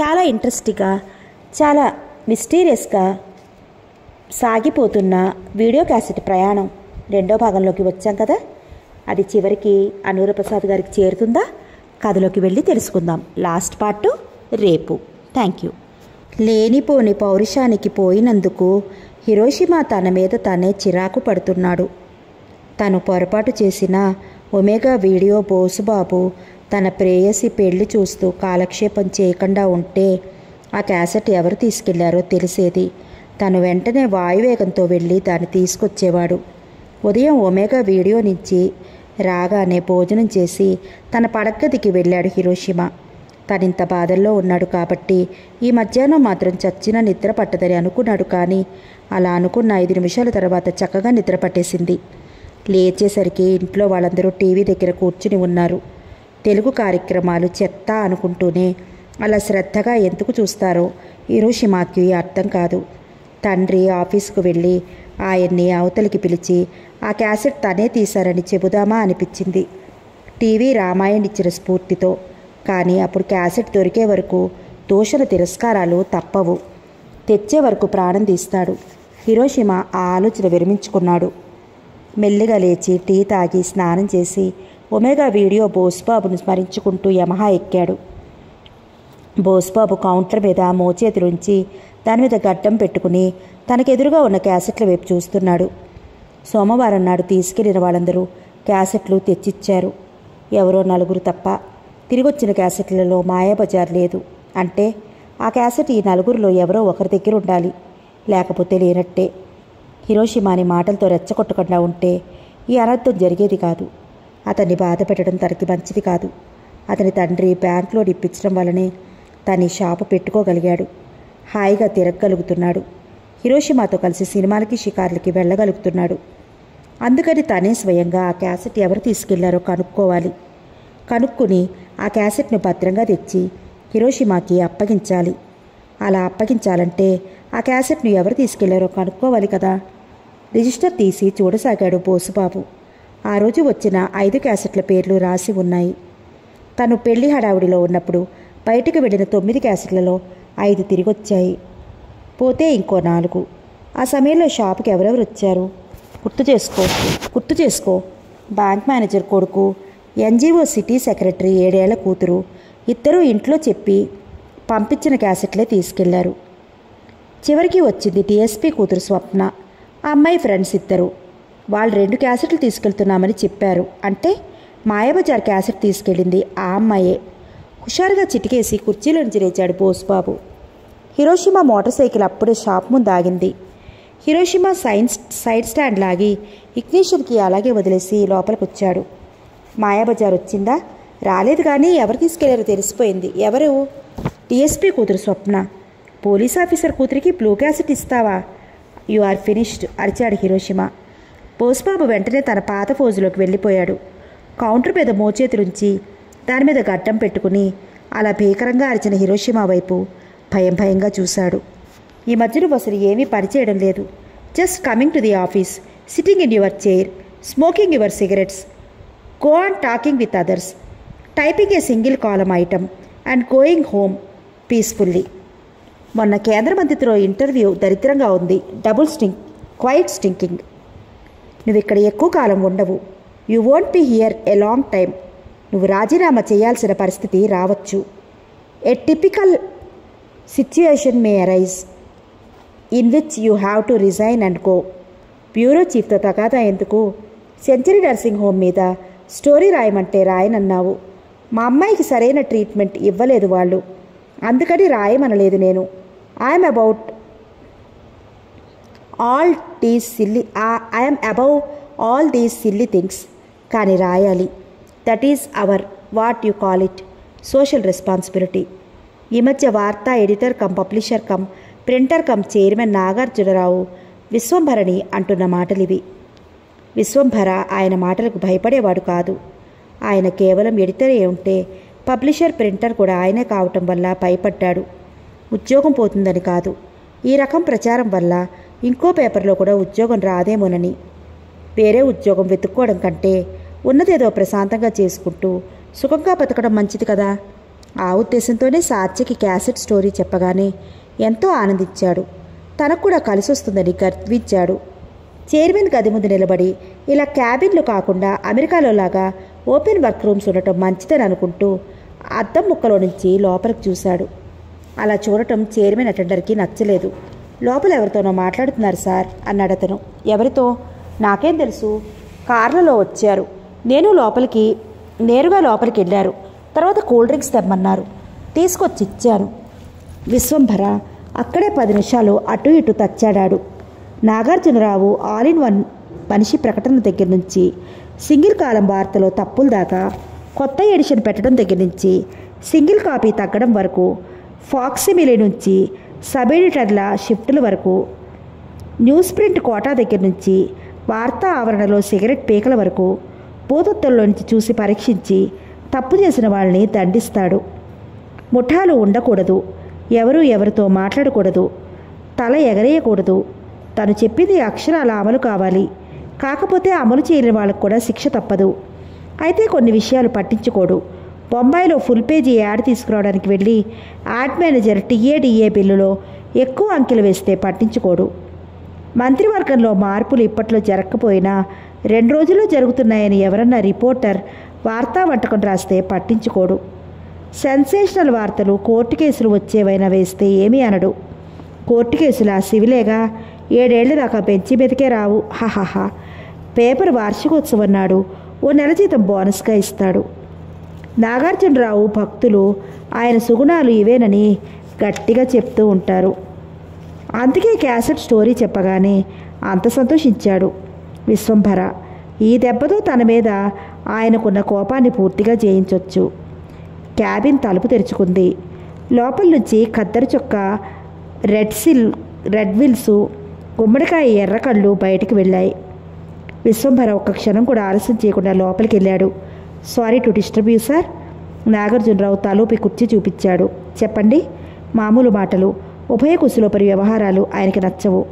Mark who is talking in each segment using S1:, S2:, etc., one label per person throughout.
S1: చాలా ఇంట్రెస్ట్గా చాలా మిస్టీరియస్గా సాగిపోతున్న వీడియో క్యాసెట్ ప్రయాణం రెండో భాగంలోకి వచ్చాం కదా? అది చివరికి అనూరప్రసాద్ గారికి చేరుతుందా? కథలోకి వెళ్ళి తెలుసుకుందాం. లాస్ట్ పార్ట్ రేపు. Thank you. లేనిపోని పౌరుషానికి పోయినందుకు హిరోషిమా తన మీద తనే చిరాకు పడుతున్నాడు. తను పొరపాటు చేసిన ఒమేగా వీడియో బోసుబాబు తన ప్రేయసి పెళ్ళి చూస్తూ కాలక్షేపం చేయకుండా ఉంటే ఆ క్యాసెట్ ఎవరు తీసుకెళ్ళారో తెలిసేది. తను వెంటనే వాయువేగంతో వెళ్ళి దాన్ని తీసుకొచ్చేవాడు. ఉదయం ఒమేగా వీడియో నుంచి రాగానే భోజనం చేసి తన పడగదికి వెళ్ళాడు హిరోషిమ. తనింత బాధల్లో ఉన్నాడు కాబట్టి ఈ మధ్యాహ్నం మాత్రం చచ్చిన నిద్ర పట్టదని అనుకున్నాడు కానీ అలా అనుకున్న ఐదు నిమిషాల తర్వాత చక్కగా నిద్ర పట్టేసింది. లేచేసరికి ఇంట్లో వాళ్ళందరూ టీవీ దగ్గర కూర్చుని ఉన్నారు. తెలుగు కార్యక్రమాలు చెత్త అనుకుంటూనే అలా శ్రద్ధగా ఎందుకు చూస్తారో హిరోషిమాకి అర్థం కాదు. తండ్రి ఆఫీసుకు వెళ్ళి ఆయన్ని అవతలికి పిలిచి ఆ క్యాసెట్ తనే తీశారని చెబుదామా? అనిపించింది. టీవీ రామాయణ్ ఇచ్చిన స్ఫూర్తితో. కానీ అప్పుడు క్యాసెట్ దొరికే వరకు దూషణ తిరస్కారాలు తప్పవు. తెచ్చే వరకు ప్రాణం తీస్తాడు. హిరోషిమ ఆ ఆలోచన విరమించుకున్నాడు. మెల్లిగా లేచి టీ తాగి స్నానం చేసి ఒమేగా వీడియో బోస్బాబును స్మరించుకుంటూ యమహా ఎక్కాడు. బోస్బాబు కౌంటర్ మీద మోచేతులుంచి దాని మీద గడ్డం పెట్టుకుని తనకెదురుగా ఉన్న క్యాసెట్ల వైపు చూస్తున్నాడు. సోమవారం నాడు తీసుకెళ్ళిన వాళ్ళందరూ క్యాసెట్లు తెచ్చిచ్చారు. ఎవరో నలుగురు తప్ప తిరిగొచ్చిన క్యాసెట్లలో మాయాబజార్ లేదు. అంటే ఆ క్యాసెట్ ఈ నలుగురిలో ఎవరో ఒకరి దగ్గర ఉండాలి. లేకపోతే లేనట్టే. హిరోషిమాని మాటలతో రెచ్చగొట్టకుండా ఉంటే ఈ అనర్థం జరిగేది కాదు. అతన్ని బాధ పెట్టడం తనకి మంచిది కాదు. అతని తండ్రి బ్యాంక్లో ఇప్పించడం వల్లనే తను షాపు పెట్టుకోగలిగాడు. హాయిగా తిరగగలుగుతున్నాడు. హిరోషిమాతో కలిసి సినిమాలకి షికార్లకి వెళ్ళగలుగుతున్నాడు. అందుకని తనే స్వయంగా ఆ క్యాసెట్ ఎవరు తీసుకెళ్ళారో కనుక్కోవాలి. కనుక్కుని ఆ క్యాసెట్ను భద్రంగా తెచ్చి హిరోషిమాకి అప్పగించాలి. అలా అప్పగించాలంటే ఆ క్యాసెట్ను ఎవరు తీసుకెళ్ళారో కనుక్కోవాలి కదా. రిజిస్టర్ తీసి చూడసాగాడు బోసుబాబు. ఆ రోజు వచ్చిన ఐదు క్యాసెట్ల పేర్లు రాసి ఉన్నాయి. తను పెళ్ళి హడావుడిలో ఉన్నప్పుడు బయటకు వెళ్ళిన తొమ్మిది క్యాసెట్లలో ఐదు తిరిగొచ్చాయి. పోతే ఇంకో నాలుగు. ఆ సమయంలో షాప్కి ఎవరెవరు వచ్చారు? గుర్తు చేసుకో గుర్తు చేసుకో. బ్యాంక్ మేనేజర్ కొడుకు ఎన్జిఓ సిటీ సెక్రటరీ ఏడేళ్ళ కూతురు ఇద్దరూ ఇంట్లో చెప్పి పంపించిన క్యాసెట్లే తీసుకెళ్ళారు. చివరికి వచ్చింది డిఎస్పీ కూతురు స్వప్న. అమ్మాయి ఫ్రెండ్స్ ఇద్దరు. వాళ్ళు రెండు క్యాసెట్లు తీసుకెళ్తున్నామని చెప్పారు. అంటే మాయాబజార్ క్యాసెట్ తీసుకెళ్ళింది ఆ అమ్మాయే. హుషారుగా చిటికేసి కుర్చీలో నుంచి లేచాడు బోసుబాబు. హిరోషిమా మోటార్ సైకిల్ అప్పుడే షాప్ ముందు ఆగింది. హిరోషిమా సైన్స్ సైడ్ స్టాండ్ లాగి ఇగ్నిషన్కి అలాగే వదిలేసి లోపలికి వచ్చాడు మాయాబజార్ వచ్చిందా? రాలేదు కానీ ఎవరు తీసుకెళ్ళారో తెలిసిపోయింది. ఎవరు? డిఎస్పీ కూతురు స్వప్న. పోలీస్ ఆఫీసర్ కూతురికి బ్లూ క్యాసెట్ ఇస్తావా? యు ఆర్ ఫినిష్డ్ అరిచాడు హిరోషిమా. బోస్బాబు వెంటనే తన పాత ఫోజులోకి వెళ్ళిపోయాడు. కౌంటర్ మీద మోచేతులుంచి దాని మీద గడ్డం పెట్టుకుని అలా భీకరంగా అరిచిన హిరోషిమా వైపు భయం భయంగా చూశాడు. ఈ మధ్యన అసలు ఏమీ పనిచేయడం లేదు. Just coming to the office sitting in your chair smoking your cigarettes go on talking with others typing a single column item and going home peacefully. మొన్న కేంద్ర మంత్రితో ఇంటర్వ్యూ దరిద్రంగా ఉంది. Double stink quite stinking. నువ్వు ఇక్కడ ఎక్కువ కాలం ఉండవు. You won't be here a long time నువ్వు రాజీనామా చేయాల్సిన పరిస్థితి రావచ్చు. A typical situation may arise in which you have to resign and go bureau చీఫ్తో తగాదా ఎందుకు? సెంచరీ నర్సింగ్ హోమ్ మీద స్టోరీ రాయమంటే రాయనన్నావు. మా అమ్మాయికి సరైన ట్రీట్మెంట్ ఇవ్వలేదు వాళ్ళు. అందుకని రాయమనలేదు నేను. I'm about all these silly I'm above all these silly things కానీ రాయాలి. That is our what you call it social responsibility ఈ మధ్య వార్తా editor cum publisher cum printer cum chairman Nagarjuna Rao విశ్వంభరణి అంటున్న మాటలివి విశ్వంభర ఆయన మాటలకు భయపడేవాడు కాదు. ఆయన కేవలం ఎడిటరే ఉంటే పబ్లిషర్ ప్రింటర్ కూడా ఆయనే కావటం వల్ల భయపడ్డాడు. ఉద్యోగం పోతుందని కాదు. ఈ రకం ప్రచారం వల్ల ఇంకో పేపర్లో కూడా ఉద్యోగం రాదేమోనని. వేరే ఉద్యోగం వెతుక్కోవడం కంటే ఉన్నదేదో ప్రశాంతంగా చేసుకుంటూ సుఖంగా బతకడం మంచిది కదా. ఆ ఉద్దేశంతోనే సాత్యకి క్యాసెట్ స్టోరీ చెప్పగానే ఎంతో ఆనందించాడు. తనకు కూడా కలిసి వస్తుందని గర్వించాడు. చైర్మన్ గది ముందు నిలబడి ఇలా క్యాబిన్లు కాకుండా అమెరికాలో లాగా ఓపెన్ వర్క్ రూమ్స్ ఉండటం మంచిదని అనుకుంటూ అద్దం ముక్కలో నుంచి లోపలికి చూశాడు. అలా చూడటం చైర్మన్ అటెండర్కి నచ్చలేదు. లోపల ఎవరితోనో మాట్లాడుతున్నారు సార్ అన్నాడు అతను. ఎవరితో? నాకేం తెలుసు. కార్లలో వచ్చారు. నేను లోపలికి నేరుగా లోపలికి వెళ్ళారు తర్వాత కూల్ డ్రింక్స్ తెమ్మన్నారు. తీసుకొచ్చి ఇచ్చాను విశ్వంభర అక్కడే పది నిమిషాలు అటు ఇటు తచ్చాడాడు. నాగార్జునరావు ఆల్ ఇన్ వన్ మనిషి ప్రకటన దగ్గర నుంచి సింగిల్ కాలం వార్తలో తప్పుల దాకా కొత్త ఎడిషన్ పెట్టడం దగ్గర నుంచి సింగిల్ కాపీ తగ్గడం వరకు ఫాక్సిమిలీ నుంచి సబ్ ఎడిటర్ల షిఫ్టుల వరకు. న్యూస్ ప్రింట్ కోటా దగ్గర నుంచి వార్తా ఆవరణలో సిగరెట్ పీకల వరకు భూతత్వంలో నుంచి చూసి పరీక్షించి తప్పు చేసిన వాళ్ళని దండిస్తాడు. ముఠాలు ఉండకూడదు. ఎవరు ఎవరితో మాట్లాడకూడదు. తల ఎగరేయకూడదు. తను చెప్పింది అక్షరాల అమలు కావాలి. కాకపోతే అమలు చేయని వాళ్ళకు కూడా శిక్ష తప్పదు. అయితే కొన్ని విషయాలు పట్టించుకోడు. బొంబాయిలో ఫుల్ పేజీ యాడ్ తీసుకురావడానికి వెళ్ళి యాడ్ మేనేజర్ టీఏడిఏ బిల్లులో ఎక్కువ అంకెలు వేస్తే పట్టించుకోడు. మంత్రివర్గంలో మార్పులు ఇప్పట్లో జరగకపోయినా రెండు రోజుల్లో జరుగుతున్నాయని ఎవరన్నా రిపోర్టర్ వార్తా వంటకం రాస్తే పట్టించుకోడు. సెన్సేషనల్ వార్తలు కోర్టు కేసులు వచ్చేవైనా వేస్తే ఏమీ అనడు. కోర్టు ఆ సివిలేగా ఏడేళ్ళ దాకా బెంచి మీదకే రావు. హహహ. పేపర్ వార్షికోత్సవం నాడు ఓ నెల జీతం బోనస్గా ఇస్తాడు. నాగార్జునరావు భక్తులు ఆయన సుగుణాలు ఇవేనని గట్టిగా చెప్తూ ఉంటారు. అందుకే క్యాసెట్ స్టోరీ చెప్పగానే అంత సంతోషించాడు విశ్వంభర. ఈ దెబ్బతో తన మీద ఆయనకున్న కోపాన్ని పూర్తిగా జయించవచ్చు క్యాబిన్ తలుపు తెరుచుకుంది. లోపల నుంచి ఖద్దరు చొక్క రెడ్ సిల్ రెడ్ విల్స్ గుమ్మడికాయ ఎర్రకళ్ళు బయటికి వెళ్ళాయి. విశ్వంభర ఒక్క క్షణం కూడా ఆలస్యం చేయకుండా లోపలికి వెళ్ళాడు. Sorry to disturb you sir Nagarjuna Rao తలూపి కుర్చీ చూపించాడు. చెప్పండి మామూలు మాటలు ఉభయ కుశలోపరి వ్యవహారాలు ఆయనకి నచ్చవు.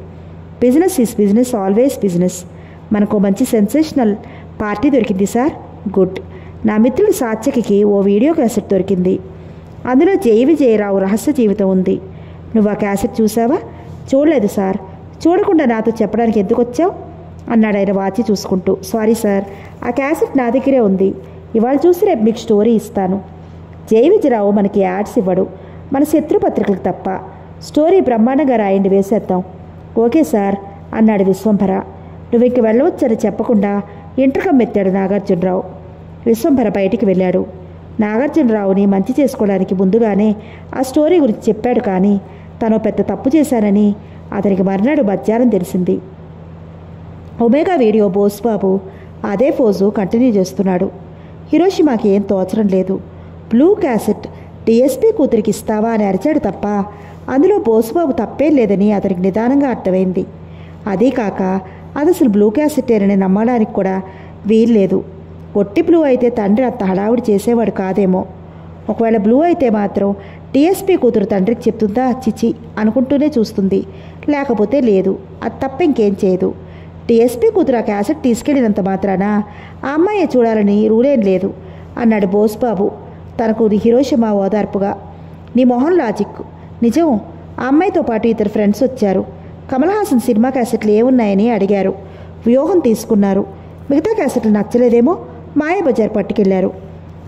S1: Business is business always business మనకు మంచి సెన్సేషనల్ పార్టీ దొరికింది సార్ గుడ్ నా మిత్రుడు సాత్యకి ఓ వీడియో క్యాసెట్ దొరికింది. అందులో జయ విజయరావు రహస్య జీవితం ఉంది. నువ్వు ఆ క్యాసెట్ చూసావా? చూడలేదు సార్ చూడకుండా నాతో చెప్పడానికి ఎందుకు వచ్చావు అన్నాడు ఆయన వాచి చూసుకుంటూ. సారీ సార్ ఆ క్యాసెట్ నా దగ్గరే ఉంది. ఇవాళ చూసి రేపు మీకు స్టోరీ ఇస్తాను. జయ విజయరావు మనకి యాడ్స్ ఇవ్వడు. మన శత్రు పత్రికలకు తప్ప. స్టోరీ బ్రహ్మాండంగా రాయండి వేసేద్దాం. ఓకే సార్ అన్నాడు విశ్వంభర. నువ్వు ఇంక వెళ్ళవచ్చని చెప్పకుండా ఇంటర్కమ్ ఎత్తాడు నాగార్జునరావు. విశ్వంభర బయటికి వెళ్ళాడు. నాగార్జునరావుని మంచి చేసుకోవడానికి ముందుగానే ఆ స్టోరీ గురించి చెప్పాడు కానీ తను పెద్ద తప్పు చేశానని అతనికి మర్నాడు మధ్యాహ్నం తెలిసింది. ఒమేగా వీడియో బోస్బాబు అదే ఫోజు కంటిన్యూ చేస్తున్నాడు. హిరోషిమాకి ఏం తోచడం లేదు. బ్లూ క్యాసెట్ డిఎస్పీ కూతురికి ఇస్తావా అని అరిచాడు తప్ప అందులో బోసుబాబు తప్పేం లేదని అతనికి నిదానంగా అర్థమైంది. అదీ కాక అది అసలు బ్లూ క్యాసెట్టేనని నమ్మడానికి కూడా వీల్లేదు ఒట్టి బ్లూ అయితే తండ్రి అంత హడావుడి చేసేవాడు కాదేమో. ఒకవేళ బ్లూ అయితే మాత్రం డిఎస్పీ కూతురు తండ్రికి చెప్తుందా చిచి అనుకుంటూనే చూస్తుంది. లేకపోతే లేదు అది తప్ప ఇంకేం చేయదు. డిఎస్పీ కూతురు ఆ క్యాసెట్ తీసుకెళ్ళినంత మాత్రాన ఆ అమ్మాయి చూడాలని రూలేం లేదు అన్నాడు బోస్బాబు. తనకు హిరోషిమా ఓదార్పుగా. నీ మొహం లాజిక్. నిజం ఆ అమ్మాయితో పాటు ఇద్దరు ఫ్రెండ్స్ వచ్చారు. కమల్ హాసన్ సినిమా క్యాసెట్లు ఏమున్నాయని అడిగారు. వ్యూహం తీసుకున్నారు. మిగతా క్యాసెట్లు నచ్చలేదేమో మాయాబజార్ పట్టుకెళ్ళారు.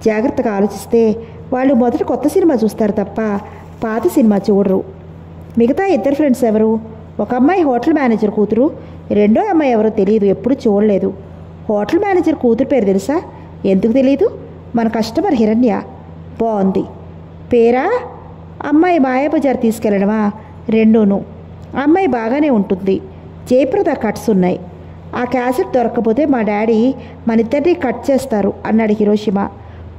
S1: జాగ్రత్తగా ఆలోచిస్తే వాళ్ళు మొదట కొత్త సినిమా చూస్తారు తప్ప పాత సినిమా చూడరు. మిగతా ఇద్దరు ఫ్రెండ్స్ ఎవరు? ఒక అమ్మాయి హోటల్ మేనేజర్ కూతురు రెండో అమ్మాయి ఎవరో తెలియదు ఎప్పుడు చూడలేదు. హోటల్ మేనేజర్ కూతురు పేరు తెలుసా? ఎందుకు తెలియదు మన కస్టమర్ హిరణ్య. బాగుంది పేరా? అమ్మాయి మాయాబజార్ తీసుకెళ్ళడమా రెండూను. అమ్మాయి బాగానే ఉంటుంది. జయప్రద కట్స్ ఉన్నాయి. ఆ క్యాసెట్ దొరకకపోతే మా డాడీ మన ఇద్దరిని కట్ చేస్తారు అన్నాడు హిరోషిమ.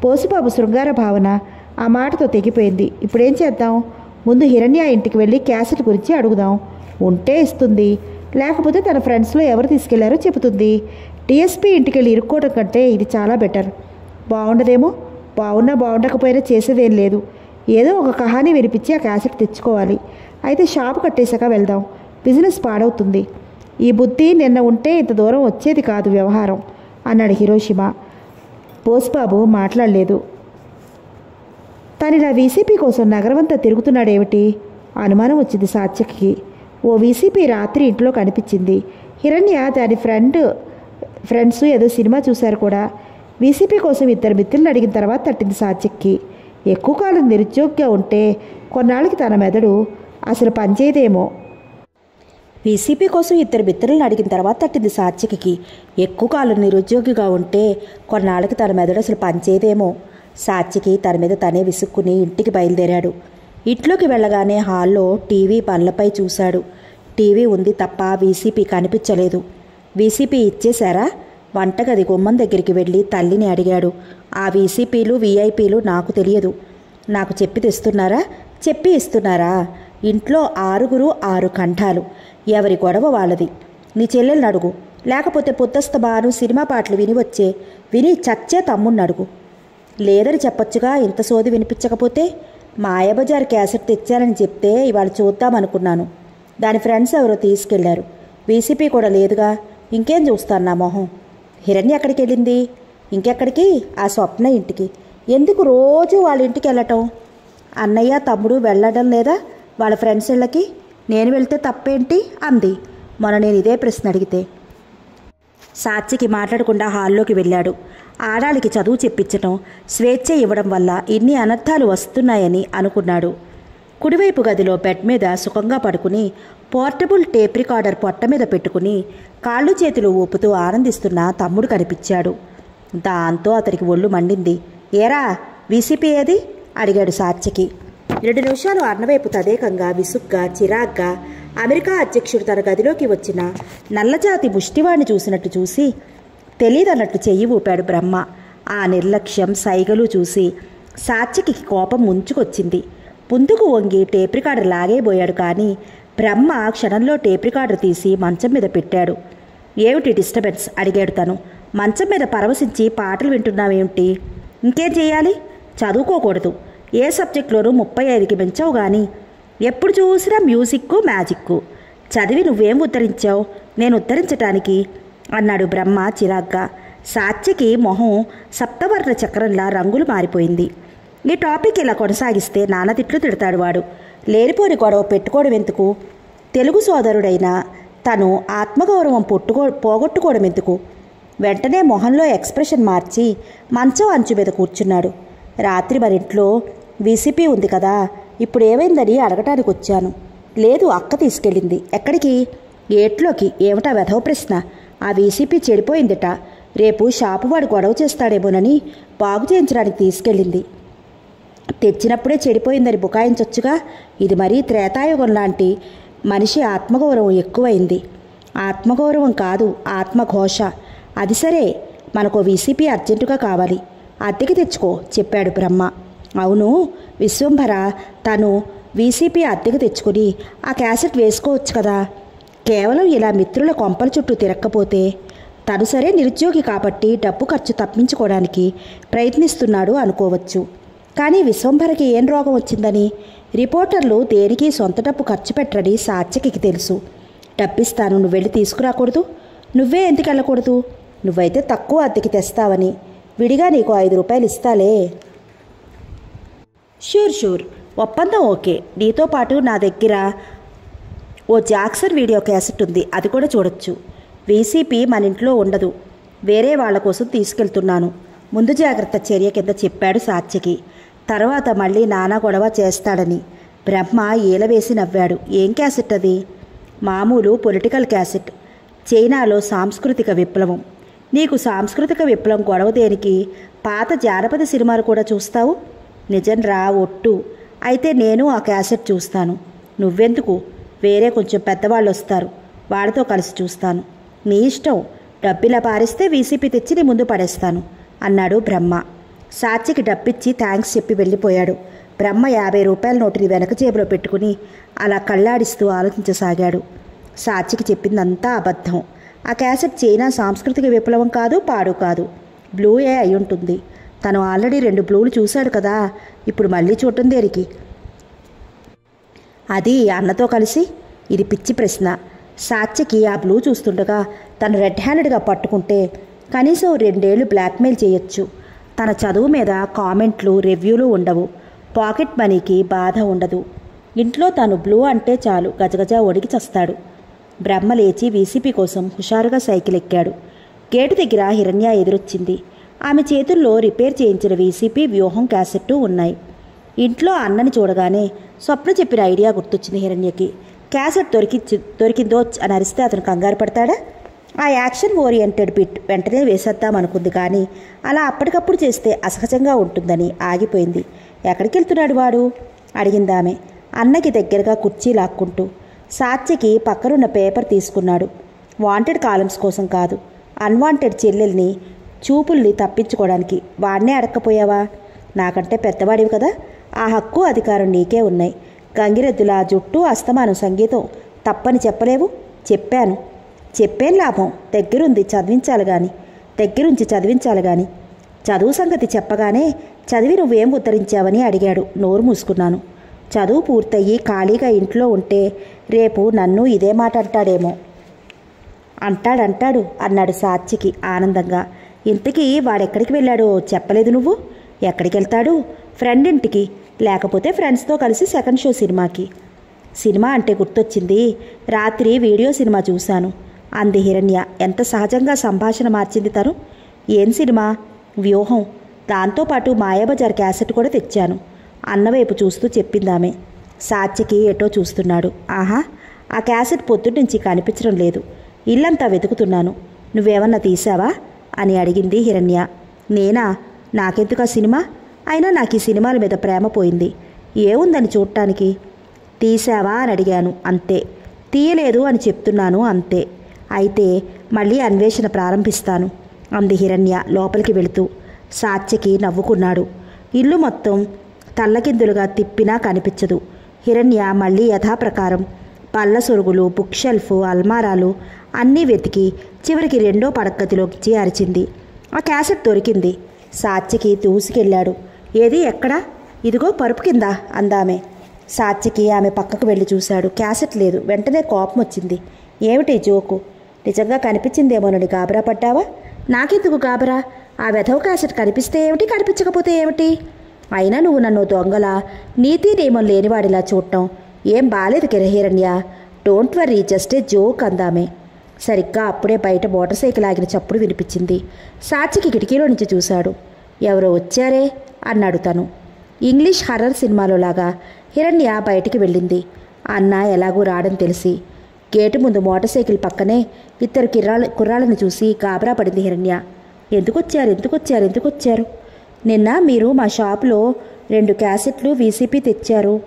S1: పోసుబాబు శృంగార భావన ఆ మాటతో తెగిపోయింది. ఇప్పుడేం చేద్దాం? ముందు హిరణ్య ఇంటికి వెళ్ళి క్యాసెట్ గురించి అడుగుదాం. ఉంటే ఇస్తుంది. లేకపోతే తన ఫ్రెండ్స్లో ఎవరు తీసుకెళ్ళారో చెబుతుంది. డిఎస్పీ ఇంటికి వెళ్ళి ఇరుక్కోవడం కంటే ఇది చాలా బెటర్ బాగుండదేమో? బాగున్నా బాగుండకపోయినా చేసేదేం లేదు. ఏదో ఒక కహానీ వినిపించి ఆ క్యాసెట్ తెచ్చుకోవాలి. అయితే షాప్ కట్టేశాక వెళ్దాం. బిజినెస్ పాడవుతుంది. ఈ బుద్ధి నిన్న ఉంటే ఇంత దూరం వచ్చేది కాదు వ్యవహారం అన్నాడు హిరోషిమ. బోస్బాబు మాట్లాడలేదు. తను ఇలా వీసీపీ కోసం నగరమంతా తిరుగుతున్నాడేమిటి? అనుమానం వచ్చింది సాత్యకి. ఓ వీసీపీ రాత్రి ఇంట్లో కనిపించింది. హిరణ్య దాని ఫ్రెండ్ ఫ్రెండ్స్ ఏదో సినిమా చూశారు కూడా. వీసీపీ కోసం ఇద్దరు మిత్రులను అడిగిన తర్వాత తట్టింది సాత్యకి ఎక్కువ కాలం నిరుద్యోగిగా ఉంటే కొన్నాళ్ళకి తన మెదడు అసలు పనిచేయదేమో. వీసీపీ కోసం ఇద్దరు మిత్రులను అడిగిన తర్వాత తట్టింది సాత్వికకి. ఎక్కువ కాలం నిరుద్యోగిగా ఉంటే కొన్నాళ్ళకి తన మెదడు అసలు పనిచేయదేమో. సాత్వికి తన మీద తనే విసుక్కుని ఇంటికి బయలుదేరాడు. ఇంట్లోకి వెళ్ళగానే హాల్లో టీవీ పనులపై చూశాడు. టీవీ ఉంది తప్ప వీసీపీ కనిపించలేదు. వీసీపీ ఇచ్చేశారా? వంటగది గుమ్మం దగ్గరికి వెళ్ళి తల్లిని అడిగాడు. ఆ వీసీపీలు వీఐపీలు నాకు తెలియదు. నాకు చెప్పి తెస్తున్నారా? చెప్పి ఇస్తున్నారా? ఇంట్లో ఆరుగురు ఆరు కంఠాలు. ఎవరి గొడవ వాళ్ళది? నీ చెల్లెల్ని అడుగు. లేకపోతే పొద్దస్త బాను సినిమా పాటలు విని వచ్చే విని చచ్చే తమ్ముణ్ణి అడుగు. లేదని చెప్పొచ్చుగా ఇంత సోది వినిపించకపోతే? మాయబజార్ క్యాసెట్ తెచ్చానని చెప్తే ఇవాళ చూద్దామనుకున్నాను. దాని ఫ్రెండ్స్ ఎవరో తీసుకెళ్ళారు. వీసీపీ కూడా లేదుగా. ఇంకేం చూస్తాను నా మొహం? హిరణ్య ఎక్కడికి వెళ్ళింది? ఇంకెక్కడికి? ఆ స్వప్న ఇంటికి. ఎందుకు రోజు వాళ్ళ ఇంటికి వెళ్ళటం? అన్నయ్య తమ్ముడు వెళ్ళడం లేదా? వాళ్ళ ఫ్రెండ్స్ ఇళ్ళకి? నేను వెళ్తే తప్పేంటి? అంది. మొన్న నేను ఇదే ప్రశ్న అడిగితే. సాత్వికి మాట్లాడకుండా హాల్లోకి వెళ్ళాడు. ఆడాలికి చదువు చెప్పించటం స్వేచ్ఛ ఇవ్వడం వల్ల ఇన్ని అనర్థాలు వస్తున్నాయని అనుకున్నాడు. కుడివైపు గదిలో బెడ్ మీద సుఖంగా పడుకుని పోర్టబుల్ టేప్ రికార్డర్ పొట్ట మీద పెట్టుకుని కాళ్ళు చేతులు ఊపుతూ ఆనందిస్తున్న తమ్ముడు కనిపించాడు. దాంతో అతనికి ఒళ్ళు మండింది. ఏరా వీసీపీ ఏది? అడిగాడు సాత్యకి రెండు నిమిషాలు అన్నవైపు తదేకంగా విసుగ్గా చిరాగ్గా అమెరికా అధ్యక్షుడు తన గదిలోకి వచ్చిన నల్లజాతి ముష్టివాణ్ణి చూసినట్టు చూసి తెలియదన్నట్టు చెయ్యి ఊపాడు బ్రహ్మ. ఆ నిర్లక్ష్యం సైగలు చూసి సాత్యకి కోపం ముంచుకొచ్చింది. ముందుకు వంగి టేప్ రికార్డు లాగేబోయాడు కానీ బ్రహ్మ క్షణంలో టేప్ రికార్డు తీసి మంచం మీద పెట్టాడు. ఏమిటి డిస్టర్బెన్స్? అడిగాడు తను. మంచం మీద పరవశించి పాటలు వింటున్నావేమిటి? ఇంకేం చేయాలి? చదువుకోకూడదు. ఏ సబ్జెక్టులోనూ ముప్పై ఐదుకి పెంచావు కానీ ఎప్పుడు చూసినా మ్యూజిక్కు మ్యాజిక్కు. చదివి నువ్వేం ఉద్ధరించావు? నేను ఉద్ధరించటానికి అన్నాడు బ్రహ్మ చిరాగ్గా. సాత్యకి మొహం సప్తవర్ణ చక్రంలా రంగులు మారిపోయింది. ఈ టాపిక్ ఇలా కొనసాగిస్తే నాన్న తిట్లు తిడతాడు వాడు. లేనిపోని గొడవ పెట్టుకోవడం ఎందుకు? తెలుగు సోదరుడైన తను ఆత్మగౌరవం పొట్టుకో పోగొట్టుకోవడం ఎందుకు? వెంటనే మొహంలో ఎక్స్ప్రెషన్ మార్చి మంచం అంచు మీద కూర్చున్నాడు. రాత్రి మరింట్లో వీసీపీ ఉంది కదా ఇప్పుడు ఏమైందని అడగటానికి వచ్చాను. లేదు అక్క తీసుకెళ్ళింది. ఎక్కడికి? ఏట్లోకి. ఏమిటా వెధవ ప్రశ్న? ఆ వీసీపీ చెడిపోయిందిట. రేపు షాపు వాడు గొడవ చేస్తాడేమోనని బాగు చేయించడానికి తీసుకెళ్ళింది. తెచ్చినప్పుడే చెడిపోయిందని బుకాయించొచ్చుగా. ఇది మరీ త్రేతాయుగం లాంటి మనిషి ఆత్మగౌరవం ఎక్కువైంది. ఆత్మగౌరవం కాదు ఆత్మఘోష. అది సరే మనకు వీసీపీ అర్జెంటుగా కావాలి. అద్దెకి తెచ్చుకో చెప్పాడు బ్రహ్మ. అవును విశ్వంభర తను వీసీపీ అద్దెకు తెచ్చుకుని ఆ క్యాసెట్ వేసుకోవచ్చు కదా. కేవలం ఇలా మిత్రుల కొంపల చుట్టూ తిరక్కపోతే తను సరే నిరుద్యోగి కాబట్టి డబ్బు ఖర్చు తప్పించుకోవడానికి ప్రయత్నిస్తున్నాడు అనుకోవచ్చు. కానీ విశ్వంభరకి ఏం రోగం వచ్చిందని రిపోర్టర్లు దేనికి సొంత డబ్బు ఖర్చు పెట్టరని సాత్యకి తెలుసు. డబ్బిస్తాను నువ్వు వెళ్ళి తీసుకురాకూడదు. నువ్వే ఎందుకు వెళ్ళకూడదు? నువ్వైతే తక్కువ అద్దెకి తెస్తావని. విడిగా నీకు ఐదు రూపాయలు ఇస్తాలే. Sure sure. ఒప్పందం ఓకే. నీతో పాటు నా దగ్గర ఓ జాక్సన్ వీడియో క్యాసెట్ ఉంది అది కూడా చూడొచ్చు. వీసీపీ మన ఇంట్లో ఉండదు. వేరే వాళ్ళ కోసం తీసుకెళ్తున్నాను. ముందు జాగ్రత్త చర్య కింద చెప్పాడు సాత్యకి తర్వాత మళ్ళీ నానా గొడవ చేస్తాడని. బ్రహ్మ ఈలవేసి నవ్వాడు. ఏం క్యాసెట్ అది? మామూలు పొలిటికల్ క్యాసెట్. చైనాలో సాంస్కృతిక విప్లవం. నీకు సాంస్కృతిక విప్లవం గొడవ దేనికి? పాత జానపద సినిమాలు కూడా చూస్తావు? నిజం రా ఒట్టు. అయితే నేను ఆ క్యాసెట్ చూస్తాను. నువ్వెందుకు? వేరే కొంచెం పెద్దవాళ్ళు వస్తారు. వాడితో కలిసి చూస్తాను. నీ ఇష్టం. డబ్బిలా పారిస్తే వీసీపీ తెచ్చి నీ ముందు పడేస్తాను అన్నాడు బ్రహ్మ. సాక్షికి డబ్బిచ్చి థ్యాంక్స్ చెప్పి వెళ్ళిపోయాడు. బ్రహ్మ యాభై రూపాయల నోటుని వెనక జేబులో పెట్టుకుని అలా కళ్ళాడిస్తూ ఆలోచించసాగాడు. సాక్షికి చెప్పిందంతా అబద్ధం. ఆ క్యాసెట్ చైనా సాంస్కృతిక విప్లవం కాదు పాడు కాదు. బ్లూయే అయి ఉంటుంది. తను ఆల్రెడీ రెండు బ్లూలు చూశాడు కదా. ఇప్పుడు మళ్ళీ చూడటం దేనికి? అది అన్నతో కలిసి ఇది పిచ్చి ప్రశ్న. సాత్యకి ఆ బ్లూ చూస్తుండగా తను రెడ్ హ్యాండెడ్గా పట్టుకుంటే కనీసం రెండేళ్ళు బ్లాక్మెయిల్ చేయొచ్చు. తన చదువు మీద కామెంట్లు రివ్యూలు ఉండవు. పాకెట్ మనీకి బాధ ఉండదు. ఇంట్లో తను బ్లూ అంటే చాలు గజగజ ఒడిగి చస్తాడు. బ్రహ్మ లేచి వీసీపీ కోసం హుషారుగా సైకిల్ ఎక్కాడు. గేటు దగ్గర హిరణ్య ఎదురొచ్చింది. ఆమె చేతుల్లో రిపేర్ చేయించిన వీసీపీ వ్యూహం క్యాసెట్టు ఉన్నాయి. ఇంట్లో అన్నని చూడగానే స్వప్న చెప్పిన ఐడియా గుర్తొచ్చింది హిరణ్యకి. క్యాసెట్ దొరికి దొరికిందో అని అరిస్తే అతను కంగారు పడతాడా? ఆ యాక్షన్ ఓరియంటెడ్ బిట్ వెంటనే వేసేద్దాం అనుకుంది కానీ అలా అప్పటికప్పుడు చేస్తే అసహజంగా ఉంటుందని ఆగిపోయింది. ఎక్కడికి వెళ్తున్నాడు వాడు? అడిగిందామె. అన్నకి దగ్గరగా కుర్చీ లాక్కుంటూ. సాత్యకి పక్కనున్న పేపర్ తీసుకున్నాడు. వాంటెడ్ కాలమ్స్ కోసం కాదు అన్వాంటెడ్ చెల్లెల్ని చూపుల్ని తప్పించుకోవడానికి. వాడినే అడక్కపోయావా? నాకంటే పెద్దవాడివి కదా. ఆ హక్కు అధికారం నీకే ఉన్నాయి. గంగిరెద్దుల జుట్టు అస్తమానం సంగీతం. తప్పని చెప్పలేవు? చెప్పాను. చెప్పేం లాభం? దగ్గరుంది చదివించాలి గాని. దగ్గరుంచి చదివించాలి గాని. చదువు సంగతి చెప్పగానే చదివి నువ్వేం ఉద్ధరించావని అడిగాడు. నోరు మూసుకున్నాను. చదువు పూర్తయ్యి ఖాళీగా ఇంట్లో ఉంటే రేపు నన్ను ఇదే మాట అంటాడేమో. అంటాడంటాడు అన్నాడు సాత్యకి ఆనందంగా. ఇంతకీ వాడెక్కడికి వెళ్ళాడో చెప్పలేదు నువ్వు? ఎక్కడికి వెళ్తాడు ఫ్రెండ్ ఇంటికి లేకపోతే ఫ్రెండ్స్తో కలిసి సెకండ్ షో సినిమాకి. సినిమా అంటే గుర్తొచ్చింది. రాత్రి వీడియో సినిమా చూశాను. అంది హిరణ్య. ఎంత సహజంగా సంభాషణ మార్చింది తను. ఏం సినిమా? వ్యూహం. దాంతోపాటు మాయాబజార్ క్యాసెట్ కూడా తెచ్చాను. అన్నవైపు చూస్తూ చెప్పిందామె. సాత్యకి ఎటో చూస్తున్నాడు. ఆహా! ఆ క్యాసెట్ పొద్దున్నుంచి కనిపించడం లేదు. ఇల్లంతా వెతుకుతున్నాను. నువ్వేమన్నా తీసావా అని అడిగింది హిరణ్య. నేనా? నాకెందుకు ఆ సినిమా? అయినా నాకు ఈ సినిమాల మీద ప్రేమ పోయింది. ఏముందని చూడటానికి తీసావా అని అడిగాను. అంతే. తీయలేదు అని చెప్తున్నాను అంతే. అయితే మళ్ళీ అన్వేషణ ప్రారంభిస్తాను. అంది హిరణ్య లోపలికి వెళుతూ. సాత్యకి నవ్వుకున్నాడు. ఇల్లు మొత్తం తల్లకిందులుగా తిప్పినా కనిపించదు. హిరణ్య మళ్ళీ యథాప్రకారం పళ్ళ సొరుగులు బుక్ షెల్ఫ్ అల్మారాలు అన్నీ వెతికి చివరికి రెండో పడగదిలోకి అరిచింది. ఆ క్యాసెట్ దొరికింది. సాత్యకి దూసుకెళ్ళాడు. ఏది ఎక్కడ? ఇదిగో పరుపు కింద అందామె. సాత్యకి ఆమె పక్కకు వెళ్ళి చూశాడు. క్యాసెట్ లేదు. వెంటనే కోపం వచ్చింది. ఏమిటి జోకు? నిజంగా కనిపించిందేమోనని గాబరా పడ్డావా? నాకెందుకు గాబరా? ఆ వెధవ క్యాసెట్ కనిపిస్తే ఏమిటి? కనిపించకపోతే ఏమిటి? అయినా నువ్వు నన్ను దొంగల నీతి నియమం లేనివాడిలా చూడటం ఏం బాలేదు కిరహీరణ్య. Don't worry just a joke అందామే. సరిగ్గా అప్పుడే బయట మోటార్ సైకిల్ ఆగిన చప్పుడు వినిపించింది. సాక్షికి కిటికీలో నుంచి చూశాడు. ఎవరో వచ్చారే? అన్నాడు తను. ఇంగ్లీష్ హర్రర్ సినిమాలో లాగా హిరణ్య బయటికి వెళ్ళింది. అన్న ఎలాగూ రావడం తెలిసి గేటు ముందు మోటార్ సైకిల్ పక్కనే ఇద్దరు కిర్రాళ్ళ కుర్రాళ్ళని చూసి గాబరా పడింది హిరణ్య. ఎందుకొచ్చారు? ఎందుకొచ్చారు? ఎందుకొచ్చారు? నిన్న మీరు మా షాపులో రెండు క్యాసెట్లు వీసీపీ తెచ్చారు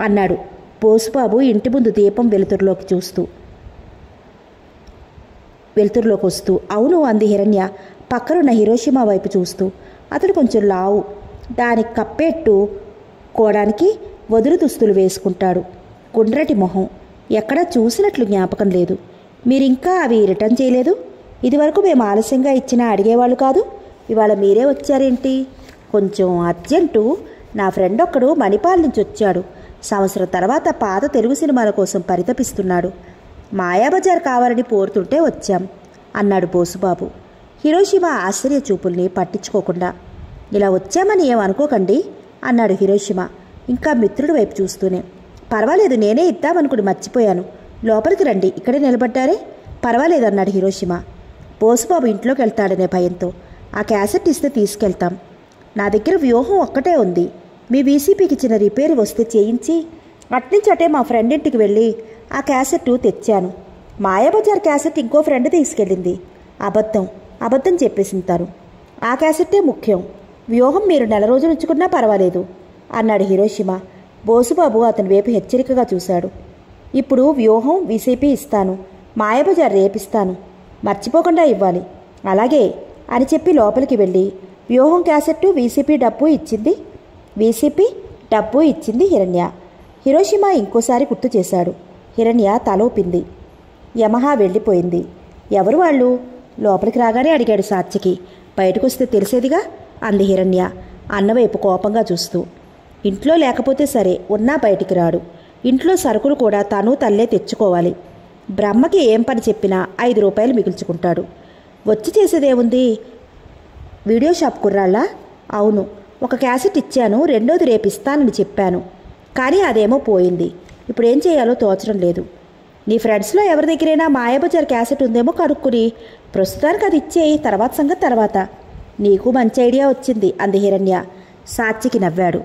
S1: అన్నాడు బోసుబాబు ఇంటి ముందు దీపం వెలుతురులోకి చూస్తూ. వెలుతురులోకి వస్తూ అవును అంది హిరణ్య పక్కనున్న హిరోషిమా వైపు చూస్తూ. అతడు కొంచెం లావు. దానికి కప్పెట్టు కోడానికి వదులు దుస్తులు వేసుకుంటాడు. గుండ్రటి మొహం. ఎక్కడా చూసినట్లు జ్ఞాపకం లేదు. మీరింకా అవి రిటర్న్ చేయలేదు? ఇదివరకు మేము ఆలస్యంగా ఇచ్చినా అడిగేవాళ్ళు కాదు. ఇవాళ మీరే వచ్చారేంటి? కొంచెం అర్జెంటు. నా ఫ్రెండ్ ఒక్కడు మణిపాల్ నుంచి వచ్చాడు. సంవత్సరం తర్వాత పాత తెలుగు సినిమాల కోసం పరితపిస్తున్నాడు. మాయాబజార్ కావాలని పోరుతుంటే వచ్చాం అన్నాడు బోసుబాబు. హిరోషిమా ఆశ్చర్య చూపుల్ని పట్టించుకోకుండా ఇలా వచ్చామని ఏమనుకోకండి అన్నాడు హిరోషిమా ఇంకా మిత్రుడి వైపు చూస్తూనే. పర్వాలేదు నేనే ఇద్దామనుకుని మర్చిపోయాను. లోపలికి రండి ఇక్కడే నిలబడ్డారే? పర్వాలేదు అన్నాడు హిరోషిమా. బోసుబాబు ఇంట్లోకి వెళ్తాడనే భయంతో ఆ క్యాసెట్ ఇస్తే తీసుకెళ్తాం. నా దగ్గర వ్యూహం ఒక్కటే ఉంది. మీ వీసీపీకి ఇచ్చిన రిపేర్ వస్తే చేయించి అట్నుంచి అటే మా ఫ్రెండ్ ఇంటికి వెళ్ళి ఆ క్యాసెట్ తెచ్చాను. మాయాబజార్ క్యాసెట్ ఇంకో ఫ్రెండ్ తీసుకెళ్ళింది. అబద్ధం. అబద్ధం చెప్పేసింటారు. ఆ క్యాసెట్టే ముఖ్యం. వ్యూహం మీరు నెల రోజులు ఉంచుకున్నా పర్వాలేదు అన్నాడు హిరోషిమా. బోసుబాబు అతని వైపు హెచ్చరికగా చూశాడు. ఇప్పుడు వ్యూహం వీసీపీ ఇస్తాను మాయబజార్ రేపిస్తాను. మర్చిపోకుండా ఇవ్వాలి. అలాగే అని చెప్పి లోపలికి వెళ్ళి వ్యూహం క్యాసెట్టు వీసీపీ డబ్బు ఇచ్చింది? వీసీపీ డబ్బు ఇచ్చింది హిరణ్య. హిరోషిమా ఇంకోసారి గుర్తు చేశాడు. హిరణ్య తలోపింది. యమహా వెళ్ళిపోయింది. ఎవరు వాళ్ళు? లోపలికి రాగానే అడిగాడు సాత్యకి బయటకొస్తే తెలిసేదిగా? అంది హిరణ్య. అన్నవైపు కోపంగా చూస్తూ. ఇంట్లో లేకపోతే సరే ఉన్నా బయటికి రాడు. ఇంట్లో సరుకులు కూడా తను తల్లే తెచ్చుకోవాలి. బ్రహ్మకి ఏం పని చెప్పినా ఐదు రూపాయలు మిగుల్చుకుంటాడు. వచ్చి చేసేదేముంది? వీడియో షాప్ కుర్రాళ్ళా? అవును. ఒక క్యాసెట్ ఇచ్చాను రెండోది రేపు ఇస్తానని చెప్పాను. కానీ అదేమో పోయింది. ఇప్పుడు ఏం చేయాలో తోచడం లేదు. నీ ఫ్రెండ్స్లో ఎవరి దగ్గరైనా మాయాబజార్ క్యాసెట్ ఉందేమో కనుక్కుని. ప్రస్తుతానికి అది ఇచ్చేయి తర్వాత సంగతి తర్వాత. నీకు మంచి ఐడియా వచ్చింది అంది హిరణ్య. సాక్షికి నవ్వాడు.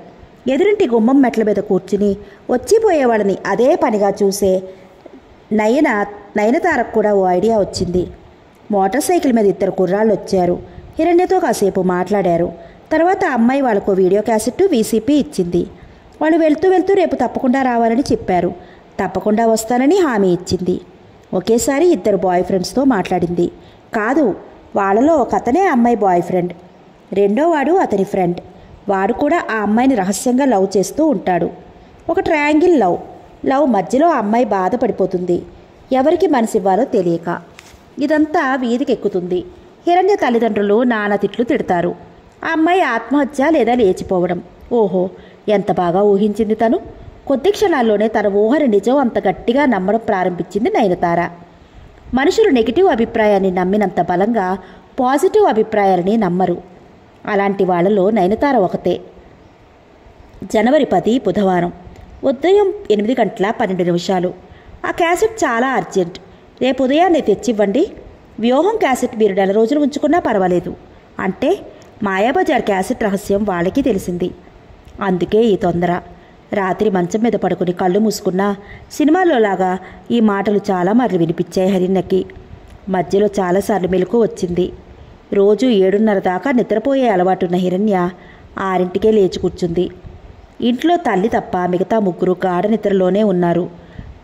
S1: ఎదురింటి గుమ్మం మెట్ల మీద కూర్చుని వచ్చిపోయేవాళ్ళని అదే పనిగా చూసే నయన నయనతారకు కూడా ఓ ఐడియా వచ్చింది. మోటార్ సైకిల్ మీద ఇద్దరు కుర్రాళ్ళు వచ్చారు. హిరణ్యతో కాసేపు మాట్లాడారు. తర్వాత అమ్మాయి వాళ్ళకు వీడియో క్యాసెట్ వీసీపీ ఇచ్చింది. వాళ్ళు వెళ్తూ వెళ్తూ రేపు తప్పకుండా రావాలని చెప్పారు. తప్పకుండా వస్తానని హామీ ఇచ్చింది. ఒకేసారి ఇద్దరు బాయ్ ఫ్రెండ్స్తో మాట్లాడింది. కాదు వాళ్ళలో ఒక అతనే అమ్మాయి బాయ్ ఫ్రెండ్. రెండో వాడు అతని ఫ్రెండ్. వాడు కూడా ఆ అమ్మాయిని రహస్యంగా లవ్ చేస్తూ ఉంటాడు. ఒక ట్రయాంగిల్ లవ్. లవ్ మధ్యలో ఆ అమ్మాయి బాధపడిపోతుంది. ఎవరికి మనసివ్వాలో తెలియక. ఇదంతా వీధికి ఎక్కుతుంది హిరణ్య తల్లిదండ్రులు నానా తిట్లు తిడతారు. ఆ అమ్మాయి ఆత్మహత్య లేదా లేచిపోవడం. ఓహో ఎంత బాగా ఊహించింది తను. కొద్ది క్షణాల్లోనే తన ఊహని నిజం అంత గట్టిగా నమ్మడం ప్రారంభించింది నయనతార. మనుషులు నెగిటివ్ అభిప్రాయాన్ని నమ్మినంత బలంగా పాజిటివ్ అభిప్రాయాలని నమ్మరు. అలాంటి వాళ్ళలో నయనతార ఒకతే. జనవరి పది బుధవారం. ఉదయం ఎనిమిది గంటల పన్నెండు నిమిషాలు. ఆ క్యాసెట్ చాలా అర్జెంట్. రేపు ఉదయాన్నే తెచ్చివ్వండి. వ్యూహం క్యాసెట్ మీరు నెల రోజులు ఉంచుకున్నా పర్వాలేదు. అంటే మాయాబజార్ క్యాసెట్ రహస్యం వాళ్ళకి తెలిసింది. అందుకే ఈ తొందర. రాత్రి మంచం మీద పడుకుని కళ్ళు మూసుకున్నా సినిమాలో లాగా ఈ మాటలు చాలా మార్లు వినిపించాయి హరిన్నకి. మధ్యలో చాలాసార్లు మెలకు వచ్చింది. రోజు ఏడున్నర దాకా నిద్రపోయే అలవాటున్న హిరణ్య ఆరింటికే లేచి కూర్చుంది. ఇంట్లో తల్లి తప్ప మిగతా ముగ్గురు గాఢ నిద్రలోనే ఉన్నారు.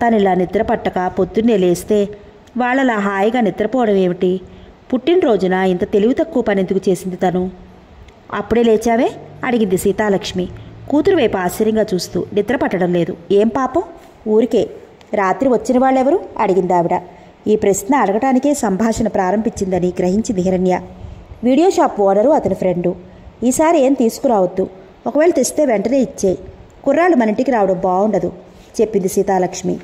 S1: తను ఇలా నిద్ర పట్టక పొద్దున్నే లేస్తే వాళ్ళలా హాయిగా నిద్రపోవడం ఏమిటి? పుట్టినరోజున ఇంత తెలివి తక్కువ పని ఎందుకు చేసింది తను? అప్పుడే లేచావే? అడిగింది సీతాలక్ష్మి. కూతురు వైపు ఆశ్చర్యంగా చూస్తూ నిద్ర పట్టడం లేదు. ఏం పాపం? ఊరికే. రాత్రి వచ్చిన వాళ్ళెవరు? అడిగింది ఆవిడ ఈ ప్రశ్న అడగటానికే సంభాషణ ప్రారంభించిందని గ్రహించింది హిరణ్య. వీడియో షాప్ ఓనరు అతని ఫ్రెండు. ఈసారి ఏం తీసుకురావద్దు. ఒకవేళ తెస్తే వెంటనే ఇచ్చేయి. కుర్రాళ్ళు మన ఇంటికి రావడం బాగుండదు చెప్పింది సీతాలక్ష్మి.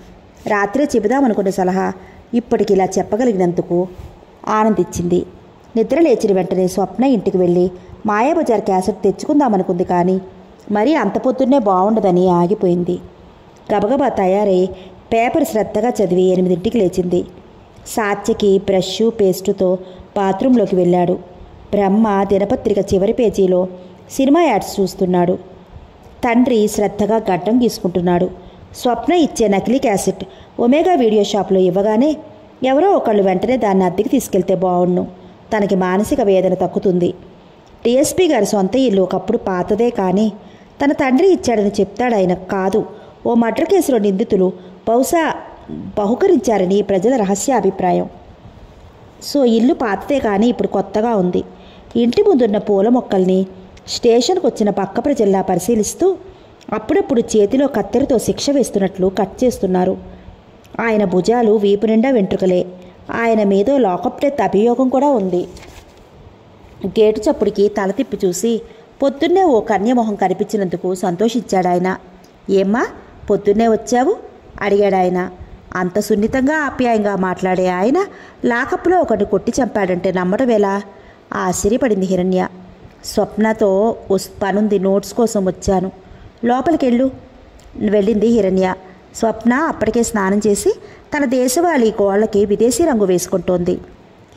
S1: రాత్రే చెబుదామనుకున్న సలహా ఇప్పటికి ఇలా చెప్పగలిగినందుకు ఆనందించింది. నిద్ర లేచిన వెంటనే స్వప్న ఇంటికి వెళ్ళి మాయాబజార్ క్యాసెట్ తెచ్చుకుందామనుకుంది కానీ మరీ అంత పొద్దున్నే బాగుండదని ఆగిపోయింది. గబగబా తయారై పేపర్ శ్రద్ధగా చదివి ఎనిమిదింటికి లేచింది. సాత్యకి బ్రష్ పేస్టుతో బాత్రూంలోకి వెళ్ళాడు. బ్రహ్మ దినపత్రిక చివరి పేజీలో సినిమా యాడ్స్ చూస్తున్నాడు. తండ్రి శ్రద్ధగా గడ్డం గీసుకుంటున్నాడు. స్వప్న ఇచ్చే నకిలీ క్యాసెట్ ఒమేగా వీడియో షాప్లో ఇవ్వగానే ఎవరో ఒకళ్ళు వెంటనే దాన్ని అద్దెకి తీసుకెళ్తే బాగుండు తనకి మానసిక వేదన తక్కుతుంది. డిఎస్పీ గారి సొంత ఇల్లు ఒకప్పుడు పాతదే కానీ తన తండ్రి ఇచ్చాడని చెప్తాడు ఆయన. కాదు ఓ మర్డర్ కేసులో నిందితులు బహుశా బహుకరించారని ప్రజల రహస్య అభిప్రాయం. సో ఇల్లు పాతదే కానీ ఇప్పుడు కొత్తగా ఉంది. ఇంటి ముందున్న పూల మొక్కల్ని స్టేషన్కు వచ్చిన పక్క ప్రజల్లా పరిశీలిస్తూ అప్పుడప్పుడు చేతిలో కత్తెరతో శిక్ష వేస్తున్నట్లు కట్ చేస్తున్నారు. ఆయన భుజాలు వీపు నిండా వెంట్రుకలే. ఆయన మీద లాకప్ డెత్ అభియోగం కూడా ఉంది. గేటు చప్పుడికి తల తిప్పి చూసి పొద్దున్నే ఓ కన్యమొహం కనిపించినందుకు సంతోషించాడాయన. ఏమ్మా పొద్దున్నే వచ్చావు? అడిగాడాయన. అంత సున్నితంగా ఆప్యాయంగా మాట్లాడే ఆయన లాకప్లో ఒకటి కొట్టి చంపాడంటే నమ్మడం ఎలా? ఆశ్చర్యపడింది హిరణ్య. స్వప్నతో పనుంది నోట్స్ కోసం వచ్చాను. లోపలికెళ్ళు. వెళ్ళింది హిరణ్య. స్వప్న అప్పటికే స్నానం చేసి తన దేశవాళీ గోళ్ళకి విదేశీ రంగు వేసుకుంటోంది.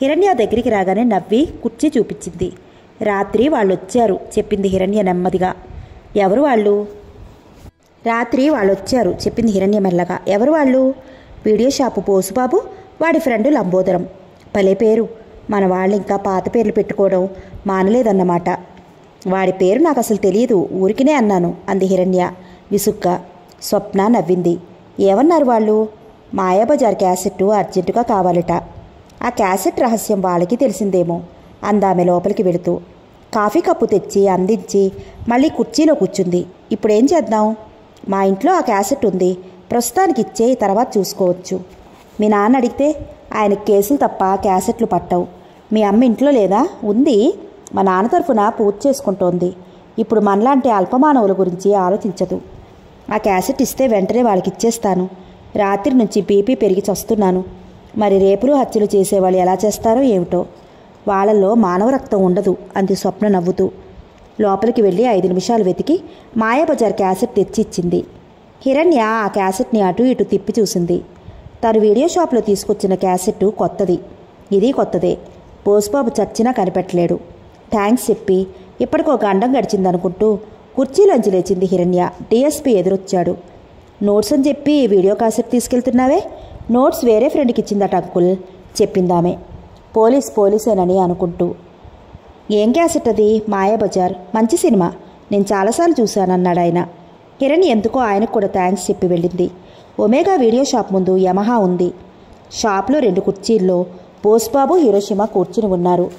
S1: హిరణ్య దగ్గరికి రాగానే నవ్వి కుర్చీ చూపించింది. రాత్రి వాళ్ళు వచ్చారు చెప్పింది హిరణ్య నెమ్మదిగా. ఎవరు వాళ్ళు? రాత్రి వాళ్ళు వచ్చారు చెప్పింది హిరణ్య మెల్లగా. ఎవరు వాళ్ళు? వీడియో షాపు పోసుబాబు వాడి ఫ్రెండ్ లంబోదరం. భలే పేరు. మన వాళ్ళు ఇంకా పాత పేర్లు పెట్టుకోవడం మానలేదన్నమాట. వాడి పేరు నాకు అసలు తెలియదు ఊరికినే అన్నాను అంది హిరణ్య విసుగ్గా. స్వప్న నవ్వింది. ఏమన్నారు వాళ్ళు? మాయాబజార్ క్యాసెట్ అర్జెంటుగా కావాలట. ఆ క్యాసెట్ రహస్యం వాళ్ళకి తెలిసిందేమో. అందామె లోపలికి వెళుతూ. కాఫీ కప్పు తెచ్చి అందించి మళ్ళీ కుర్చీలో కూర్చుంది. ఇప్పుడేం చేద్దాం? మా ఇంట్లో ఆ క్యాసెట్ ఉంది. ప్రస్తుతానికి ఇచ్చే తర్వాత చూసుకోవచ్చు. మీ నాన్న అడిగితే ఆయన కేసులు తప్ప క్యాసెట్లు పట్టవు. మీ అమ్మ ఇంట్లో లేదా? ఉంది. మా నాన్న తరఫున పూజ చేసుకుంటోంది. ఇప్పుడు మనలాంటి అల్పమానవుల గురించి ఆలోచించదు. ఆ క్యాసెట్ ఇస్తే వెంటనే వాళ్ళకి ఇచ్చేస్తాను రాత్రి నుంచి బీపీ పెరిగి చస్తున్నాను. మరి రేపులు హత్యలు చేసేవాళ్ళు ఎలా చేస్తారో ఏమిటో? వాళ్ళల్లో మానవ రక్తం ఉండదు అంది స్వప్న నవ్వుతూ. లోపలికి వెళ్ళి ఐదు నిమిషాలు వెతికి మాయాబజార్ క్యాసెట్ తెచ్చి ఇచ్చింది హిరణ్య ఆ క్యాసెట్ని అటు ఇటు తిప్పి చూసింది. తను వీడియో షాప్లో తీసుకొచ్చిన క్యాసెట్ కొత్తది. ఇది కొత్తదే. బోసుబాబు చచ్చినా కనిపెట్టలేడు. థ్యాంక్స్ చెప్పి ఇప్పటికో గండం గడిచిందనుకుంటూ కుర్చీలోంచి లేచింది హిరణ్య. డిఎస్పీ ఎదురొచ్చాడు. నోట్స్ అని చెప్పి వీడియో కాసెట్ తీసుకెళ్తున్నావే? నోట్స్ వేరే ఫ్రెండ్కి ఇచ్చిందట అంకుల్ చెప్పిందామె. పోలీస్ పోలీసేనని అనుకుంటూ. ఏం క్యాసెట్ అది? మాయాబజార్. మంచి సినిమా. నేను చాలాసార్లు చూశానన్నాడు ఆయన. కిరణ్ ఎందుకో ఆయనకు కూడా థ్యాంక్స్ చెప్పి వెళ్ళింది. ఒమేగా వీడియో షాప్ ముందు యమహా ఉంది. షాప్లో రెండు కుర్చీల్లో బోస్బాబు హీరోషిమా కూర్చుని ఉన్నారు.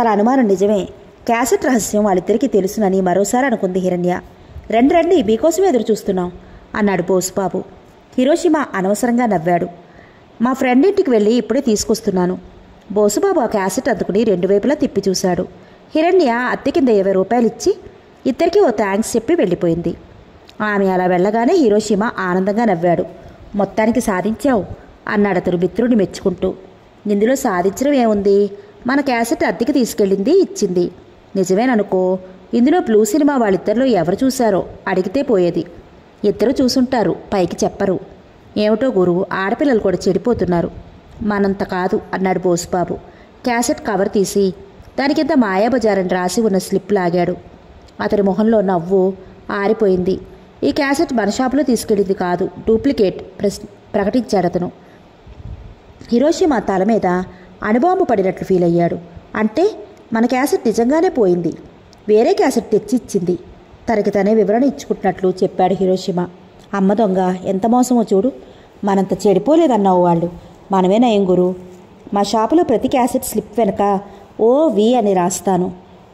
S1: తన అనుమానం నిజమే. క్యాసెట్ రహస్యం వాళ్ళిద్దరికీ తెలుసునని మరోసారి అనుకుంది హిరణ్య. రండి రండి మీకోసమే ఎదురు చూస్తున్నాం అన్నాడు బోసుబాబు. హీరోషిమా అనవసరంగా నవ్వాడు. మా ఫ్రెండ్ ఇంటికి వెళ్ళి ఇప్పుడే తీసుకొస్తున్నాను. బోసుబాబు ఆ క్యాసెట్ అందుకుని రెండు వైపులా తిప్పి చూశాడు. హిరణ్య అద్దె కింద ఇరవై రూపాయలు ఇచ్చి ఇద్దరికి ఓ థ్యాంక్స్ చెప్పి వెళ్ళిపోయింది. ఆమె అలా వెళ్ళగానే హిరోషిమా ఆనందంగా నవ్వాడు. మొత్తానికి సాధించావు అన్నాడు అతను మిత్రుడిని మెచ్చుకుంటూ. ఇందులో సాధించడం ఏముంది? మన క్యాసెట్ అద్దెకి తీసుకెళ్ళింది ఇచ్చింది. నిజమేననుకో ఇందులో బ్లూ సినిమా వాళ్ళిద్దరిలో ఎవరు చూశారో అడిగితే పోయేది. ఇద్దరు చూసుంటారు పైకి చెప్పరు. ఏమిటో గురువు ఆడపిల్లలు కూడా చెడిపోతున్నారు. మనంత కాదు అన్నాడు బోసుబాబు. క్యాసెట్ కవర్ తీసి దాని కింద మాయాబజార్ అని రాసి ఉన్న స్లిప్ లాగాడు. అతని మొహంలో నవ్వు ఆరిపోయింది. ఈ క్యాసెట్ మన షాపులో తీసుకెళ్ళింది కాదు డూప్లికేట్ ప్రస్ ప్రకటించాడు అతను. హిరోషిమా తల మీద అణుబాంబు పడినట్లు ఫీల్ అయ్యాడు. అంటే మన క్యాసెట్ నిజంగానే పోయింది. వేరే క్యాసెట్ తెచ్చి ఇచ్చింది తనకి తనే వివరణ ఇచ్చుకుంటున్నట్లు చెప్పాడు హిరోషిమా. అమ్మ దొంగ ఎంత మోసమో చూడు. మనంత చెడిపోలేదన్నావు వాళ్ళు. మనమేనా ఏం గురు? మా షాపులో ప్రతి క్యాసెట్ స్లిప్ వెనక ఓ వి అని రాస్తాను.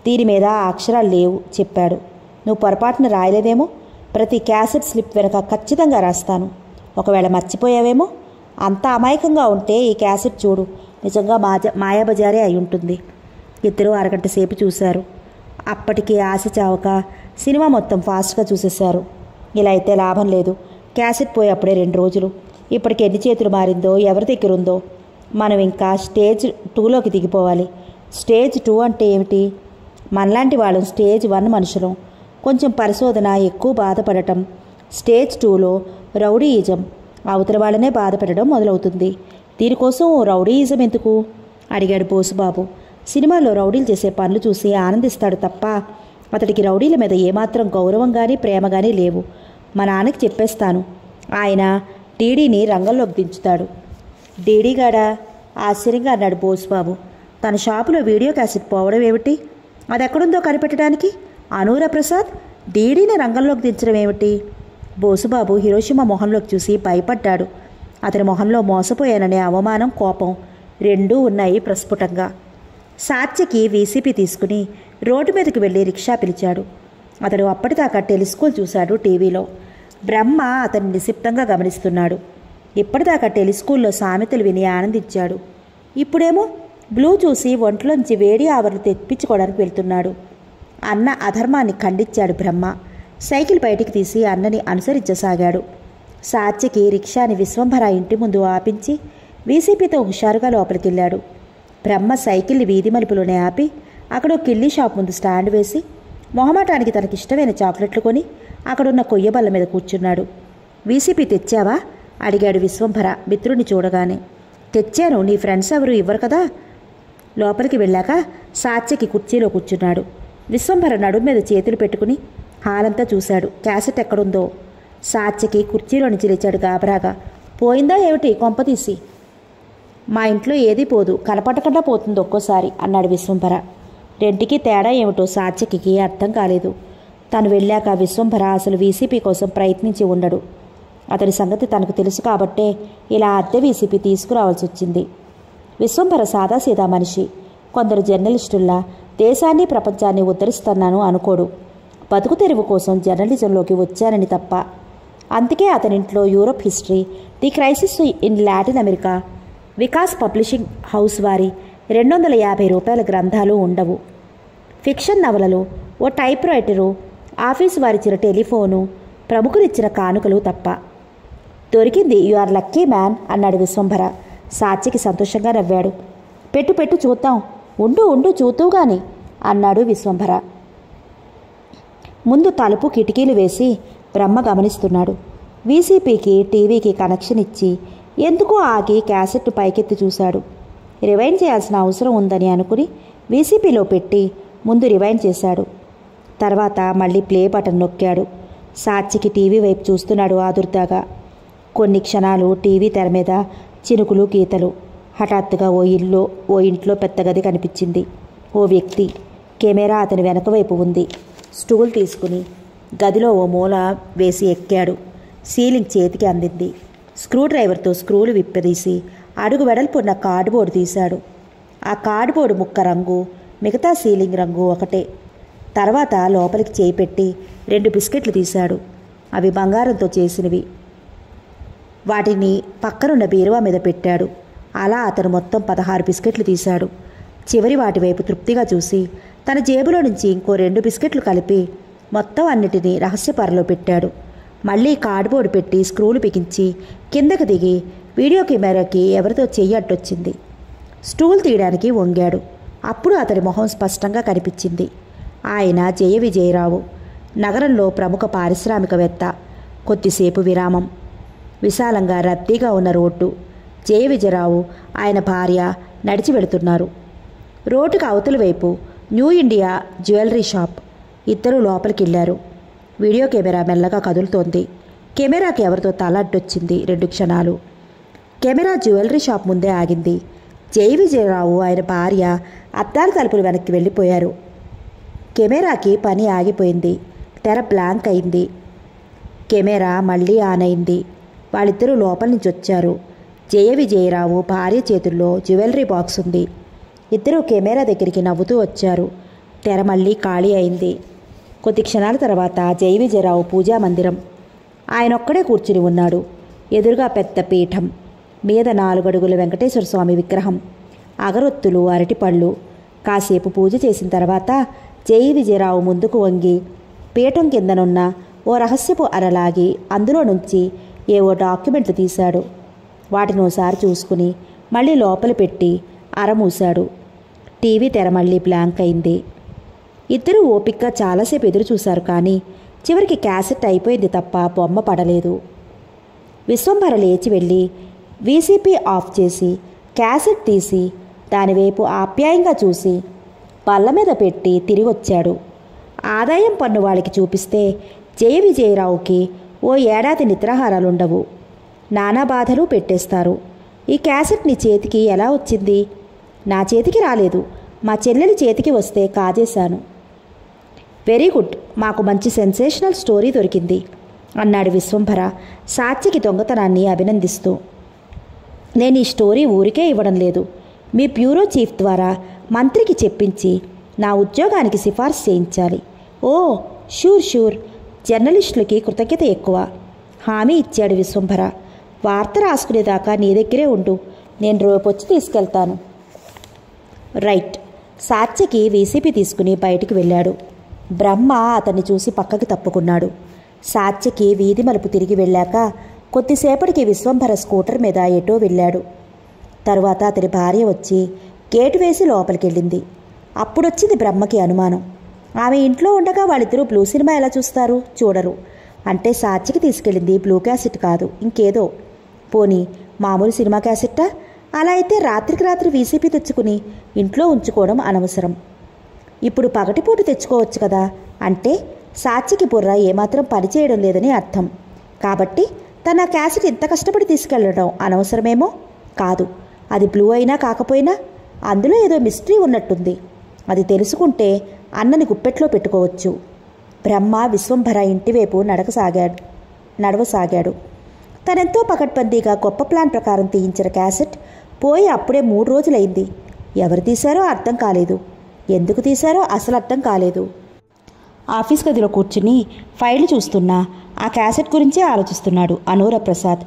S1: దీని మీద అక్షరాలు లేవు చెప్పాడు. నువ్వు పొరపాటున రాయలేదేమో? ప్రతి క్యాసెట్ స్లిప్ వెనక ఖచ్చితంగా రాస్తాను. ఒకవేళ మర్చిపోయావేమో? అంత అమాయకంగా ఉంటే ఈ క్యాసెట్ చూడు. నిజంగా మాజ మాయాబజారే అయి ఉంటుంది. ఇద్దరు అరగంట సేపు చూశారు. అప్పటికి ఆశ చావక సినిమా మొత్తం ఫాస్ట్గా చూసేశారు. ఇలా అయితే లాభం లేదు. క్యాసెట్ పోయి అప్పుడే రెండు రోజులు. ఇప్పటికి ఎన్ని చేతులు మారిందో ఎవరి దగ్గర ఉందో మనం ఇంకా స్టేజ్ టూలోకి దిగిపోవాలి. స్టేజ్ టూ అంటే ఏమిటి? మనలాంటి వాళ్ళం స్టేజ్ వన్ మనుషులం. కొంచెం పరిశోధన ఎక్కువ బాధపడటం. స్టేజ్ టూలో రౌడీయిజం. అవతల వాళ్ళనే బాధపెట్టడం మొదలవుతుంది. దీనికోసం రౌడీయిజం ఎందుకు? అడిగాడు బోసుబాబు. సినిమాలో రౌడీలు చేసే పనులు చూసి ఆనందిస్తాడు తప్ప అతడికి రౌడీల మీద ఏమాత్రం గౌరవం కానీ ప్రేమ కానీ లేవు. మా నాన్నకి చెప్పేస్తాను. ఆయన డీడీని రంగంలోకి దించుతాడు. డీడీగాడా ఆశ్చర్యంగా అన్నాడు బోసుబాబు. తన షాపులో వీడియో క్యాసెట్ పోవడం ఏమిటి? అది ఎక్కడుందో కనిపెట్టడానికి? అనూర ప్రసాద్? డీడీని రంగంలోకి దించడం ఏమిటి? బోసుబాబు హిరోషిమ మొహంలోకి చూసి భయపడ్డాడు. అతని మొహంలో మోసపోయాననే అవమానం కోపం రెండూ ఉన్నాయి ప్రస్ఫుటంగా. సాత్యకి వీసీపీ తీసుకుని రోడ్డు మీదకి వెళ్ళి రిక్షా పిలిచాడు. అతడు అప్పటిదాకా టెలిస్కోప్ చూశాడు టీవీలో. బ్రహ్మ అతన్ని నిశ్శబ్దంగా గమనిస్తున్నాడు. ఇప్పటిదాకా టెలిస్కూల్లో సామెతలు విని ఆనందించాడు. ఇప్పుడేమో బ్లూ చూసి ఒంట్లోంచి వేడి ఆవరణ తెప్పించుకోవడానికి వెళ్తున్నాడు. అన్న అధర్మాన్ని ఖండించాడు బ్రహ్మ. సైకిల్ బయటికి తీసి అన్నని అనుసరించసాగాడు. సాత్యకి రిక్షాని విశ్వంభర ఇంటి ముందు ఆపించి వీసీపీతో హుషారుగా లోపలికెళ్ళాడు. బ్రహ్మ సైకిల్ని వీధి మలుపులోనే ఆపి అక్కడ ఒక కిల్లీ షాప్ ముందు స్టాండ్ వేసి మొహమాటానికి తనకిష్టమైన చాక్లెట్లు కొని అక్కడున్న కొయ్య బల్ల మీద కూర్చున్నాడు. వీసీపీ తెచ్చావా? అడిగాడు విశ్వంభర మిత్రుడిని చూడగానే. తెచ్చాను నీ ఫ్రెండ్స్ ఎవరు ఇవ్వరు కదా? లోపలికి వెళ్ళాక సాత్యకి కుర్చీలో కూర్చున్నాడు. విశ్వంభర నడుం మీద చేతులు పెట్టుకుని హాలంతా చూశాడు. క్యాసెట్ ఎక్కడుందో? సాత్యకి కుర్చీలో నుంచి లేచాడు గాబరాగా పోయిందా ఏమిటి? కొంపతీసి మా ఇంట్లో ఏదీ పోదు. కనపడకుండా పోతుంది ఒక్కోసారి అన్నాడు విశ్వంభర. రెంటికి తేడా ఏమిటో సాత్యకి అర్థం కాలేదు. తను వెళ్ళాక విశ్వంభర అసలు వీసీపీ కోసం ప్రయత్నించి ఉండడు. అతని సంగతి తనకు తెలుసు కాబట్టే ఇలా అద్దె వీసీపీ తీసుకురావాల్సి వచ్చింది. విశ్వంభర సాదాసీదా మనిషి. కొందరు జర్నలిస్టుల్లా దేశాన్ని ప్రపంచాన్ని ఉద్ధరిస్తున్నాను అనుకోడు. బతుకు తెరువు కోసం జర్నలిజంలోకి వచ్చానని తప్ప. అందుకే అతనింట్లో Europe history the crisis in Latin America Vikas publishing house వారి రెండు వందల యాభై రూపాయల గ్రంథాలు ఉండవు. ఫిక్షన్ నవలలు ఓ టైప్ రైటరు ఆఫీసు వారిచ్చిన టెలిఫోను ప్రముఖులిచ్చిన కానుకలు తప్ప. దొరికింది యు ఆర్ లక్కీ మ్యాన్ అన్నాడు విశ్వంభర. సాత్యకి సంతోషంగా నవ్వాడు. పెట్టు పెట్టు చూద్దాం. ఉండు ఉండు చూతూ గాని అన్నాడు విశ్వంభర. ముందు తలుపు కిటికీలు వేసి బ్రహ్మ గమనిస్తున్నాడు. వీసీపీకి టీవీకి కనెక్షన్ ఇచ్చి ఎందుకో ఆగి క్యాసెట్ పైకెత్తి చూశాడు. రివైండ్ చేయాల్సిన అవసరం ఉందని అనుకుని వీసీపీలో పెట్టి ముందు రివైండ్ చేశాడు. తర్వాత మళ్ళీ ప్లే బటన్ నొక్కాడు. సాక్షికి టీవీ వైపు చూస్తున్నాడు ఆదుర్దాగా. కొన్ని క్షణాలు టీవీ తెర మీద చినుకులు గీతలు. హఠాత్తుగా ఓ ఇల్లు ఓ ఇంట్లో పెద్ద గది కనిపించింది. ఓ వ్యక్తి. కెమెరా అతని వెనక వైపు ఉంది. స్టూల్ తీసుకుని గదిలో ఓ మూల వేసి ఎక్కాడు. సీలింగ్ చేతికి అందింది. స్క్రూ డ్రైవర్తో స్క్రూలు విప్పదీసి అడుగు వెడల్పున్న కార్డుబోర్డు తీశాడు. ఆ కార్డుబోర్డు ముక్క రంగు మిగతా సీలింగ్ రంగు ఒకటే. తర్వాత లోపలికి చేయి పెట్టి రెండు బిస్కెట్లు తీశాడు. అవి బంగారంతో చేసినవి. వాటిని పక్కనున్న బీరువా మీద పెట్టాడు. అలా అతను మొత్తం పదహారు బిస్కెట్లు తీశాడు. చివరి వాటి వైపు తృప్తిగా చూసి తన జేబులో నుంచి ఇంకో రెండు బిస్కెట్లు కలిపి మొత్తం అన్నిటినీ రహస్య పరలో పెట్టాడు. మళ్ళీ కార్డ్బోర్డు పెట్టి స్క్రూలు బిగించి కిందకు దిగి వీడియో కెమెరాకి ఎవరితో చెయ్యి స్టూల్ తీయడానికి వంగాడు. అప్పుడు అతడి మొహం స్పష్టంగా కనిపించింది. ఆయన జయ విజయరావు నగరంలో ప్రముఖ పారిశ్రామికవేత్త కొద్దిసేపు విరామం. విశాలంగా రద్దీగా ఉన్న రోడ్డు. జయ విజయరావు ఆయన భార్య నడిచి వెళుతున్నారు. రోడ్డుకు అవతల వైపు న్యూ ఇండియా జ్యువెలరీ షాప్. ఇద్దరు లోపలికి వెళ్ళారు వీడియో కెమెరా మెల్లగా కదులుతోంది. కెమెరాకి ఎవరితో తల అడ్డొచ్చింది రెండు క్షణాలు. కెమెరా జ్యువెలరీ షాప్ ముందే ఆగింది. జై విజయరావు ఆయన భార్య అద్దాల తలుపులు వెనక్కి వెళ్ళిపోయారు. కెమెరాకి పని ఆగిపోయింది. తెర బ్లాంక్ అయింది. కెమెరా మళ్ళీ ఆన్ అయింది. వాళ్ళిద్దరూ లోపల నుంచి వచ్చారు. జయ విజయరావు భార్య చేతుల్లో జ్యువెలరీ బాక్స్ ఉంది. ఇద్దరూ కెమెరా దగ్గరికి నవ్వుతూ వచ్చారు. తెర మళ్ళీ ఖాళీ అయింది. కొద్ది క్షణాల తర్వాత జయ విజయరావు పూజా మందిరం. ఆయన ఒక్కడే కూర్చుని ఉన్నాడు. ఎదురుగా పెద్ద పీఠం. మీద నాలుగడుగుల వెంకటేశ్వర స్వామి విగ్రహం. అగరొత్తులు అరటిపళ్ళు. కాసేపు పూజ చేసిన తర్వాత జై విజయరావు ముందుకు వంగి పీఠం కిందనున్న ఓ రహస్యపు అరలాగి అందులో నుంచి ఏవో డాక్యుమెంట్లు తీశాడు. వాటిని ఓసారి చూసుకుని మళ్ళీ లోపల పెట్టి అర మూశాడు. టీవీ తెర మళ్ళీ బ్లాంక్ అయింది. ఇద్దరూ ఓపిక్గా చాలాసేపు ఎదురు చూశారు కానీ చివరికి క్యాసెట్ అయిపోయింది తప్ప బొమ్మ పడలేదు. విశ్వంభర లేచి వెళ్ళి వీసీపీ ఆఫ్ చేసి క్యాసెట్ తీసి దానివైపు ఆప్యాయంగా చూసి పళ్ళ మీద పెట్టి తిరిగి వచ్చాడు ఆదాయం పన్ను వాళ్ళకి చూపిస్తే జయ విజయరావుకి ఓ ఏడాది నిద్రాహారాలుండవు. నానా బాధలు పెట్టేస్తారు. ఈ క్యాసెట్ నీ చేతికి ఎలా వచ్చింది? నా చేతికి రాలేదు. మా చెల్లెలి చేతికి వస్తే కాజేశాను. Very good. మాకు మంచి సెన్సేషనల్ స్టోరీ దొరికింది అన్నాడు విశ్వంభర సాత్యకి దొంగతనాన్ని అభినందిస్తూ. నేను ఈ స్టోరీ ఊరికే ఇవ్వడం లేదు. మీ ప్యూరో చీఫ్ ద్వారా మంత్రికి చెప్పించి నా ఉద్యోగానికి సిఫార్సు చేయించాలి. Oh sure sure. జర్నలిస్టులకి కృతజ్ఞత ఎక్కువ. హామీ ఇచ్చాడు విశ్వంభర. వార్త రాసుకునేదాకా నీ దగ్గరే ఉండు. నేను రేపొచ్చి తీసుకెళ్తాను. రైట్. సాత్యకి వీసీపీ తీసుకుని బయటికి వెళ్ళాడు. బ్రహ్మ అతన్ని చూసి పక్కకి తప్పుకున్నాడు. సాత్యకి వీధి మలుపు తిరిగి వెళ్ళాక కొద్దిసేపటికి విశ్వంభర స్కూటర్ మీద ఎటో వెళ్ళాడు. తరువాత అతని భార్య వచ్చి గేటు వేసి లోపలికి వెళ్ళింది అప్పుడొచ్చింది బ్రహ్మకి అనుమానం. ఆమె ఇంట్లో ఉండగా వాళ్ళిద్దరూ బ్లూ సినిమా ఎలా చూస్తారు? చూడరు. అంటే సాక్షికి తీసుకెళ్ళింది బ్లూ క్యాసెట్ కాదు ఇంకేదో. పోనీ మామూలు సినిమా క్యాసెట్టా? అలా అయితే రాత్రికి రాత్రి వీసీపీ తెచ్చుకుని ఇంట్లో ఉంచుకోవడం అనవసరం. ఇప్పుడు పగటిపూట తెచ్చుకోవచ్చు కదా? అంటే సాక్షికి బుర్ర ఏమాత్రం పనిచేయడం లేదని అర్థం. కాబట్టి తన క్యాసెట్ ఇంత కష్టపడి తీసుకెళ్ళడం అనవసరమేమో? కాదు. అది బ్లూ అయినా కాకపోయినా అందులో ఏదో మిస్టరీ ఉన్నట్టుంది. అది తెలుసుకుంటే అన్నని గుప్పెట్లో పెట్టుకోవచ్చు. బ్రహ్మ విశ్వంభర ఇంటివైపు నడకసాగాడు. నడవసాగాడు. తనెంతో పకడ్బందీగా గొప్ప ప్లాన్ ప్రకారం తీయించిన క్యాసెట్ పోయి అప్పుడే మూడు రోజులైంది. ఎవరు తీశారో అర్థం కాలేదు. ఎందుకు తీశారో అసలు అర్థం కాలేదు. ఆఫీస్ గదిలో కూర్చుని ఫైల్ చూస్తున్నా. ఆ క్యాసెట్ గురించే ఆలోచిస్తున్నాడు అనూర ప్రసాద్.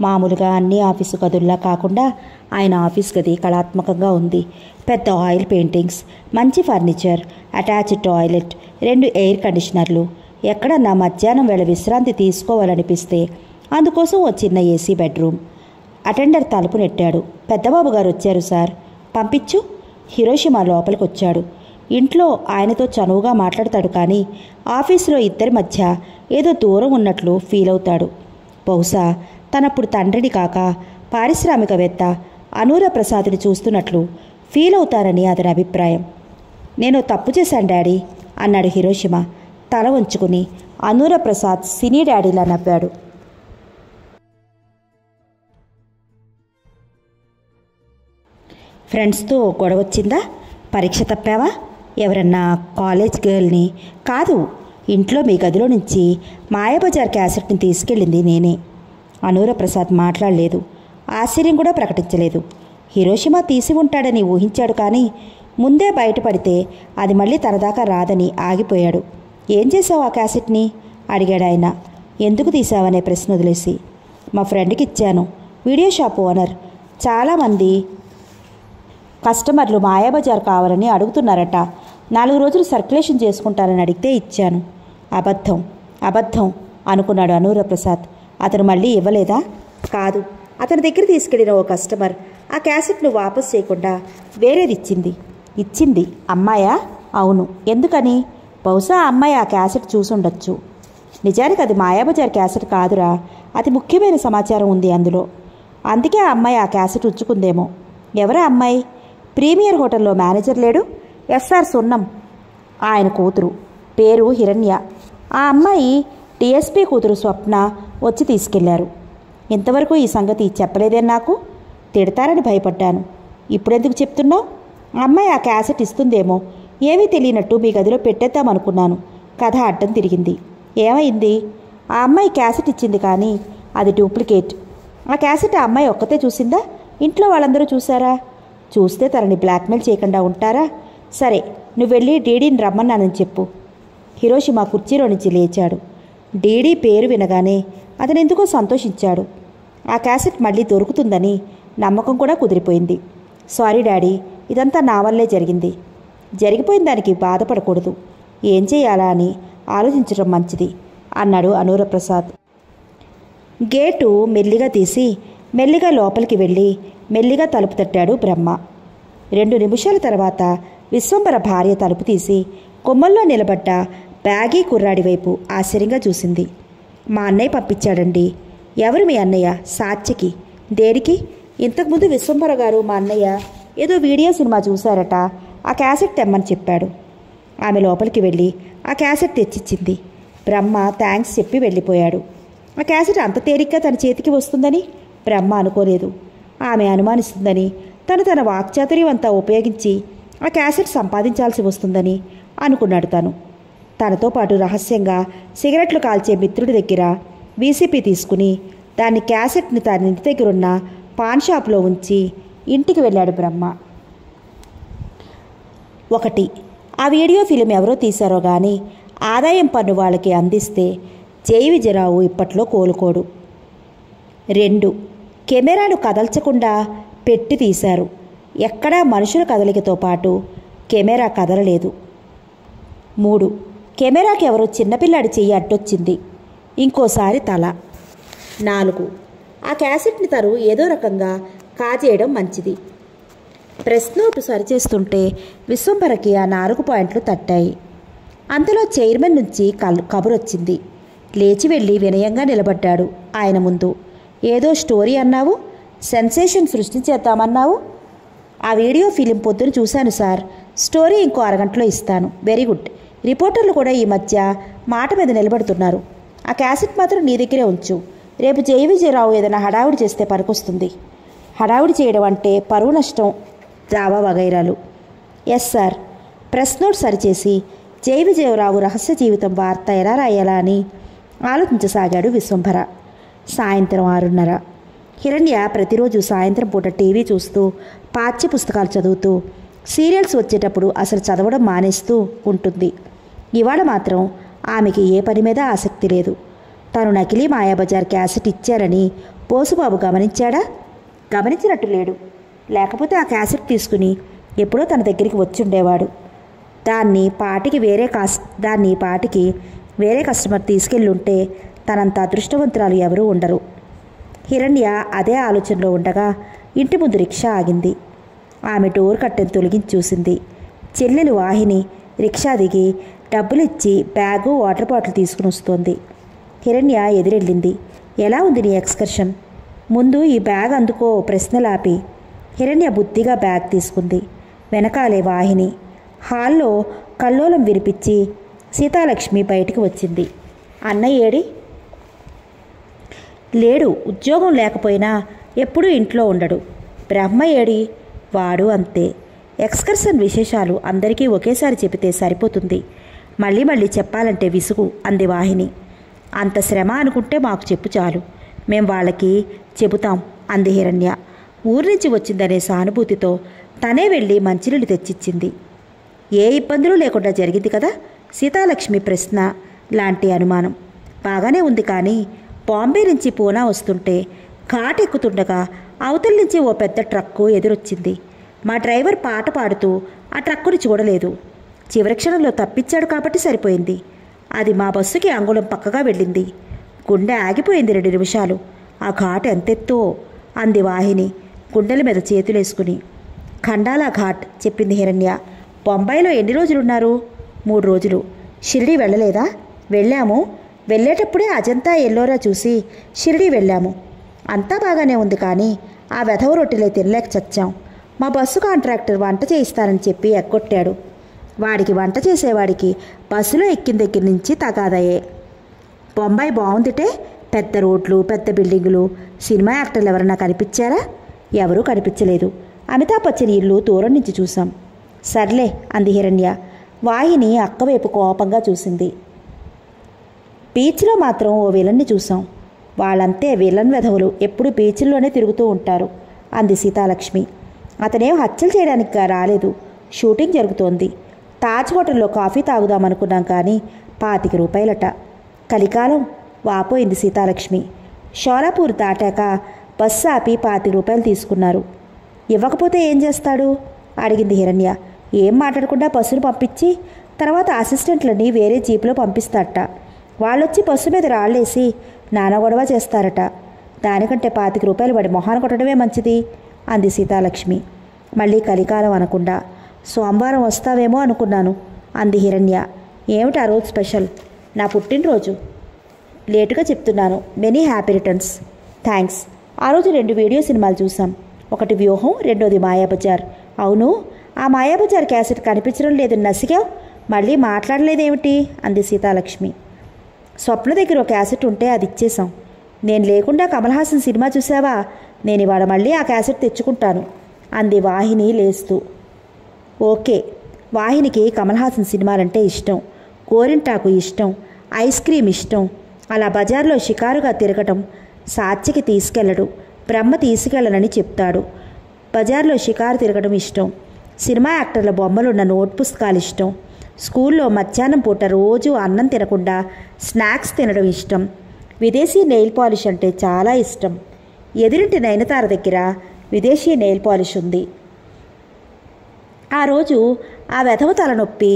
S1: మామూలుగా అన్ని ఆఫీసు గదుల్లా కాకుండా ఆయన ఆఫీస్ గది కళాత్మకంగా ఉంది. పెద్ద ఆయిల్ పెయింటింగ్స్ మంచి ఫర్నిచర్ అటాచ్డ్ టాయిలెట్ రెండు ఎయిర్ కండిషనర్లు. ఎక్కడన్నా మధ్యాహ్నం వేళ విశ్రాంతి తీసుకోవాలనిపిస్తే అందుకోసం ఓ చిన్న ఏసీ బెడ్రూమ్. అటెండర్ తలుపు నెట్టాడు. పెద్దబాబు గారు వచ్చారు సార్. పంపించు. హిరోషిమా లోపలికి వచ్చాడు ఇంట్లో ఆయనతో చనువుగా మాట్లాడతాడు కానీ ఆఫీసులో ఇద్దరి మధ్య ఏదో దూరం ఉన్నట్లు ఫీల్ అవుతాడు. బహుశా తనప్పుడు తండ్రిని కాక పారిశ్రామికవేత్త అనూర ప్రసాద్ని చూస్తున్నట్లు ఫీల్ అవుతారని అతని అభిప్రాయం. నేను తప్పు చేశాను డాడీ అన్నాడు హిరోషిమ తల వంచుకుని అనూర ప్రసాద్ సినీ డాడీలా నవ్వాడు. ఫ్రెండ్స్తో గొడవ వచ్చిందా? పరీక్ష తప్పావా? ఎవరన్నా కాలేజ్ గర్ల్ని కాదు ఇంట్లో మీ గదిలో నుంచి మాయాబజార్ క్యాసెట్ని తీసుకెళ్ళింది నేనే. అనూర ప్రసాద్ మాట్లాడలేదు. ఆశ్చర్యం కూడా ప్రకటించలేదు. హిరోషిమా తీసి ఉంటాడని ఊహించాడు కానీ ముందే బయటపడితే అది మళ్ళీ తనదాకా రాదని ఆగిపోయాడు. ఏం చేశావు ఆ క్యాసెట్ని? అడిగాడు ఆయన. ఎందుకు తీసావనే ప్రశ్న వదిలేసి. మా ఫ్రెండ్కి ఇచ్చాను. Video shop owner. చాలామంది కస్టమర్లు మాయాబజార్ కావాలని అడుగుతున్నారట. నాలుగు రోజులు సర్క్యులేషన్ చేసుకుంటారని అడిగితే ఇచ్చాను. అబద్ధం అబద్ధం అనుకున్నాడు అనూర ప్రసాద్ అతను మళ్ళీ ఇవ్వలేదా? కాదు. అతని దగ్గర తీసుకెళ్ళిన ఓ కస్టమర్ ఆ క్యాసెట్ను వాపస్ చేయకుండా వేరేది ఇచ్చింది. ఇచ్చింది అమ్మాయా? అవును. ఎందుకని? బహుశా ఆ అమ్మాయి ఆ క్యాసెట్ చూసుండొచ్చు. నిజానికి అది మాయాబజార్ క్యాసెట్ కాదురా. అతి ముఖ్యమైన సమాచారం ఉంది అందులో. అందుకే ఆ అమ్మాయి ఆ క్యాసెట్ ఉంచుకుందేమో. ఎవరా అమ్మాయి? ప్రీమియర్ హోటల్లో మేనేజర్ లేడు? ఎస్ఆర్ సున్నం ఆయన కూతురు. పేరు హిరణ్య. ఆ అమ్మాయి టీఎస్పీ కూతురు స్వప్న వచ్చి తీసుకెళ్ళారు. ఇంతవరకు ఈ సంగతి చెప్పలేదే నాకు? తిడతారని భయపడ్డాను. ఇప్పుడెందుకు చెప్తున్నావు? అమ్మాయి ఆ క్యాసెట్ ఇస్తుందేమో. ఏమీ తెలియనట్టు మీ గదిలో పెట్టేద్దామనుకున్నాను. కథ అడ్డం తిరిగింది. ఏమైంది? ఆ అమ్మాయి క్యాసెట్ ఇచ్చింది కానీ అది డూప్లికేట్. ఆ క్యాసెట్ ఆ అమ్మాయి ఒక్కతే చూసిందా? ఇంట్లో వాళ్ళందరూ చూసారా చూస్తే తనని బ్లాక్మెయిల్ చేయకుండా ఉంటారా? సరే నువ్వు వెళ్ళి డీడీని రమ్మన్నానని చెప్పు. హిరోషి మా కుర్చీలో నుంచి లేచాడు. డీడీ పేరు వినగానే అతను ఎందుకో సంతోషించాడు. ఆ క్యాసెట్ మళ్ళీ దొరుకుతుందని నమ్మకం కూడా కుదిరిపోయింది. సారీ డాడీ ఇదంతా నా వల్లే జరిగింది. జరిగిపోయిన దానికి బాధపడకూడదు. ఏం చేయాలా అని ఆలోచించడం మంచిది అన్నాడు అనూరప్రసాద్. గేటు మెల్లిగా తీసి మెల్లిగా లోపలికి వెళ్ళి మెల్లిగా తలుపు తట్టాడు బ్రహ్మ. రెండు నిమిషాల తర్వాత విశ్వంబర భార్య తలుపు తీసి కొమ్మల్లో నిలబడ్డ బ్యాగీ కుర్రాడి వైపు ఆశ్చర్యంగా చూసింది. మా అన్నయ్య పంపించాడండి. ఎవరు మీ అన్నయ్య? సాత్యకి దేనికి? ఇంతకుముందు విశ్వంబర గారు మా అన్నయ్య ఏదో వీడియో సినిమా చూశారట. ఆ క్యాసెట్ తెమ్మని చెప్పాడు. ఆమె లోపలికి వెళ్ళి ఆ క్యాసెట్ తెచ్చిచ్చింది. బ్రహ్మ థ్యాంక్స్ చెప్పి వెళ్ళిపోయాడు. ఆ క్యాసెట్ అంత తేలిగ్గా తన చేతికి వస్తుందని బ్రహ్మ అనుకోలేదు. ఆమె అనుమానిస్తుందని తను తన వాక్చాతుర్యం అంతా ఉపయోగించి ఆ క్యాసెట్ సంపాదించాల్సి వస్తుందని అనుకున్నాడు తను. తనతో పాటు రహస్యంగా సిగరెట్లు కాల్చే మిత్రుడి దగ్గర వీసీపీ తీసుకుని దాని క్యాసెట్ని తన ఇంటి దగ్గరున్న పాన్ షాప్లో ఉంచి ఇంటికి వెళ్ళాడు బ్రహ్మ. ఒకటి ఆ వీడియో ఫిలిం ఎవరో తీశారో కానీ ఆదాయం పన్ను వాళ్ళకి అందిస్తే జై విజయరావు ఇప్పట్లో కోలుకోడు. రెండు కెమెరాను కదల్చకుండా పెట్టి తీశారు. ఎక్కడా మనుషుల కదలికతో పాటు కెమెరా కదలలేదు. మూడు కెమెరాకి ఎవరో చిన్నపిల్లాడి చెయ్యి అడ్డొచ్చింది. ఇంకోసారి తల. నాలుగు ఆ క్యాసెట్ని తరు ఏదో రకంగా కాజేయడం మంచిది. ప్రెస్ నోటు సరిచేస్తుంటే విశ్వంభరకి ఆ నాలుగు పాయింట్లు తట్టాయి. అందులో చైర్మన్ నుంచి కల్ కబురొచ్చింది. లేచి వెళ్ళి వినయంగా నిలబడ్డాడు ఆయన ముందు. ఏదో స్టోరీ అన్నావు? సెన్సేషన్ సృష్టించేద్దామన్నావు? ఆ వీడియో ఫిలిం పొద్దున చూశాను సార్. స్టోరీ ఇంకో అరగంటలో ఇస్తాను. Very good. రిపోర్టర్లు కూడా ఈ మధ్య మాట మీద నిలబడుతున్నారు. ఆ క్యాసెట్ మాత్రం నీ దగ్గరే ఉంచు. రేపు జై విజయరావు ఏదైనా హడావుడి చేస్తే పనికొస్తుంది. హడావుడి చేయడం అంటే పరువు నష్టం. దావా వగైరాలు. Yes sir. ప్రెస్ నోట్ సరిచేసి జై విజయరావు రహస్య జీవితం వార్త ఎలా రాయాలా అని ఆలోచించసాగాడు విశ్వంభర. సాయంత్రం ఆరున్నర. హిరణ్య ప్రతిరోజు సాయంత్రం పూట టీవీ చూస్తూ పాఠ్య పుస్తకాలు చదువుతూ సీరియల్స్ వచ్చేటప్పుడు అసలు చదవడం మానేస్తూ ఉంటుంది. ఇవాళ మాత్రం ఆమెకి ఏ పని మీద ఆసక్తి లేదు. తను నకిలీ మాయాబజార్ క్యాసెట్ ఇచ్చారని బోసుబాబు గమనించాడా? గమనించినట్టు లేడు. లేకపోతే ఆ క్యాసెట్ తీసుకుని ఎప్పుడో తన దగ్గరికి వచ్చుండేవాడు దాన్ని పాటికి వేరే కాస్ దాన్ని పాటికి వేరే కస్టమర్ తీసుకెళ్ళుంటే తనంత అదృష్టవంతురాలు ఎవరూ ఉండరు. హిరణ్య అదే ఆలోచనలో ఉండగా ఇంటి ముందు రిక్షా ఆగింది. ఆమె డోర్ కట్టెను తొలగించి చూసింది. చెల్లెలు వాహిని రిక్షా దిగి డబ్బులిచ్చి బ్యాగు వాటర్ బాటిల్ తీసుకుని వస్తోంది. హిరణ్య ఎదురెళ్ళింది. ఎలా ఉంది నీ ఎక్స్కర్షన్? ముందు ఈ బ్యాగ్ అందుకో ప్రశ్నలాపి. హిరణ్య బుద్ధిగా బ్యాగ్ తీసుకుంది. వెనకాలే వాహిని. హాల్లో కల్లోలం విరిపించి సీతాలక్ష్మి బయటికి వచ్చింది. అన్నయ్య ఏడి లేడు. ఉద్యోగం లేకపోయినా ఎప్పుడూ ఇంట్లో ఉండడు. బ్రహ్మ ఏడి? వాడు అంతే. ఎక్స్కర్షన్ విశేషాలు అందరికీ ఒకేసారి చెబితే సరిపోతుంది. మళ్ళీ మళ్ళీ చెప్పాలంటే విసుగు అంది వాహిని. అంత శ్రమ అనుకుంటే మాకు చెప్పు చాలు. మేం వాళ్ళకి చెబుతాం అంది హిరణ్య. ఊరి నుంచి వచ్చిందనే సానుభూతితో తనే వెళ్ళి మంచినీళ్ళు తెచ్చిచ్చింది. ఏ ఇబ్బందులు లేకుండా జరిగింది కదా? సీతాలక్ష్మి ప్రశ్న లాంటి అనుమానం. బాగానే ఉంది కానీ బాంబే నుంచి పూనా వస్తుంటే ఘాట్ ఎక్కుతుండగా అవతల నుంచి ఓ పెద్ద ట్రక్కు ఎదురొచ్చింది. మా డ్రైవర్ పాట పాడుతూ ఆ ట్రక్కుని చూడలేదు. చివరి క్షణంలో తప్పించాడు కాబట్టి సరిపోయింది. అది మా బస్సుకి అంగుళం పక్కగా వెళ్ళింది. గుండె ఆగిపోయింది రెండు నిమిషాలు. ఆ ఘాట్ ఎంతెత్తో? అంది వాహిని గుండెల మీద చేతులేసుకుని. ఖండాలా ఘాట్ చెప్పింది హిరణ్య. బొంబాయిలో ఎన్ని రోజులున్నారు? మూడు రోజులు. షిరిడి వెళ్ళలేదా? వెళ్ళాము. వెళ్ళేటప్పుడే అజంతా ఎల్లోరా చూసి షిరిడి వెళ్ళాము. అంతా బాగానే ఉంది కానీ ఆ వెధవ రొట్టెలే తినలేక చచ్చాం. మా బస్సు కాంట్రాక్టర్ వంట చేయిస్తారని చెప్పి ఎగ్గొట్టాడు. వాడికి వంట చేసేవాడికి బస్సులో ఎక్కిన దగ్గర నుంచి తగాదయ్యే. బొంబాయి బాగుందిటే? పెద్ద రోడ్లు పెద్ద బిల్డింగులు సినిమా యాక్టర్లు ఎవరన్నా కనిపించారా? ఎవరూ కనిపించలేదు. అమితాబ్ బచ్చన్ ఇల్లు దూరం నుంచి చూసాం సర్లే అంది హిరణ్య. వాహిని అక్కవైపు కోపంగా చూసింది. బీచ్లో మాత్రం ఓ విలన్ని చూసాం వాళ్ళంతే విలన్ వెధవులు ఎప్పుడు బీచ్ల్లోనే తిరుగుతూ ఉంటారు అంది సీతాలక్ష్మి. అతనేం హత్యలు చేయడానికి రాలేదు. షూటింగ్ జరుగుతోంది. తాజ్ హోటల్లో కాఫీ తాగుదామనుకున్నాం కానీ పాతిక రూపాయలట. కలికాలం వాపోయింది సీతాలక్ష్మి. షోలాపూర్ దాటాక బస్సు ఆపి పాతిక రూపాయలు తీసుకున్నారు. ఇవ్వకపోతే ఏం చేస్తాడు? అడిగింది హిరణ్య. ఏం మాట్లాడకుండా బస్సును పంపించి తర్వాత అసిస్టెంట్లని వేరే జీపులో పంపిస్తాట వాళ్ళొచ్చి బస్సు మీద రాళ్ళేసి నానా గొడవ చేస్తారట. దానికంటే పాతిక రూపాయలు పడి మొహాన కొట్టడమే మంచిది అంది సీతాలక్ష్మి. మళ్ళీ కలికాలం అనకుండా సోమవారం వస్తావేమో అనుకున్నాను అంది హిరణ్య. ఏమిటి ఆ రోజు స్పెషల్? నా పుట్టినరోజు. లేటుగా చెప్తున్నాను మెనీ హ్యాపీ రిటర్న్స్. థ్యాంక్స్. ఆ రోజు రెండు వీడియో సినిమాలు చూసాం ఒకటి వ్యూహం రెండోది మాయాబజార్. అవును ఆ మాయాబజార్ క్యాసెట్ కనిపించడం లేదు నసిగావు? మళ్ళీ మాట్లాడలేదేమిటి? అంది సీతాలక్ష్మి. స్వప్న దగ్గర ఒక క్యాసెట్ ఉంటే అది ఇచ్చేసాం నేను లేకుండా కమల్ హాసన్ సినిమా చూసావా నేను ఇవాళ మళ్ళీ ఆ క్యాసెట్ తెచ్చుకుంటాను అంది వాహిని లేస్తూ. ఓకే వాహినికి కమల్ హాసన్ సినిమాలంటే ఇష్టం గోరింటాకు ఇష్టం ఐస్ క్రీమ్ ఇష్టం. అలా బజార్లో షికారుగా తిరగటం సాత్యకి తీసుకెళ్ళడు బ్రహ్మ తీసుకెళ్ళనని చెప్తాడు. బజార్లో షికారు తిరగడం ఇష్టం సినిమా యాక్టర్ల బొమ్మలున్న నోట్ పుస్తకాలు ఇష్టం స్కూల్లో మధ్యాహ్నం పూట రోజు అన్నం తినకుండా స్నాక్స్ తినడం ఇష్టం. విదేశీ నెయిల్ పాలిష్ అంటే చాలా ఇష్టం. ఎదురింటి నయనతార దగ్గర విదేశీ నెయిల్ పాలిష్ ఉంది. ఆ రోజు ఆ వెధవ తలనొప్పి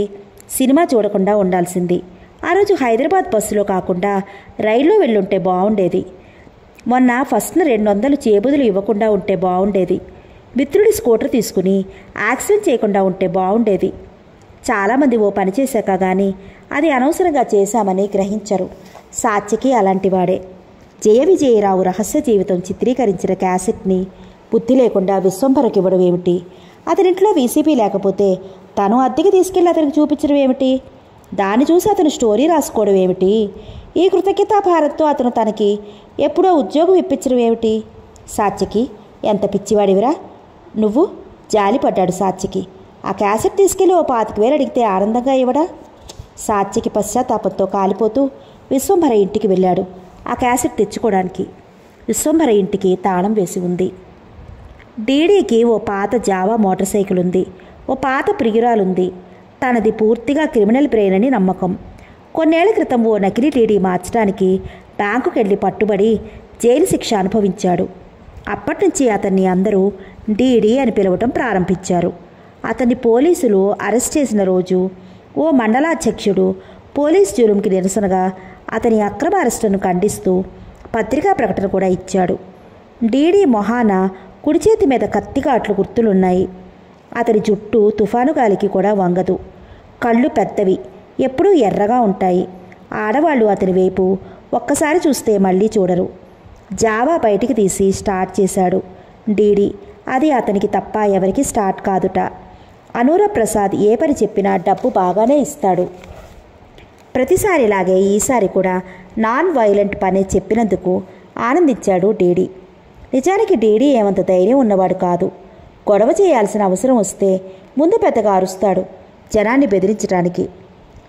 S1: సినిమా చూడకుండా ఉండాల్సింది. ఆ రోజు హైదరాబాద్ బస్సులో కాకుండా రైల్లో వెళ్ళుంటే బాగుండేది మొన్న ఫస్ట్న రెండు వందలు చేబుదులు ఇవ్వకుండా ఉంటే బాగుండేది మిత్రుడి స్కూటర్ తీసుకుని యాక్సిడెంట్ చేయకుండా ఉంటే బాగుండేది చాలామంది ఓ పని చేశాక కానీ అది అనవసరంగా చేశామని గ్రహించరు. సాత్యకి అలాంటివాడే. జయ విజయరావు రహస్య జీవితం చిత్రీకరించిన క్యాసెట్ని బుద్ధి లేకుండా విశ్వంభరకి ఇవ్వడం ఏమిటి? అతనింట్లో వీసీపీ లేకపోతే తను అద్దెకి తీసుకెళ్ళి అతనికి చూపించడం ఏమిటి? దాన్ని చూసి అతను స్టోరీ రాసుకోవడం ఏమిటి? ఈ కృతజ్ఞతా భారత్తో అతను తనకి ఎప్పుడో ఉద్యోగం ఇప్పించడం ఏమిటి? సాత్యకి ఎంత పిచ్చివాడివిరా. నువ్వు జాలిపడ్డాడు సాత్యకి ఆ క్యాసెట్ తీసుకెళ్ళి ఓ పాతిక వేలు అడిగితే ఆనందంగా ఇవ్వడా? సాత్యకి పశ్చాత్తాపంతో కాలిపోతూ విశ్వంభర ఇంటికి వెళ్ళాడు ఆ క్యాసెట్ తెచ్చుకోవడానికి. విశ్వంభర ఇంటికి తాళం వేసి ఉంది. డీడీకి ఓ పాత జావా మోటార్ సైకిల్ ఉంది. ఓ పాత ప్రియురాలుంది. తనది పూర్తిగా క్రిమినల్ బ్రెయిన్ అని నమ్మకం. కొన్నేళ్ళ క్రితం ఓ నకిలీ డీడీ మార్చడానికి బ్యాంకుకెళ్ళి వెళ్ళి పట్టుబడి జైలు శిక్ష అనుభవించాడు. అప్పటినుంచి అతన్ని అందరూ డీడీ అని పిలవటం ప్రారంభించారు. అతన్ని పోలీసులు అరెస్ట్ చేసిన రోజు ఓ మండలాధ్యక్షుడు పోలీస్ జులుంకి నిరసనగా అతని అక్రమ అరెస్టును ఖండిస్తూ పత్రికా ప్రకటన కూడా ఇచ్చాడు. డీడీ మొహాన కుడి చేతి మీద కత్తిగాట్లు గుర్తులున్నాయి. అతని జుట్టు తుఫాను గాలికి కూడా వంగదు. కళ్ళు పెద్దవి ఎప్పుడూ ఎర్రగా ఉంటాయి. ఆడవాళ్ళు అతని వైపు ఒక్కసారి చూస్తే మళ్ళీ చూడరు. జావా బయటికి తీసి స్టార్ట్ చేశాడు. డీడీ అది అతనికి తప్ప ఎవరికి స్టార్ట్ కాదుట. అనూర ప్రసాద్ ఏ పని చెప్పినా డబ్బు బాగానే ఇస్తాడు. ప్రతిసారిలాగే ఈసారి కూడా నాన్ వైలెంట్ పని చెప్పినందుకు ఆనందించాడు డీడీ. నిజానికి డీడీ ఏమంత ధైర్యం ఉన్నవాడు కాదు. గొడవ చేయాల్సిన అవసరం వస్తే ముందు పెద్దగా అరుస్తాడు జనాన్ని బెదిరించడానికి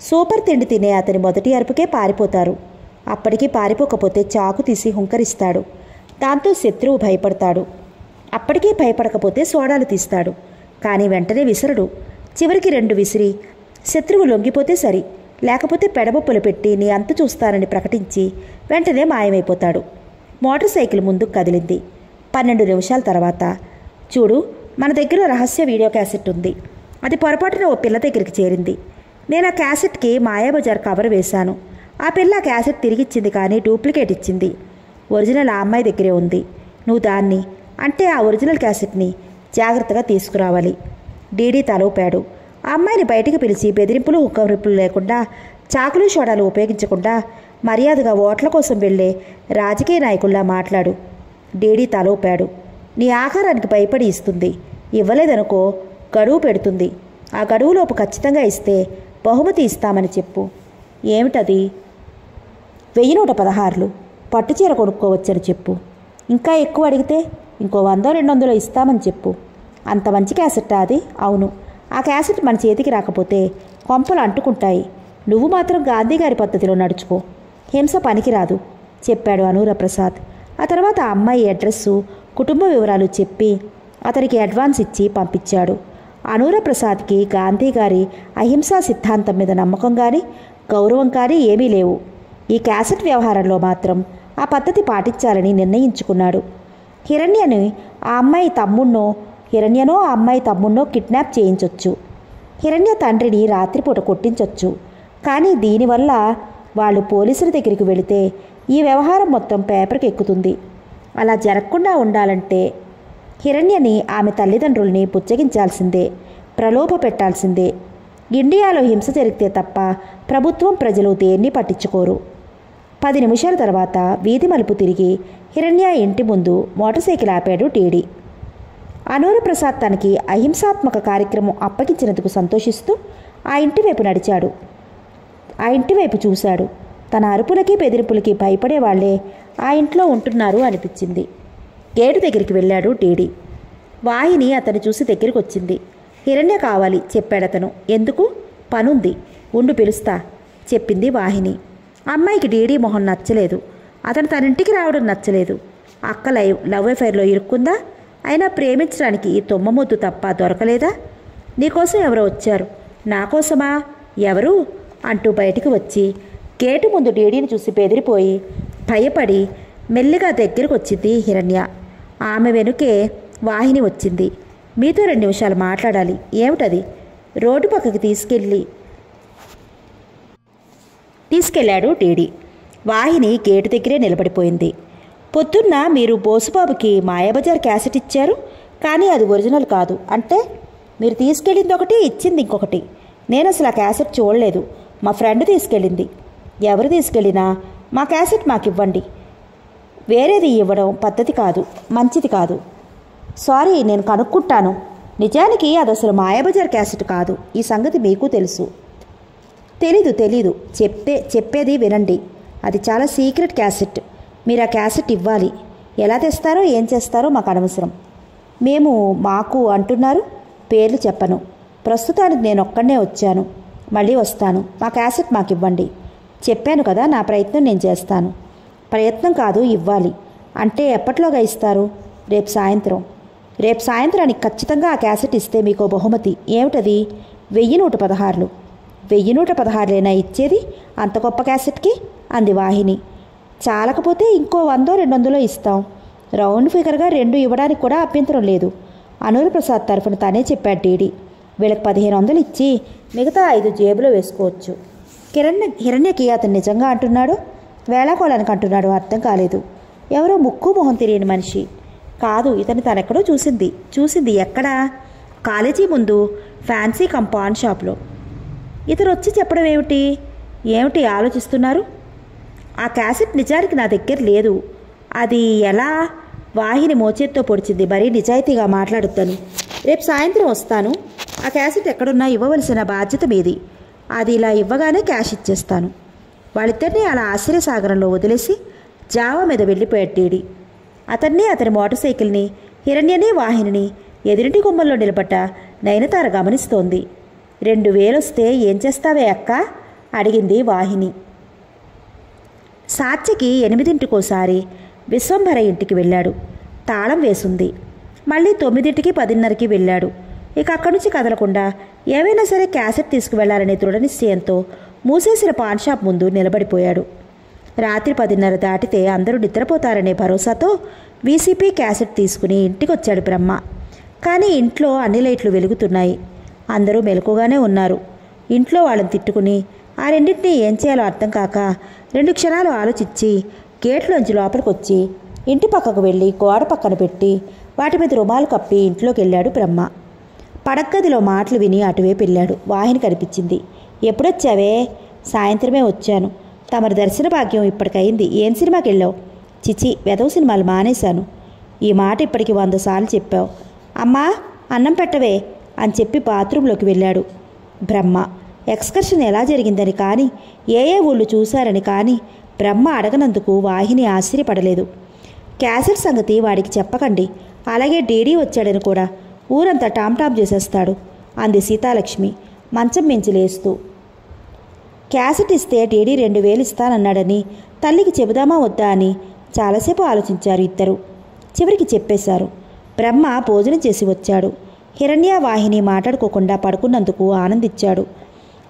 S1: సూపర్ తిండి తినే అతని మొదటి అరుపుకే పారిపోతారు. అప్పటికి పారిపోకపోతే చాకు తీసి హుంకరిస్తాడు. దాంతో శత్రువు భయపడతాడు. అప్పటికీ భయపడకపోతే సోడాలు తీస్తాడు. కానీ వెంటనే విసరడు. చివరికి రెండు విసిరి. శత్రువు లొంగిపోతే సరి. లేకపోతే పెడబొప్పులు పెట్టి నీ అంతు చూస్తానని ప్రకటించి వెంటనే మాయమైపోతాడు. మోటార్ సైకిల్ ముందుకు కదిలింది. పన్నెండు నిమిషాల తర్వాత. చూడు మన దగ్గర రహస్య వీడియో క్యాసెట్ ఉంది. అది పొరపాటున ఓ పిల్ల దగ్గరికి చేరింది. నేను ఆ క్యాసెట్కి మాయాబజార్ కవర్ వేశాను. ఆ పిల్ల ఆ క్యాసెట్ తిరిగిచ్చింది కానీ డూప్లికేట్ ఇచ్చింది. ఒరిజినల్ ఆ అమ్మాయి దగ్గరే ఉంది. నువ్వు దాన్ని అంటే ఆ ఒరిజినల్ క్యాసెట్ని జాగ్రత్తగా తీసుకురావాలి. డీడీ తలూపాడు అమ్మాయిని బయటికి పిలిచి బెదిరింపులు హుక్కరింపులు లేకుండా చాకులు షోడాలు ఉపయోగించకుండా మర్యాదగా ఓట్ల కోసం వెళ్ళే రాజకీయ నాయకుల్లా మాట్లాడు. డీడీ తలూపాడు నీ ఆహారానికి భయపడి ఇస్తుంది. ఇవ్వలేదనుకో గడువు పెడుతుంది. ఆ గడువులోపు ఖచ్చితంగా ఇస్తే బహుమతి ఇస్తామని చెప్పు. ఏమిటది? వెయ్యి నూట పదహారులు. పట్టుచీర కొనుక్కోవచ్చని చెప్పు. ఇంకా ఎక్కువ అడిగితే? ఇంకో వందో రెండు వందలు ఇస్తామని చెప్పు. అంత మంచి క్యాసెట్ అది? అవును. ఆ క్యాసెట్ మన చేతికి రాకపోతే కొంపలు అంటుకుంటాయి. నువ్వు మాత్రం గాంధీ గారి పద్ధతిలో నడుచుకో. హింస పనికిరాదు చెప్పాడు అనూరప్రసాద్. ఆ తర్వాత ఆ అమ్మాయి అడ్రస్సు కుటుంబ వివరాలు చెప్పి అతనికి అడ్వాన్స్ ఇచ్చి పంపించాడు. అనూరప్రసాద్కి గాంధీ గారి అహింసా సిద్ధాంతం మీద నమ్మకం కానీ గౌరవం కానీ ఏమీ లేవు. ఈ క్యాసెట్ వ్యవహారంలో మాత్రం ఆ పద్ధతి పాటించాలని నిర్ణయించుకున్నాడు. హిరణ్యని ఆ అమ్మాయి తమ్ముణ్ణో హిరణ్యనో ఆ అమ్మాయి తమ్ముణ్ణో కిడ్నాప్ చేయించొచ్చు. హిరణ్య తండ్రిని రాత్రిపూట కొట్టించవచ్చు కానీ దీనివల్ల వాళ్ళు పోలీసుల దగ్గరికి వెళితే ఈ వ్యవహారం మొత్తం పేపర్కి ఎక్కుతుంది. అలా జరగకుండా ఉండాలంటే హిరణ్యని ఆమె తల్లిదండ్రుల్ని పుచ్చగించాల్సిందే ప్రలోభ పెట్టాల్సిందే. ఇండియాలో హింస జరిగితే తప్ప ప్రభుత్వం ప్రజలు దేన్ని పట్టించుకోరు. పది నిమిషాల తర్వాత వీధి మలుపు తిరిగి హిరణ్య ఇంటి ముందు మోటార్ సైకిల్ ఆపాడు టీడీ. అనూర ప్రసాద్ తనకి అహింసాత్మక కార్యక్రమం అప్పగించినందుకు సంతోషిస్తూ ఆ ఇంటి వైపు నడిచాడు. ఆ ఇంటి వైపు చూశాడు. తన అరుపులకి బెదిరింపులకి భయపడే వాళ్ళే ఆ ఇంట్లో ఉంటున్నారు అనిపించింది. గేటు దగ్గరికి వెళ్ళాడు టీడీ. వాహిని అతను చూసి దగ్గరికి వచ్చింది హిరణ్య కావాలి చెప్పాడతను ఎందుకు? పనుంది. ఉండు పిలుస్తా చెప్పింది వాహిని. అమ్మాయికి డీడీ మొహం నచ్చలేదు. అతను తన ఇంటికి రావడం నచ్చలేదు. అక్క లైవ్ లవ్ అఫైర్లో ఇరుక్కుందా? అయినా ప్రేమించడానికి ఈ తొమ్మముద్దు తప్ప దొరకలేదా? నీకోసం ఎవరో వచ్చారు. నా కోసమా? ఎవరు? అంటూ బయటికి వచ్చి గేటు ముందు డీడీని చూసి బెదిరిపోయి భయపడి మెల్లిగా దగ్గరకు వచ్చింది హిరణ్య. ఆమె వెనుకే వాహిని వచ్చింది. మీతో రెండు నిమిషాలు మాట్లాడాలి. ఏమిటది? రోడ్డు పక్కకి తీసుకెళ్ళి తీసుకెళ్ళాడు డీడీ. వాహిని గేటు దగ్గరే నిలబడిపోయింది. పొద్దున్న మీరు బోసుబాబుకి మాయాబజార్ క్యాసెట్ ఇచ్చారు కానీ అది ఒరిజినల్ కాదు. అంటే మీరు తీసుకెళ్ళింది ఒకటి ఇచ్చింది ఇంకొకటి. నేను అసలు ఆ క్యాసెట్ చూడలేదు. మా ఫ్రెండ్ తీసుకెళ్ళింది. ఎవరు తీసుకెళ్ళినా మా క్యాసెట్ మాకు ఇవ్వండి వేరేది ఇవ్వడం పద్ధతి కాదు మంచిది కాదు. సారీ నేను కనుక్కుంటాను. నిజానికి అది అసలు మాయాబజార్ క్యాసెట్ కాదు. ఈ సంగతి మీకు తెలుసు. తెలీదు తెలీదు. చెప్తే చెప్పేది వినండి. అది చాలా సీక్రెట్ క్యాసెట్. మీరు ఆ క్యాసెట్ ఇవ్వాలి. ఎలా తెస్తారో ఏం చేస్తారో మాకు అనవసరం. మేము మాకు అంటున్నారు పేర్లు చెప్పను. ప్రస్తుతానికి నేను ఒక్కడనే వచ్చాను. మళ్ళీ వస్తాను. మా క్యాసెట్ మాకు ఇవ్వండి. చెప్పాను కదా నా ప్రయత్నం నేను చేస్తాను. ప్రయత్నం కాదు ఇవ్వాలి. అంటే ఎప్పట్లోగా ఇస్తారు? రేపు సాయంత్రం. రేపు సాయంత్రానికి ఖచ్చితంగా ఆ క్యాసెట్ ఇస్తే మీకు బహుమతి. ఏమిటది? వెయ్యి నూట పదహారులు. వెయ్యి నూట పదహారులేనా ఇచ్చేది అంత గొప్ప క్యాసెట్కి? అంది వాహిని. చాలకపోతే ఇంకో వందో రెండు వందలో ఇస్తాం. రౌండ్ ఫిగర్గా రెండు ఇవ్వడానికి కూడా అభ్యంతరం లేదు. అనూర్ ప్రసాద్ తరఫున తానే చెప్పాడు డీడీ. వీళ్ళకి పదిహేను వందలు ఇచ్చి మిగతా ఐదు జేబులో వేసుకోవచ్చు. కిరణ్ హిరణ్యకి అతను నిజంగా అంటున్నాడు? వేళాకోళానికి అంటున్నాడు అర్థం కాలేదు. ఎవరో ముక్కు మొహం తెలియని మనిషి. కాదు ఇతను తనెక్కడో చూసింది. చూసింది ఎక్కడా? కాలేజీ ముందు ఫ్యాన్సీ కమ్ షాప్లో. ఇతను వచ్చి చెప్పడం ఏమిటి ఏమిటి ఆలోచిస్తున్నారు? ఆ క్యాసెట్ నిజానికి నా దగ్గర లేదు. అది ఎలా? వాహిని మోచేత్తో పొడిచింది మరీ నిజాయితీగా మాట్లాడుతాను. రేపు సాయంత్రం వస్తాను. ఆ క్యాసెట్ ఎక్కడున్నా ఇవ్వవలసిన బాధ్యత మీది. అది ఇలా ఇవ్వగానే క్యాష్ ఇచ్చేస్తాను. వాళ్ళిద్దరినీ అలా ఆశ్చర్యసాగరంలో వదిలేసి జావా మీద వెళ్ళిపోయాడు అతన్ని అతని మోటార్ సైకిల్ని హిరణ్యని వాహినిని ఎదురింటి గుమ్మంలో నిలబడ్డ నయనతార గమనిస్తోంది. రెండు వేలొస్తే ఏం చేస్తావే అక్క? అడిగింది వాహిని. సాత్యకి ఎనిమిదింటికోసారి విశ్వంభర ఇంటికి వెళ్ళాడు. తాళం వేసుంది. మళ్ళీ తొమ్మిదింటికి పదిన్నరకి వెళ్ళాడు. ఇక అక్కడి నుంచి కదలకుండా ఏమైనా సరే క్యాసెట్ తీసుకువెళ్ళాలనే దృఢ నిశ్చయంతో మూసేసిన పాన్ షాప్ ముందు నిలబడిపోయాడు. రాత్రి పదిన్నర దాటితే అందరూ నిద్రపోతారనే భరోసాతో వీసీపీ క్యాసెట్ తీసుకుని ఇంటికొచ్చాడు బ్రహ్మ. కానీ ఇంట్లో అన్ని లైట్లు వెలుగుతున్నాయి. అందరూ మెలకుగానే ఉన్నారు. ఇంట్లో వాళ్ళని తిట్టుకుని ఆ రెండింటినీ ఏం చేయాలో అర్థం కాక రెండు క్షణాలు ఆలోచించి గేట్లోంచి లోపలికి వచ్చి ఇంటి పక్కకు వెళ్ళి గోడ పక్కన పెట్టి వాటి మీద రుమాలు కప్పి ఇంట్లోకి వెళ్ళాడు బ్రహ్మ. పడగదిలో మాటలు విని అటువైపు వెళ్ళాడు. వాహిని కనిపించింది. ఎప్పుడొచ్చావే? సాయంత్రమే వచ్చాను. తమరి దర్శన భాగ్యం ఇప్పటికైంది ఏం సినిమాకి వెళ్ళావు? చిచి వెదవ సినిమాలు మానేశాను. ఈ మాట ఇప్పటికి వంద సార్లు చెప్పావు. అమ్మా అన్నం పెట్టవే అని చెప్పి బాత్రూంలోకి వెళ్ళాడు బ్రహ్మ. ఎక్స్కర్షన్ ఎలా జరిగిందని కానీ ఏ ఏ ఊళ్ళు చూశారని కానీ బ్రహ్మ అడగనందుకు వాహిని ఆశ్చర్యపడలేదు. క్యాసెట్ సంగతి వాడికి చెప్పకండి. అలాగే డీడీ వచ్చాడని కూడా ఊరంతా టామ్ చేసేస్తాడు అంది సీతాలక్ష్మి మంచం మించి లేస్తూ. క్యాసెట్ ఇస్తే డీడీ రెండు వేలు ఇస్తానన్నాడని తల్లికి చెబుదామా వద్దా అని చాలాసేపు ఆలోచించారు ఇద్దరు. చివరికి చెప్పేశారు బ్రహ్మ భోజనం చేసి వచ్చాడు. హిరణ్య వాహిని మాట్లాడుకోకుండా పడుకున్నందుకు ఆనందించాడు.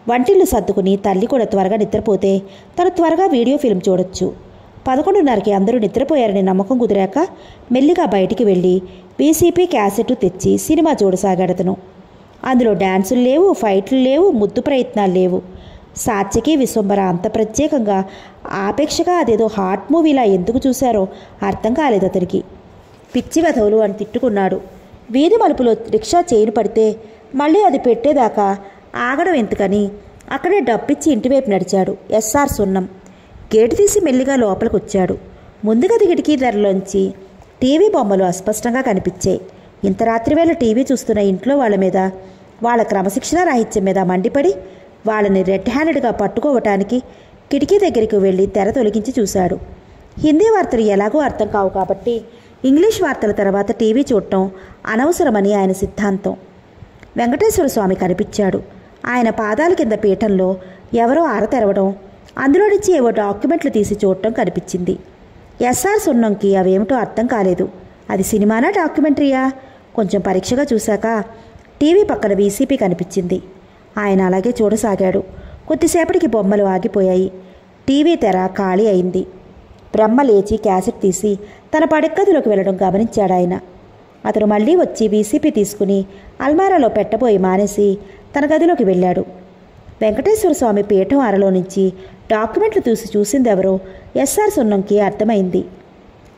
S1: వంటిల్లు సర్దుకుని తల్లి కూడా త్వరగా నిద్రపోతే తను త్వరగా వీడియో ఫిల్మ్ చూడొచ్చు. పదకొండున్నరకి అందరూ నిద్రపోయారని నమ్మకం కుదిరాక మెల్లిగా బయటికి వెళ్ళి వీసీపీ క్యాసెట్ తెచ్చి సినిమా చూడసాగాడతను. అందులో డ్యాన్సులు లేవు ఫైట్లు లేవు ముద్దు ప్రయత్నాలు లేవు. సాత్యకి విశ్వంబర అంత ప్రత్యేకంగా ఆపేక్షగా అదేదో హాట్ మూవీలా ఎందుకు చూశారో అర్థం కాలేదు అతనికి. పిచ్చి వెధవులు అని తిట్టుకున్నాడు. వీధి మలుపులో రిక్షా చేయిన పడితే మళ్ళీ అది పెట్టేదాకా ఆగడం ఎందుకని? అక్కడే డబ్బిచ్చి ఇంటివైపు నడిచాడు. ఎస్ఆర్ సున్నం. గేటు తీసి మెల్లిగా లోపలికి వచ్చాడు ముందుగది కిటికీ ధరలోంచి టీవీ బొమ్మలు అస్పష్టంగా కనిపించాయి. ఇంత రాత్రివేళ టీవీ చూస్తున్న ఇంట్లో వాళ్ళ మీద వాళ్ళ క్రమశిక్షణ రాహిత్యం మీద మండిపడి వాళ్ళని రెడ్ హ్యాండెడ్గా పట్టుకోవటానికి కిటికీ దగ్గరికి వెళ్ళి తెర తొలగించి చూశాడు. హిందీ వార్తలు ఎలాగో అర్థం కావు కాబట్టి ఇంగ్లీష్ వార్తల తర్వాత టీవీ చూడటం అనవసరమని ఆయన సిద్ధాంతం. వెంకటేశ్వర స్వామి కనిపించాడు. ఆయన పాదాల కింద పీఠంలో ఎవరో ఆర తెరవడం అందులో నుంచి ఏవో డాక్యుమెంట్లు తీసి చూడటం కనిపించింది. ఎస్ఆర్ సున్నంకి అవేమిటో అర్థం కాలేదు. అది సినిమానా డాక్యుమెంటరీయా? కొంచెం పరీక్షగా చూశాక టీవీ పక్కన వీసీపీ కనిపించింది. ఆయన అలాగే చూడసాగాడు. కొద్దిసేపటికి బొమ్మలు ఆగిపోయాయి. టీవీ తెర ఖాళీ అయింది. బ్రహ్మ లేచి క్యాసెట్ తీసి తన పడక్కదిలోకి వెళ్ళడం గమనించాడు ఆయన అతను మళ్ళీ వచ్చి వీసీపీ తీసుకుని అల్మారాలో పెట్టబోయి మానేసి తన గదిలోకి వెళ్ళాడు. వెంకటేశ్వర స్వామి పీఠం అరలో నుంచి డాక్యుమెంట్లు చూసి చూసిందెవరో ఎస్ఆర్ సున్నంకి అర్థమైంది.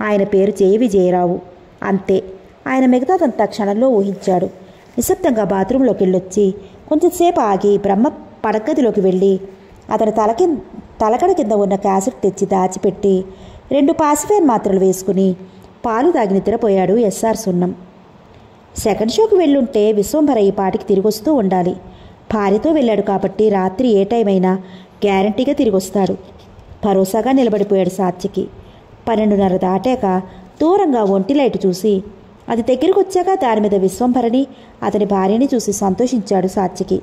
S1: ఆయన పేరు జయ విజయరావు అంతే ఆయన మిగతాదంతా క్షణంలో ఊహించాడు. నిశ్శబ్దంగా బాత్రూంలోకి వెళ్ళొచ్చి కొంచెంసేపు ఆగి బ్రహ్మ పడగదిలోకి వెళ్ళి అతని తలకి తలకడ కింద ఉన్న క్యాసెట్ తెచ్చి దాచిపెట్టి రెండు పాసిఫైన్ మాత్రలు వేసుకుని పాలు తాగి నిద్రపోయాడు ఎస్ఆర్ సున్నం. సెకండ్ షోకి వెళ్ళుంటే విశ్వంభర ఈ పాటికి తిరిగొస్తూ ఉండాలి. భార్యతో వెళ్ళాడు కాబట్టి రాత్రి ఏ టైం అయినా గ్యారంటీగా తిరిగొస్తాడు భరోసాగా నిలబడిపోయాడు సాత్యకి పన్నెండున్నర దాటాక దూరంగా ఒంటి లైట్ చూసి అది దగ్గరికి వచ్చాక దాని మీద విశ్వంభరని అతని భార్యని చూసి సంతోషించాడు సాత్యకి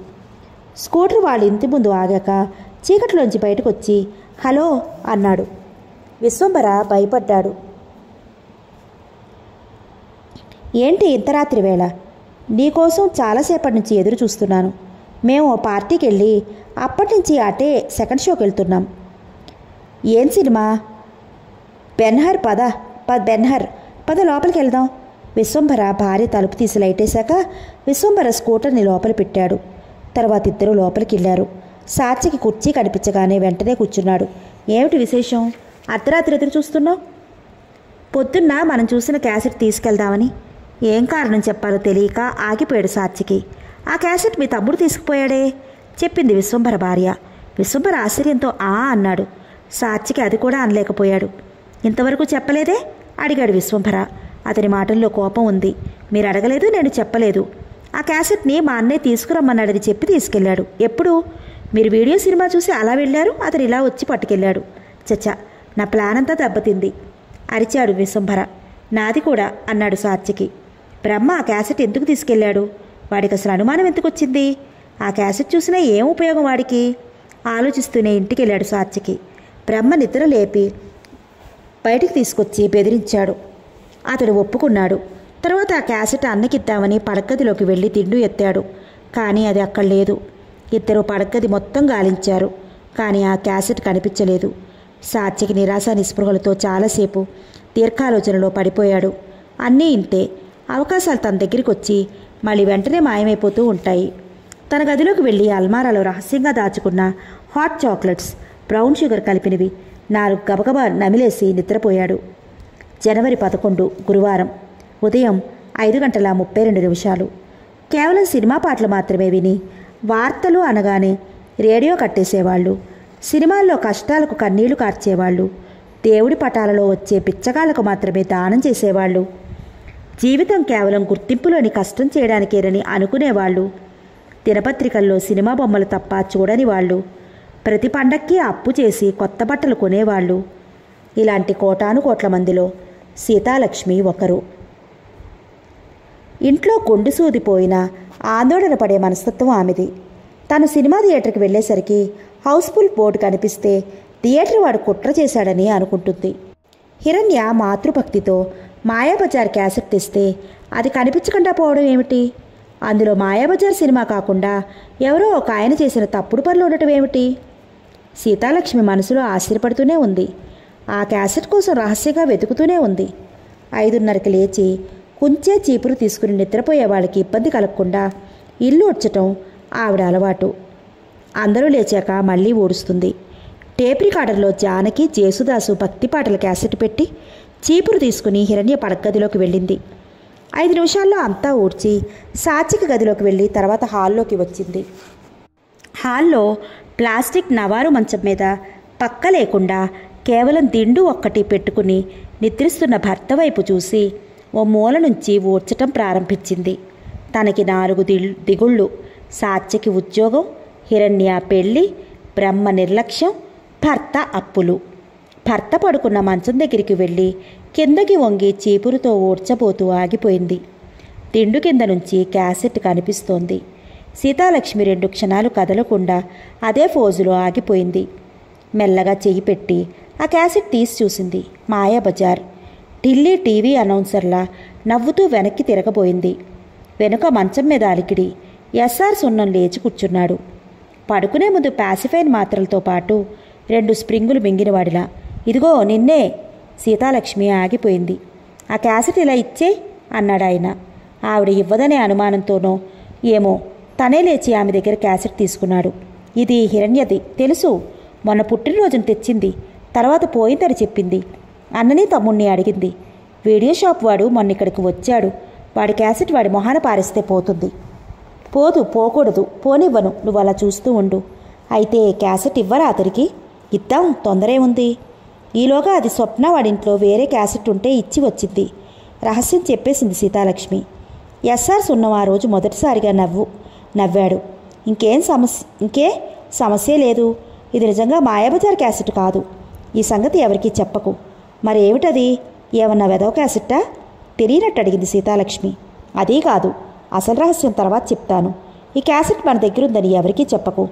S1: స్కూటర్ వాళ్ళ ఇంటి ముందు ఆగాక చీకటిలోంచి బయటకు వచ్చి హలో అన్నాడు. విశ్వంభర భయపడ్డాడు. ఏంటి ఇంత రాత్రి వేళ? నీకోసం చాలాసేపటి నుంచి ఎదురు చూస్తున్నాను. మేము ఓ పార్టీకి వెళ్ళి అప్పటి నుంచి అటే సెకండ్ షోకి వెళ్తున్నాం ఏం సినిమా? బెన్హర్ పద పద బెన్హర్ పద లోపలికి వెళ్దాం విశ్వంభర భార్య తలుపు తీసి లైటేశాక విశ్వంభర స్కూటర్ని లోపల పెట్టాడు. తర్వాత ఇద్దరు లోపలికి వెళ్ళారు సాక్షికి కుర్చీ కనిపించగానే వెంటనే కూర్చున్నాడు. ఏమిటి విశేషం? అర్ధరాత్రి ఎదురు చూస్తున్నావు? పొద్దున్న మనం చూసిన క్యాసెట్ తీసుకెళ్దామని. ఏం కారణం చెప్పాలో తెలియక ఆగిపోయాడు సాత్యకి ఆ క్యాసెట్ మీ తమ్ముడు తీసుకుపోయాడే చెప్పింది విశ్వంభర భార్య. విశ్వంభర ఆశ్చర్యంతో ఆ అన్నాడు. సాత్యకి అది కూడా అనలేకపోయాడు. ఇంతవరకు చెప్పలేదే? అడిగాడు విశ్వంభర. అతని మాటల్లో కోపం ఉంది. మీరు అడగలేదు నేను చెప్పలేదు. ఆ క్యాసెట్ని మా అన్నయ్య తీసుకురమ్మన్నాడని చెప్పి తీసుకెళ్ళాడు. ఎప్పుడు? మీరు వీడియో సినిమా చూసి అలా వెళ్ళారు? అతను ఇలా వచ్చి పట్టుకెళ్ళాడు. చచ్చా నా ప్లాన్ అంతా దెబ్బతింది అరిచాడు విశ్వంభర. నాది కూడా అన్నాడు సాత్యకి బ్రహ్మ ఆ క్యాసెట్ ఎందుకు తీసుకెళ్ళాడు? వాడికి అసలు అనుమానం ఎందుకు వచ్చింది ఆ క్యాసెట్ చూసినా ఏం ఉపయోగం వాడికి? ఆలోచిస్తూనే ఇంటికి వెళ్ళాడు సాత్యకి బ్రహ్మ నిద్ర లేపి బయటికి తీసుకొచ్చి బెదిరించాడు. అతడు ఒప్పుకున్నాడు. తర్వాత ఆ క్యాసెట్ అన్నకిద్దామని పడగదిలోకి వెళ్ళి తిండు ఎత్తాడు. కానీ అది అక్కడ లేదు. ఇద్దరు పడగది మొత్తం గాలించారు. కానీ ఆ క్యాసెట్ కనిపించలేదు. సాత్యకి నిరాశ నిస్పృహలతో చాలాసేపు దీర్ఘాలోచనలో పడిపోయాడు. అన్నీ ఇంతే. అవకాశాలు తన దగ్గరికి వచ్చి మళ్ళీ వెంటనే మాయమైపోతూ ఉంటాయి. తన గదిలోకి వెళ్ళి అల్మారాలో రహస్యంగా దాచుకున్న హాట్ చాక్లెట్స్ బ్రౌన్ షుగర్ కలిపినవి నాలుగు గబగబా నమిలేసి నిద్రపోయాడు. జనవరి పదకొండు గురువారం. ఉదయం ఐదు గంటల ముప్పై రెండు నిమిషాలు. కేవలం సినిమా పాటలు మాత్రమే విని వార్తలు అనగానే రేడియో కట్టేసేవాళ్ళు సినిమాల్లో కష్టాలకు కన్నీళ్ళు కార్చేవాళ్ళు దేవుడి పటాలలో వచ్చే పిచ్చగాళ్ళకు మాత్రమే దానం చేసేవాళ్ళు. జీవితం కేవలం గుర్తింపులోని కష్టం చేయడానికేనని అనుకునేవాళ్ళు. దినపత్రికల్లో సినిమా బొమ్మలు తప్ప చూడని వాళ్ళు. ప్రతి పండక్కి అప్పు చేసి కొత్త బట్టలు కొనేవాళ్ళు. ఇలాంటి కోటాను కోట్ల మందిలో సీతాలక్ష్మి ఒకరు. ఇంట్లో కొండు సూదిపోయిన ఆందోళన పడే మనస్తత్వం ఆమెది. తను సినిమా థియేటర్కి వెళ్ళేసరికి హౌస్ఫుల్ బోర్డు కనిపిస్తే థియేటర్ వాడు కుట్ర చేశాడని అనుకుంటుంది. హిరణ్య మాతృభక్తితో మాయాబజార్ క్యాసెట్ తెస్తే అది కనిపించకుండా పోవడం ఏమిటి? అందులో మాయాబజార్ సినిమా కాకుండా ఎవరో ఒక ఆయన చేసిన తప్పుడు పనులు ఉండటం ఏమిటి? సీతాలక్ష్మి మనసులో ఆశ్చర్యపడుతూనే ఉంది. ఆ క్యాసెట్ కోసం రహస్యంగా వెతుకుతూనే ఉంది. ఐదున్నరకి లేచి కుంచే చీపురు తీసుకుని నిద్రపోయే వాళ్ళకి ఇబ్బంది కలగకుండా ఇల్లు ఉడ్చటం ఆవిడ అలవాటు. అందరూ లేచాక మళ్ళీ ఊడుస్తుంది. టేప్ రికార్డర్లో జానకి జేసుదాసు భక్తి పాటల క్యాసెట్ పెట్టి చీపురు తీసుకుని హిరణ్య పడగదిలోకి వెళ్ళింది. ఐదు నిమిషాల్లో అంతా ఊడ్చి సాచిక గదిలోకి వెళ్ళి తర్వాత హాల్లోకి వచ్చింది. హాల్లో ప్లాస్టిక్ నవారు మంచం మీద పక్క లేకుండా కేవలం దిండు ఒక్కటి పెట్టుకుని నిద్రిస్తున్న భర్త వైపు చూసి ఓ మూల నుంచి ఊడ్చటం ప్రారంభించింది. తనకి నాలుగు దిల్ దిగుళ్ళు సాత్యకి ఉద్యోగం హిరణ్య పెళ్ళి బ్రహ్మ నిర్లక్ష్యం భర్త అప్పులు. భర్త పడుకున్న మంచం దగ్గరికి వెళ్ళి కిందకి వంగి చీపురుతో ఓడ్చబోతూ ఆగిపోయింది. తిండు కింద నుంచి క్యాసెట్ కనిపిస్తోంది. సీతాలక్ష్మి రెండు క్షణాలు కదలకుండా అదే ఫోజులో ఆగిపోయింది. మెల్లగా చెయ్యి పెట్టి ఆ క్యాసెట్ తీసి చూసింది మాయాబజార్. ఢిల్లీ టీవీ అనౌన్సర్లా నవ్వుతూ వెనక్కి తిరగబోయింది. వెనుక మంచం మీద అలికిడి ఎస్ఆర్ సున్నం లేచి కూర్చున్నాడు. పడుకునే ముందు ప్యాసిఫైన్ మాత్రలతో పాటు రెండు స్ప్రింగులు మింగినవాడిలా ఇదిగో నిన్నే సీతాలక్ష్మి ఆగిపోయింది. ఆ క్యాసెట్ ఇలా ఇచ్చే అన్నాడు ఆయన. ఆవిడ ఇవ్వదనే అనుమానంతోనో ఏమో తనే లేచి ఆమె దగ్గర క్యాసెట్ తీసుకున్నాడు. ఇది హిరణ్యది. తెలుసు మొన్న పుట్టినరోజును తెచ్చింది. తర్వాత పోయిందని చెప్పింది. అన్నని తమ్ముణ్ణి అడిగింది. వీడియో షాప్ వాడు మొన్న ఇక్కడికి వచ్చాడు. వాడి క్యాసెట్ వాడి మొహాన పారేస్తే పోతుంది. పోదు పోకూడదు. పోనివ్వను. నువ్వు అలా చూస్తూ ఉండు. అయితే క్యాసెట్ ఇవ్వరా అతడికి ఇద్దాం తొందరే ఉంది. ఈలోగా అది స్వప్న వాడింట్లో వేరే క్యాసెట్ ఉంటే ఇచ్చి వచ్చింది. రహస్యం చెప్పేసింది సీతాలక్ష్మి. ఎస్ఆర్ సున్నం ఆ రోజు మొదటిసారిగా నవ్వు. నవ్వాడు. ఇంకేం సమస్య ఇంకే సమస్య లేదు. ఇది నిజంగా మాయాబజార్ క్యాసెట్ కాదు. ఈ సంగతి ఎవరికీ చెప్పకు. మరి ఏమిటది ఏమన్నా వెదవ క్యాసెట్టా? తెలియనట్టు అడిగింది సీతాలక్ష్మి. అదీ కాదు. అసలు రహస్యం తర్వాత చెప్తాను. ఈ క్యాసెట్ మన దగ్గరుందని ఎవరికీ చెప్పకు.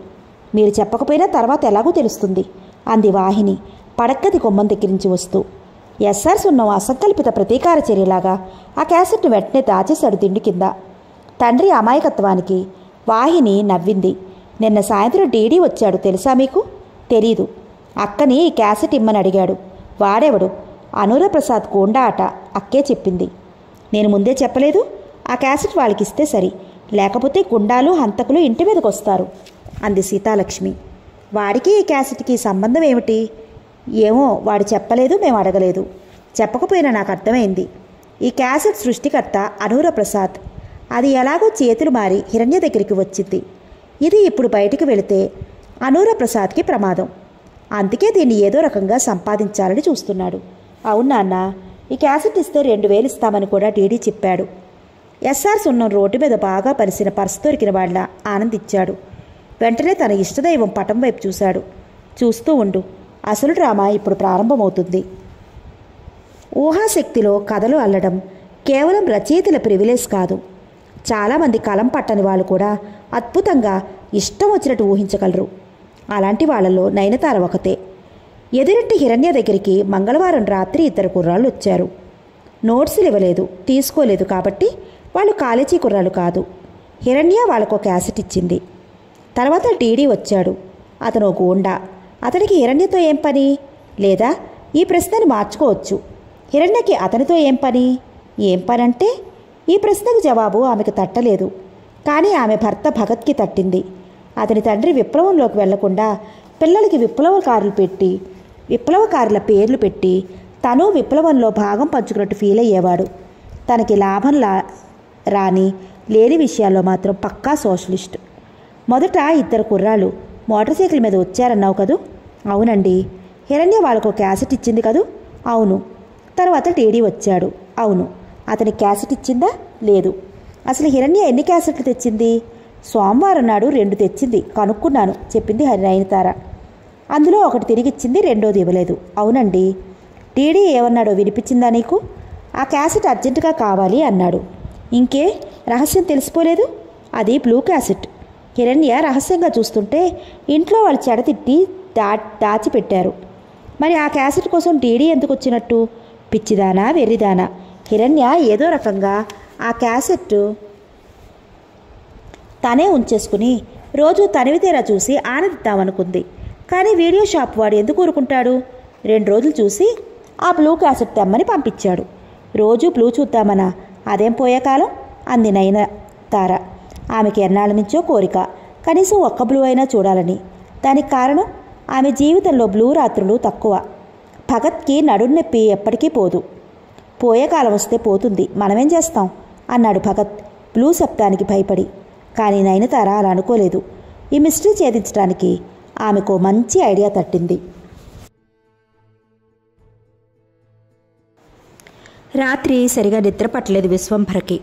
S1: మీరు చెప్పకపోయినా తర్వాత ఎలాగో తెలుస్తుంది. అంది వాహిని. పడక్కది కొమ్మం దగ్గరించి వస్తూ ఎస్ఆర్ సున్నం అసంకల్పిత ప్రతీకార చర్యలాగా ఆ క్యాసెట్ను వెంటనే దాచేశాడు తిండి కింద. తండ్రి అమాయకత్వానికి వాహిని నవ్వింది. నిన్న సాయంత్రం డీడీ వచ్చాడు తెలుసా మీకు? తెలీదు. అక్కని ఈ క్యాసెట్ ఇమ్మని అడిగాడు. వాడెవడు? అనూర ప్రసాద్ గోండా ఆట అక్కే చెప్పింది. నేను ముందే చెప్పలేదు ఆ క్యాసెట్ వాళ్ళకి ఇస్తే సరి. లేకపోతే గుండాలు హంతకులు ఇంటి మీదకి వస్తారు అంది సీతాలక్ష్మి. వాడికి ఈ క్యాసెట్కి సంబంధం ఏమిటి? ఏమో వాడు చెప్పలేదు మేము అడగలేదు. చెప్పకపోయినా నాకు అర్థమైంది. ఈ క్యాసెట్ సృష్టికర్త అనూర ప్రసాద్. అది ఎలాగో చేతులు మారి హిరణ్య దగ్గరికి వచ్చింది. ఇది ఇప్పుడు బయటికి వెళితే అనూర ప్రసాద్కి ప్రమాదం. అందుకే దీన్ని ఏదో రకంగా సంపాదించాలని చూస్తున్నాడు. అవును నాన్న ఈ క్యాసెట్ ఇస్తే రెండు వేలు ఇస్తామని కూడా డీడీ చెప్పాడు. ఎస్ఆర్ సున్నం రోడ్డు మీద బాగా పరిసిన పర్స్ దొరికిన వాళ్ళ ఆనందించాడు వెంటనే తన ఇష్టదైవం పటం వైపు చూశాడు. చూస్తూ ఉండు. అసలు డ్రామా ఇప్పుడు ప్రారంభమవుతుంది. ఊహాశక్తిలో కథలు అల్లడం కేవలం రచయితల ప్రివిలేజ్ కాదు. చాలామంది కలం పట్టని వాళ్ళు కూడా అద్భుతంగా ఇష్టం వచ్చినట్టు ఊహించగలరు. అలాంటి వాళ్ళలో నయనతార ఒకతే. ఎదిరెట్టి హిరణ్య దగ్గరికి మంగళవారం రాత్రి ఇద్దరు కుర్రాళ్ళు వచ్చారు. నోట్సులు ఇవ్వలేదు తీసుకోలేదు కాబట్టి వాళ్ళు కాలేజీ కుర్రాలు కాదు. హిరణ్య వాళ్ళకు క్యాసెట్ ఇచ్చింది. తర్వాత డీడీ వచ్చాడు. అతను గూండా. అతనికి హిరణ్యతో ఏం పని? లేదా ఈ ప్రశ్నను మార్చుకోవచ్చు. హిరణ్యకి అతనితో ఏం పని? ఏం పని అంటే ఈ ప్రశ్నకు జవాబు ఆమెకు తట్టలేదు. కానీ ఆమె భర్త భగత్కి తట్టింది. అతని తండ్రి విప్లవంలోకి వెళ్ళకుండా పిల్లలకి విప్లవకారులు పెట్టి విప్లవకారుల పేర్లు పెట్టి తను విప్లవంలో భాగం పంచుకున్నట్టు ఫీల్ అయ్యేవాడు. తనకి లాభం లా రాని లేని విషయాల్లో మాత్రం పక్కా సోషలిస్ట్. మొదట ఇద్దరు కుర్రాళ్ళు. మోటార్ సైకిల్ మీద వచ్చారన్నావు కదూ? అవునండి. హిరణ్య వాళ్ళకు ఒక క్యాసెట్ ఇచ్చింది కదూ? అవును. తర్వాత టీడీ వచ్చాడు. అవును. అతని క్యాసెట్ ఇచ్చిందా? లేదు. అసలు హిరణ్య ఎన్ని క్యాసెట్లు తెచ్చింది? సోమవారం నాడు రెండు తెచ్చింది. కనుక్కున్నాను చెప్పింది హరినయనతార. అందులో ఒకటి తిరిగిచ్చింది రెండోది ఇవ్వలేదు. అవునండి. టీడీ ఏమన్నాడో వినిపించిందా నీకు? ఆ క్యాసెట్ అర్జెంటుగా కావాలి అన్నాడు. ఇంకే? రహస్యం తెలిసిపోలేదు? అది బ్లూ క్యాసెట్. హిరణ్య రహస్యంగా చూస్తుంటే ఇంట్లో వాళ్ళు చెడతిట్టి దా దాచిపెట్టారు. మరి ఆ క్యాసెట్ కోసం డీడీ ఎందుకు వచ్చినట్టు? పిచ్చిదానా వెర్రిదానా? హిరణ్య ఏదో రకంగా ఆ క్యాసెట్ తనే ఉంచేసుకుని రోజు తనివితేరా చూసి ఆనందిద్దామనుకుంది. కానీ వీడియో షాప్ వాడు ఎందుకు ఊరుకుంటాడు? రెండు రోజులు చూసి ఆ బ్లూ క్యాసెట్ తెమ్మని పంపించాడు. రోజు బ్లూ చూద్దామనా? అదేం పోయే కాలం? అంది నయన తార ఆమెకి ఎన్నాళ్ళ నుంచో కోరిక. కనీసం ఒక్క బ్లూ అయినా చూడాలని. దానికి కారణం ఆమె జీవితంలో బ్లూ రాత్రులు తక్కువ. భగత్కి నడున్నొప్పి ఎప్పటికీ పోదు. పోయే కాలం వస్తే పోతుంది. మనమేం చేస్తాం? అన్నాడు భగత్. బ్లూ శబ్దానికి భయపడి. కానీ నయనతార అలా అనుకోలేదు. ఈ మిస్టరీ ఛేదించడానికి ఆమెకు మంచి ఐడియా తట్టింది. రాత్రి సరిగా నిద్ర పట్టలేదు విశ్వంభరకి.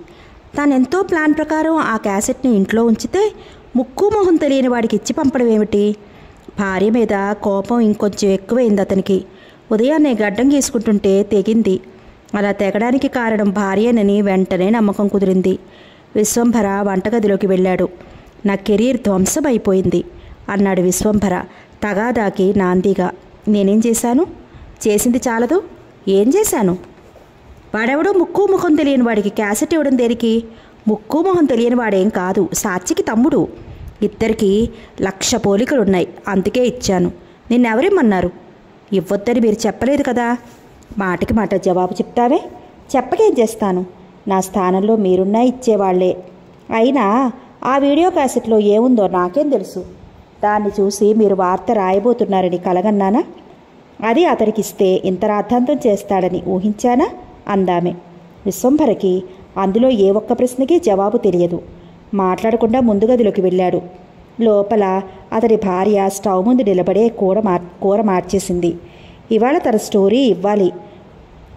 S1: తానెంతో ప్లాన్ ప్రకారం ఆ క్యాసెట్ని ఇంట్లో ఉంచితే ముక్కు మొహం తెలియని వాడికి ఇచ్చి పంపడం ఏమిటి? భార్య మీద కోపం ఇంకొంచెం ఎక్కువైంది అతనికి. ఉదయాన్నే గడ్డం గీసుకుంటుంటే తెగింది. అలా తెగడానికి కారణం భార్యనని వెంటనే నమ్మకం కుదిరింది. విశ్వంభర వంటగదిలోకి వెళ్ళాడు. నా కెరీర్ ధ్వంసమైపోయింది అన్నాడు విశ్వంభర తగాదాకి నాందిగా. నేనేం చేశాను? చేసింది చాలదు. ఏం చేశాను? వాడెవడో ముక్కు ముఖం తెలియని వాడికి క్యాసెట్ ఇవ్వడం దేనికి? ముక్కు మొహం తెలియని వాడేం కాదు. సాక్షికి తమ్ముడు. ఇద్దరికి లక్ష పోలికలున్నాయి. అందుకే ఇచ్చాను. నిన్నెవరేమన్నారు ఇవ్వొద్దని మీరు చెప్పలేదు కదా. మాటకి మాట జవాబు చెప్తావే? చెప్పకేం చేస్తాను? నా స్థానంలో మీరున్నా ఇచ్చేవాళ్ళే. అయినా ఆ వీడియో క్యాసెట్లో ఏముందో నాకేం తెలుసు. దాన్ని చూసి మీరు వార్త రాయబోతున్నారని కలగన్నానా? అది అతనికిస్తే ఇంత రాద్ధాంతం చేస్తాడని ఊహించానా? అందామె. విశ్వంభరకి అందులో ఏ ఒక్క ప్రశ్నకి జవాబు తెలియదు. మాట్లాడకుండా ముందు గదిలోకి వెళ్ళాడు. లోపల అతడి భార్య స్టవ్ ముందు నిలబడే కూర మార్ కూర మార్చేసింది. ఇవాళ తన స్టోరీ ఇవ్వాలి.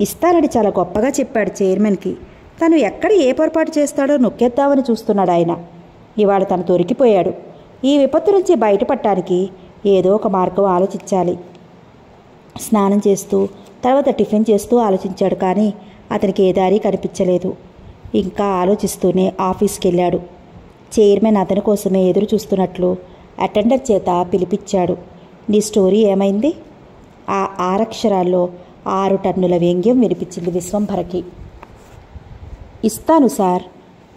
S1: ఇస్తానని చాలా గొప్పగా చెప్పాడు చైర్మన్కి. తను ఎక్కడ ఏ పొరపాటు చేస్తాడో నొక్కేద్దామని చూస్తున్నాడు ఆయన. ఇవాళ తను దొరికిపోయాడు. ఈ విపత్తు నుంచి బయటపడటానికి ఏదో ఒక మార్గం ఆలోచించాలి. స్నానం చేస్తూ తర్వాత టిఫిన్ చేస్తూ ఆలోచించాడు కానీ అతనికి ఏ దారి కనిపించలేదు. ఇంకా ఆలోచిస్తూనే ఆఫీస్కి వెళ్ళాడు చైర్మన్ అతని కోసమే ఎదురు చూస్తున్నట్లు అటెండర్ చేత పిలిపించాడు నీ స్టోరీ ఏమైంది? ఆ ఆరక్షరాల్లో ఆరు టన్నుల వ్యంగ్యం వినిపించింది విశ్వంభరకి. ఇస్తాను సార్.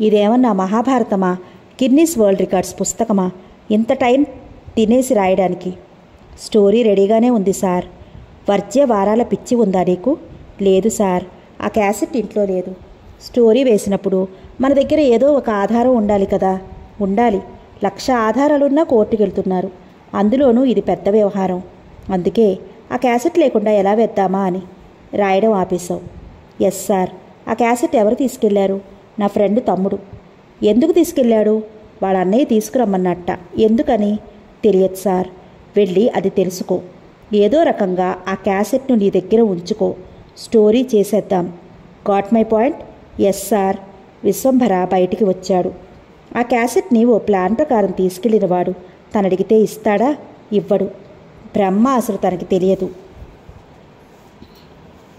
S1: ఇదేమన్నా మహాభారతమా? గిన్నీస్ వరల్డ్ రికార్డ్స్ పుస్తకమా? ఇంత టైం తినేసి రాయడానికి. స్టోరీ రెడీగానే ఉంది సార్. వర్జ్య వారాల పిచ్చి ఉందా నీకు? లేదు సార్ ఆ క్యాసెట్ ఇంట్లో లేదు. స్టోరీ వేసినప్పుడు మన దగ్గర ఏదో ఒక ఆధారం ఉండాలి కదా. ఉండాలి. లక్ష ఆధారాలున్నా కోర్టుకు వెళ్తున్నారు అందులోనూ ఇది పెద్ద వ్యవహారం. అందుకే ఆ క్యాసెట్ లేకుండా ఎలా వేద్దామా అని రాయడం ఆపేశావు. ఎస్ సార్ ఆ క్యాసెట్ ఎవరు తీసుకెళ్ళారు? నా ఫ్రెండ్ తమ్ముడు. ఎందుకు తీసుకెళ్ళాడు వాళ్ళ అన్నయ్య తీసుకురమ్మన్నట్ట. ఎందుకని? తెలియదు సార్. వెళ్ళి అది తెలుసుకో. ఏదో రకంగా ఆ క్యాసెట్ను నీ దగ్గర ఉంచుకో. స్టోరీ చేసేద్దాం. Got my point? Yes sir. Vishwambhara బయటికి వచ్చాడు. ఆ క్యాసెట్ని ఓ ప్లాన్ ప్రకారం తీసుకెళ్ళినవాడు. తనడిగితే ఇస్తాడా? ఇవ్వడు. బ్రహ్మ అసలు తనకి తెలియదు.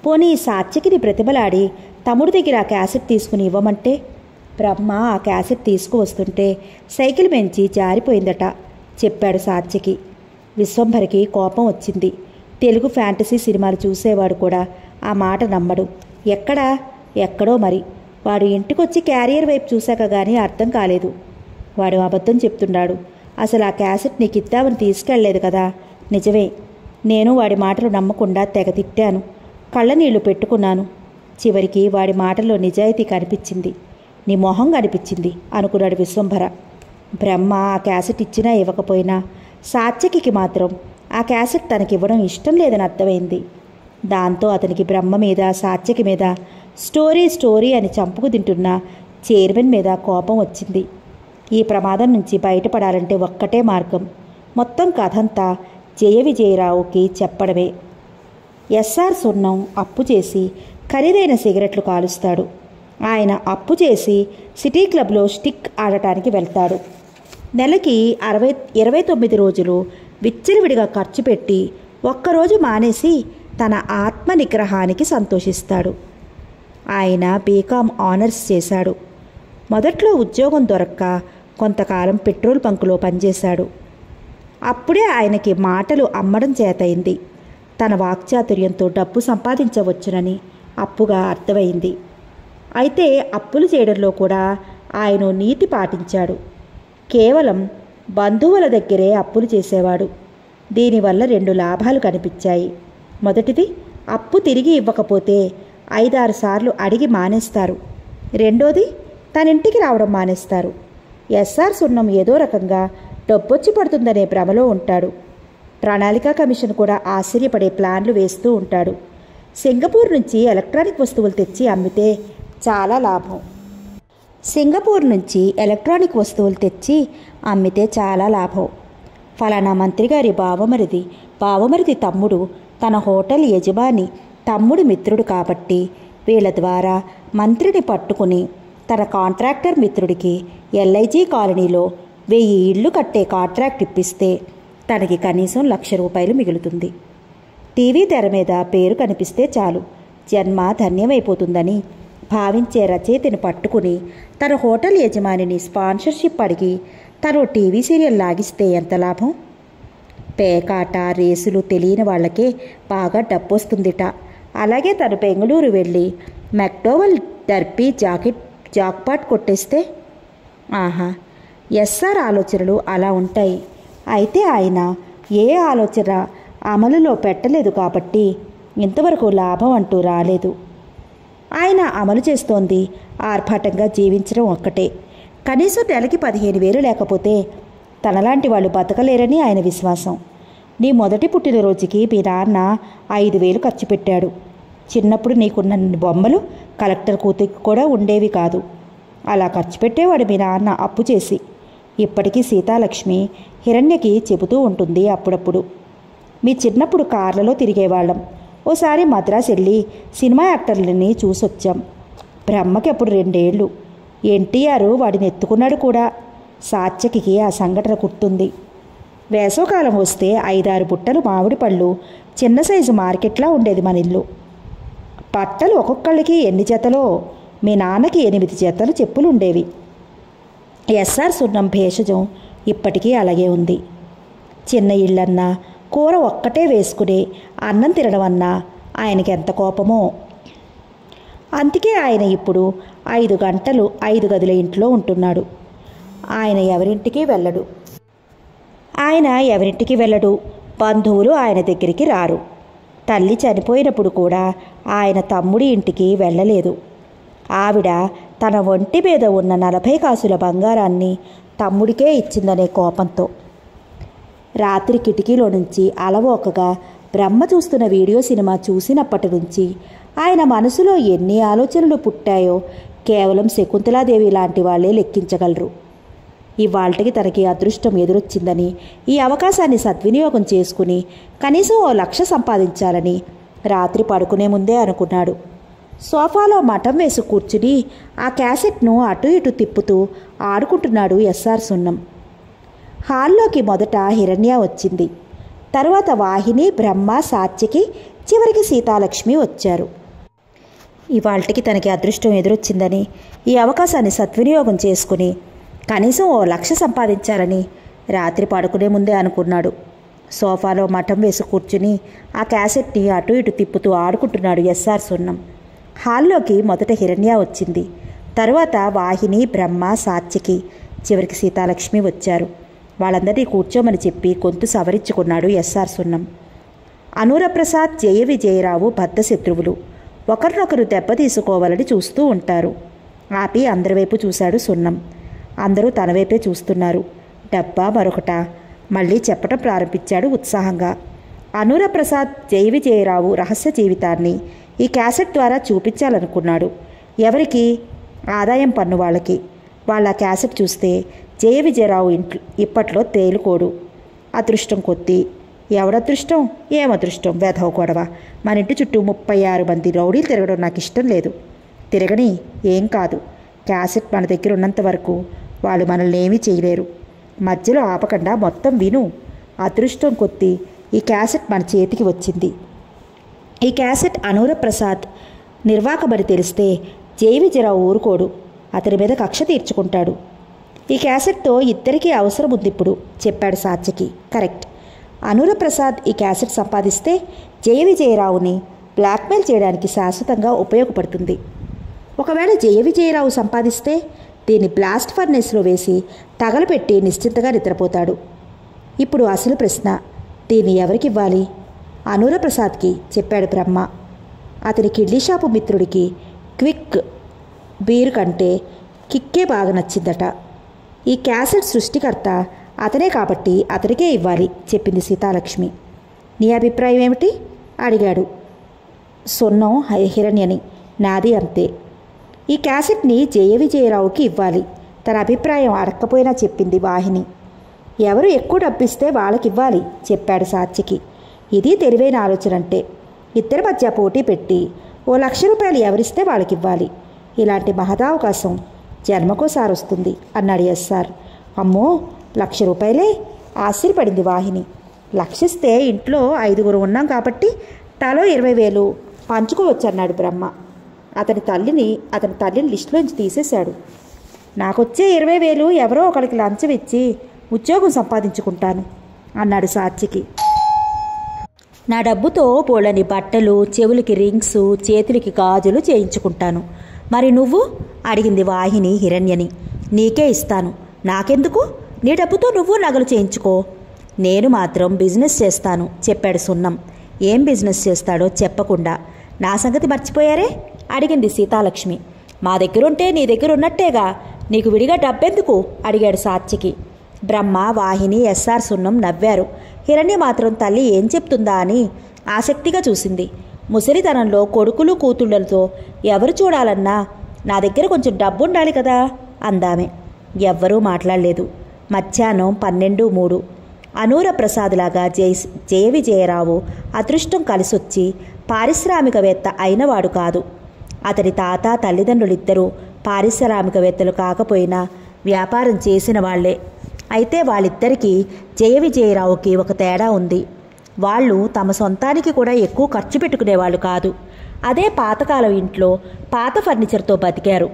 S1: పోనీ సాత్యకిని ప్రతిమలాడి తమ్ముడి దగ్గర ఆ క్యాసెట్ తీసుకుని ఇవ్వమంటే? బ్రహ్మ ఆ క్యాసెట్ తీసుకువస్తుంటే సైకిల్ మెంచి జారిపోయిందట చెప్పాడు సాత్యకి విశ్వంభరికి కోపం వచ్చింది. తెలుగు ఫ్యాంటసీ సినిమాలు చూసేవాడు కూడా ఆ మాట నమ్మడు. ఎక్కడా? ఎక్కడో మరి. వాడు ఇంటికొచ్చి క్యారియర్ వైపు చూశాక కానీ అర్థం కాలేదు. వాడు అబద్ధం చెప్తున్నాడు. అసలు ఆ క్యాసెట్ నీకు ఇద్దామని తీసుకెళ్ళేదు కదా? నిజమే. నేను వాడి మాటలు నమ్మకుండా తెగ తిట్టాను. కళ్ళనీళ్ళు పెట్టుకున్నాను. చివరికి వాడి మాటల్లో నిజాయితీ కనిపించింది. నీ మొహం కనిపించింది అనుకున్నాడు విశ్వంభర. బ్రహ్మ ఆ క్యాసెట్ ఇచ్చినా ఇవ్వకపోయినా సాత్యకికి మాత్రం ఆ క్యాసెట్ తనకివ్వడం ఇష్టం లేదని అర్థమైంది. దాంతో అతనికి బ్రహ్మ మీద సాత్యకి మీద స్టోరీ స్టోరీ అని చంపుకు తింటున్న చైర్మన్ మీద కోపం వచ్చింది. ఈ ప్రమాదం నుంచి బయటపడాలంటే ఒక్కటే మార్గం. మొత్తం కథంతా జయ విజయరావుకి చెప్పడమే. ఎస్ఆర్ సున్నం అప్పు చేసి ఖరీదైన సిగరెట్లు కాలుస్తాడు. ఆయన అప్పు చేసి సిటీ క్లబ్లో స్టిక్ ఆడటానికి వెళ్తాడు. నెలకి అరవై ఇరవై తొమ్మిది రోజులు విచ్చలవిడిగా ఖర్చు పెట్టి ఒక్కరోజు మానేసి తన ఆత్మ నిగ్రహానికి సంతోషిస్తాడు. ఆయన బీకామ్ ఆనర్స్ చేశాడు. మొదట్లో ఉద్యోగం దొరక్క కొంతకాలం పెట్రోల్ బంకులో పనిచేశాడు. అప్పుడే ఆయనకి మాటలు అమ్మడం చేతయింది. తన వాక్చాతుర్యంతో డబ్బు సంపాదించవచ్చునని అప్పుగా అర్థమైంది. అయితే అప్పులు చేయడంలో కూడా ఆయన నీతి పాటించాడు. కేవలం బంధువుల దగ్గరే అప్పులు చేసేవాడు. దీనివల్ల రెండు లాభాలు కనిపించాయి. మొదటిది అప్పు తిరిగి ఇవ్వకపోతే ఐదారు సార్లు అడిగి మానేస్తారు. రెండోది తన ఇంటికి రావడం మానేస్తారు. ఎస్ఆర్ సున్నం ఏదో రకంగా డబ్బొచ్చి పడుతుందనే భ్రమలో ఉంటాడు. ప్రణాళిక కమిషన్ కూడా ఆశ్చర్యపడే ప్లాన్లు వేస్తూ ఉంటాడు. సింగపూర్ నుంచి ఎలక్ట్రానిక్ వస్తువులు తెచ్చి అమ్మితే చాలా లాభం. సింగపూర్ నుంచి ఎలక్ట్రానిక్ వస్తువులు తెచ్చి అమ్మితే చాలా లాభం. ఫలానా మంత్రిగారి బావమరిది బావమరిది తమ్ముడు తన హోటల్ యజమాని తమ్ముడు మిత్రుడు కాబట్టి వీళ్ళ ద్వారా మంత్రిని పట్టుకుని తన కాంట్రాక్టర్ మిత్రుడికి ఎల్ఐజీ కాలనీలో వెయ్యి ఇళ్ళు కట్టే కాంట్రాక్ట్ ఇప్పిస్తే తనకి కనీసం లక్ష రూపాయలు మిగులుతుంది. టీవీ తెర మీద పేరు కనిపిస్తే చాలు. జన్మ ధన్యమైపోతుందని భావించే రచయితని పట్టుకుని తన హోటల్ యజమానిని స్పాన్సర్షిప్ అడిగి తను టీవీ సీరియల్ లాగిస్తే ఎంత లాభం? పేకాట రేసులు తెలియని వాళ్ళకే బాగా డబ్బొస్తుందిట. అలాగే తను బెంగళూరు వెళ్ళి మెక్డోవల్ డర్పీ జాకెట్ జాక్పాట్ కొట్టేస్తే? ఆహా ఎస్ఆర్ ఆలోచనలు అలా ఉంటాయి. అయితే ఆయన ఏ ఆలోచన అమలులో పెట్టలేదు కాబట్టి ఇంతవరకు లాభం అంటూ రాలేదు. ఆయన అమలు చేస్తోంది. ఆర్భాటంగా జీవించడం ఒక్కటే. కనీసం నెలకి పదిహేను వేలు లేకపోతే తనలాంటి వాళ్ళు బతకలేరని ఆయన విశ్వాసం. నీ మొదటి పుట్టినరోజుకి మీ నాన్న ఐదు వేలు ఖర్చు పెట్టాడు. చిన్నప్పుడు నీకున్న బొమ్మలు కలెక్టర్ కూతురికి కూడా ఉండేవి కాదు. అలా ఖర్చు పెట్టేవాడు మీ నాన్న అప్పు చేసి. ఇప్పటికీ సీతాలక్ష్మి హిరణ్యకి చెబుతూ ఉంటుంది అప్పుడప్పుడు. మీ చిన్నప్పుడు కార్లలో తిరిగేవాళ్ళం. ఓసారి మద్రాసు వెళ్ళి సినిమా యాక్టర్లని చూసొచ్చాం. బ్రహ్మకి అప్పుడు రెండేళ్ళు. ఎన్టీఆర్ వాడిని ఎత్తుకున్నాడు కూడా. సాత్యకి ఆ సంఘటన గుర్తుంది. వేసవకాలం వస్తే ఐదారు బుట్టలు మామిడి పళ్ళు చిన్న సైజు మార్కెట్లా ఉండేది మన ఇల్లు. బట్టలు ఒక్కొక్కళ్ళకి ఎన్ని జతలో మీ నాన్నకి ఎనిమిది జతలు చెప్పులు ఉండేవి ఎస్ఆర్ సున్నం భేషజం ఇప్పటికీ అలాగే ఉంది. చిన్న ఇళ్ళన్నా కూర ఒక్కటే వేసుకుని అన్నం తినడం అన్నా ఆయనకి ఎంత కోపమో. అందుకే ఆయన ఇప్పుడు ఐదు గంటలు ఐదు గదుల ఇంట్లో ఉంటున్నాడు. ఆయన ఎవరింటికి వెళ్ళడు. ఆయన ఎవరింటికి వెళ్ళడు. బంధువులు ఆయన దగ్గరికి రారు. తల్లి చనిపోయినప్పుడు కూడా ఆయన తమ్ముడి ఇంటికి వెళ్ళలేదు. ఆవిడ తన ఒంటి మీద ఉన్న నలభై కాసుల బంగారాన్ని తమ్ముడికే ఇచ్చిందనే కోపంతో. రాత్రి కిటికీలో నుంచి అలవోకగా బ్రహ్మ చూస్తున్న వీడియో సినిమా చూసినప్పటి నుంచి ఆయన మనసులో ఎన్ని ఆలోచనలు పుట్టాయో కేవలం శకుంతలాదేవి లాంటి వాళ్ళే లెక్కించగలరు. ఇవాళకి తనకి అదృష్టం ఎదురొచ్చిందని ఈ అవకాశాన్ని సద్వినియోగం చేసుకుని కనీసం ఓ లక్ష సంపాదించాలని రాత్రి పడుకునే ముందే అనుకున్నాడు. సోఫాలో మఠం వేసి కూర్చుని ఆ క్యాసెట్ను అటు ఇటు తిప్పుతూ ఆడుకుంటున్నాడు ఎస్ఆర్ సున్నం. హాల్లోకి మొదట హిరణ్య వచ్చింది. తర్వాత వాహిని బ్రహ్మ సాత్యకి చివరికి సీతాలక్ష్మి వచ్చారు. ఇవాళకి తనకి అదృష్టం ఎదురొచ్చిందని ఈ అవకాశాన్ని సద్వినియోగం చేసుకుని కనీసం ఓ లక్ష సంపాదించాలని రాత్రి పడుకునే ముందే అనుకున్నాడు. సోఫాలో మఠం వేసి కూర్చుని ఆ క్యాసెట్ని అటు ఇటు తిప్పుతూ ఆడుకుంటున్నాడు ఎస్ఆర్ సున్నం. హాల్లోకి మొదట హిరణ్య వచ్చింది. తర్వాత వాహిని బ్రహ్మ సాత్యకి చివరికి సీతాలక్ష్మి వచ్చారు. వాళ్ళందరినీ కూర్చోమని చెప్పి గొంతు సవరించుకున్నాడు ఎస్ఆర్ సున్నం. అనూరప్రసాద్ జయ విజయరావు బద్ధ శత్రువులు. ఒకరినొకరు దెబ్బతీసుకోవాలని చూస్తూ ఉంటారు. ఆపి అందరి వైపు చూశాడు సున్నం. అందరూ తన వైపే చూస్తున్నారు. డబ్బా మరొకట. మళ్ళీ చెప్పటం ప్రారంభించాడు ఉత్సాహంగా. అనూరప్రసాద్ జయ విజయరావు రహస్య జీవితాన్ని ఈ క్యాసెట్ ద్వారా చూపించాలనుకున్నాడు. ఎవరికి? ఆదాయం పన్ను వాళ్ళకి. వాళ్ళ క్యాసెట్ చూస్తే జయ విజయరావు ఇంట్లో ఇప్పట్లో తేలుకోడు. అదృష్టం కొద్ది. ఎవడదృష్టం ఏమదృష్టం? వేధవ గొడవ. మన ఇంటి చుట్టూ ముప్పై ఆరు మంది రౌడీలు తిరగడం నాకు ఇష్టం లేదు. తిరగని ఏం కాదు. క్యాసెట్ మన దగ్గర ఉన్నంత వరకు వాళ్ళు మనల్ని ఏమీ చేయలేరు. మధ్యలో ఆపకుండా మొత్తం విను. అదృష్టం కొద్ది ఈ క్యాసెట్ మన చేతికి వచ్చింది. ఈ క్యాసెట్ అనూరప్రసాద్ నిర్వాకబడి తెలిస్తే జేవిజరావు ఊరుకోడు. అతని మీద కక్ష తీర్చుకుంటాడు. ఈ క్యాసెట్తో ఇద్దరికీ అవసరం ఉంది ఇప్పుడు చెప్పాడు సాత్యకి కరెక్ట్. అనురప్రసాద్ ఈ క్యాసెట్ సంపాదిస్తే జయ విజయరావుని బ్లాక్మెయిల్ చేయడానికి శాశ్వతంగా ఉపయోగపడుతుంది. ఒకవేళ జయ విజయరావు సంపాదిస్తే దీన్ని బ్లాస్ట్ ఫర్నెస్లో వేసి తగలపెట్టి నిశ్చింతగా నిద్రపోతాడు. ఇప్పుడు అసలు ప్రశ్న దీన్ని ఎవరికి ఇవ్వాలి అనూర ప్రసాద్కి చెప్పాడు బ్రహ్మ. అతని కిడ్లీ షాపు మిత్రుడికి క్విక్ బీరు కంటే కిక్కే బాగా నచ్చిందట. ఈ క్యాసెట్ సృష్టికర్త అతనే కాబట్టి అతనికే ఇవ్వాలి చెప్పింది సీతాలక్ష్మి. నీ అభిప్రాయం ఏమిటి? అడిగాడు. సొన్నం హిరణ్యని. నాది అంతే. ఈ క్యాసెట్ని జయ విజయరావుకి ఇవ్వాలి. తన అభిప్రాయం అడక్కపోయినా చెప్పింది వాహిని. ఎవరు ఎక్కువ డబ్బిస్తే వాళ్ళకి ఇవ్వాలి చెప్పాడు సాత్యకి ఇది తెలివైన ఆలోచన అంటే ఇద్దరి మధ్య పోటీ పెట్టి ఓ లక్ష రూపాయలు ఎవరిస్తే వాళ్ళకి ఇవ్వాలి ఇలాంటి మహదావకాశం జన్మకోసారి వస్తుంది అన్నాడు ఎస్ఆర్ అమ్మో లక్ష రూపాయలే? ఆశ్చర్యపడింది వాహిని. లక్షిస్తే ఇంట్లో ఐదుగురు ఉన్నాం కాబట్టి తలో ఇరవై వేలు పంచుకోవచ్చు అన్నాడు బ్రహ్మ. అతని తల్లిని అతని తల్లిని లిస్టులోంచి తీసేశాడు. నాకొచ్చే ఇరవై వేలు ఎవరో ఒకరికి లంచం ఇచ్చి ఉద్యోగం సంపాదించుకుంటాను అన్నాడు సాత్యకి నా డబ్బుతో పోలని బట్టలు చెవులకి రింగ్స్ చేతులకి గాజులు చేయించుకుంటాను. మరి నువ్వు? అడిగింది వాహిని హిరణ్యని. నీకే ఇస్తాను. నాకెందుకు? నీ డబ్బుతో నువ్వు నగలు చేయించుకో. నేను మాత్రం బిజినెస్ చేస్తాను చెప్పాడు సున్నం. ఏం బిజినెస్ చేస్తాడో చెప్పకుండా. నా సంగతి మర్చిపోయారే? అడిగింది సీతాలక్ష్మి. మా దగ్గరుంటే నీ దగ్గర ఉన్నట్టేగా నీకు విడిగా డబ్బెందుకు? అడిగాడు సాత్యకి బ్రహ్మ వాహిని ఎస్ఆర్ సున్నం నవ్వారు. హిరణ్య మాత్రం తల్లి ఏం చెప్తుందా అని ఆసక్తిగా చూసింది. ముసలితనంలో కొడుకులు కూతుళ్ళతో ఎవరు చూడాలన్నా నా దగ్గర కొంచెం డబ్బు ఉండాలి కదా అందామె. ఎవ్వరూ మాట్లాడలేదు. మధ్యాహ్నం పన్నెండు మూడు. అనూర ప్రసాద్లాగా జయ జయ విజయరావు అదృష్టం కలిసొచ్చి పారిశ్రామికవేత్త అయినవాడు కాదు. అతడి తాత తల్లిదండ్రులిద్దరూ పారిశ్రామికవేత్తలు కాకపోయినా వ్యాపారం చేసిన వాళ్ళే అయితే వాళ్ళిద్దరికీ జయ విజయరావుకి ఒక తేడా ఉంది. వాళ్ళు తమ సొంతానికి కూడా ఎక్కువ ఖర్చు పెట్టుకునేవాళ్ళు కాదు. అదే పాతకాలం ఇంట్లో పాత ఫర్నిచర్తో బతికారు.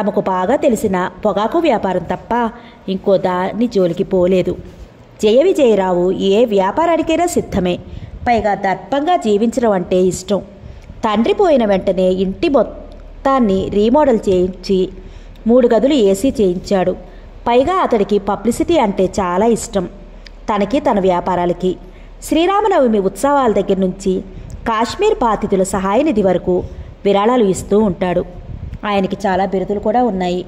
S1: తమకు బాగా తెలిసిన పొగాకు వ్యాపారం తప్ప ఇంకో దాని జోలికి పోలేదు. జయ విజయరావు ఏ వ్యాపారానికైనా సిద్ధమే. పైగా దర్పంగా జీవించడం అంటే ఇష్టం. తండ్రి పోయిన వెంటనే ఇంటి మొత్తాన్ని రీమోడల్ చేయించి మూడు గదులు ఏసీ చేయించాడు. పైగా అతడికి పబ్లిసిటీ అంటే చాలా ఇష్టం. తనకి తన వ్యాపారాలకి. శ్రీరామనవమి ఉత్సవాల దగ్గర నుంచి కాశ్మీర్ బాధితుల సహాయ నిధి వరకు విరాళాలు ఇస్తూ ఉంటాడు. ఆయనకి చాలా బిరుదులు కూడా ఉన్నాయి.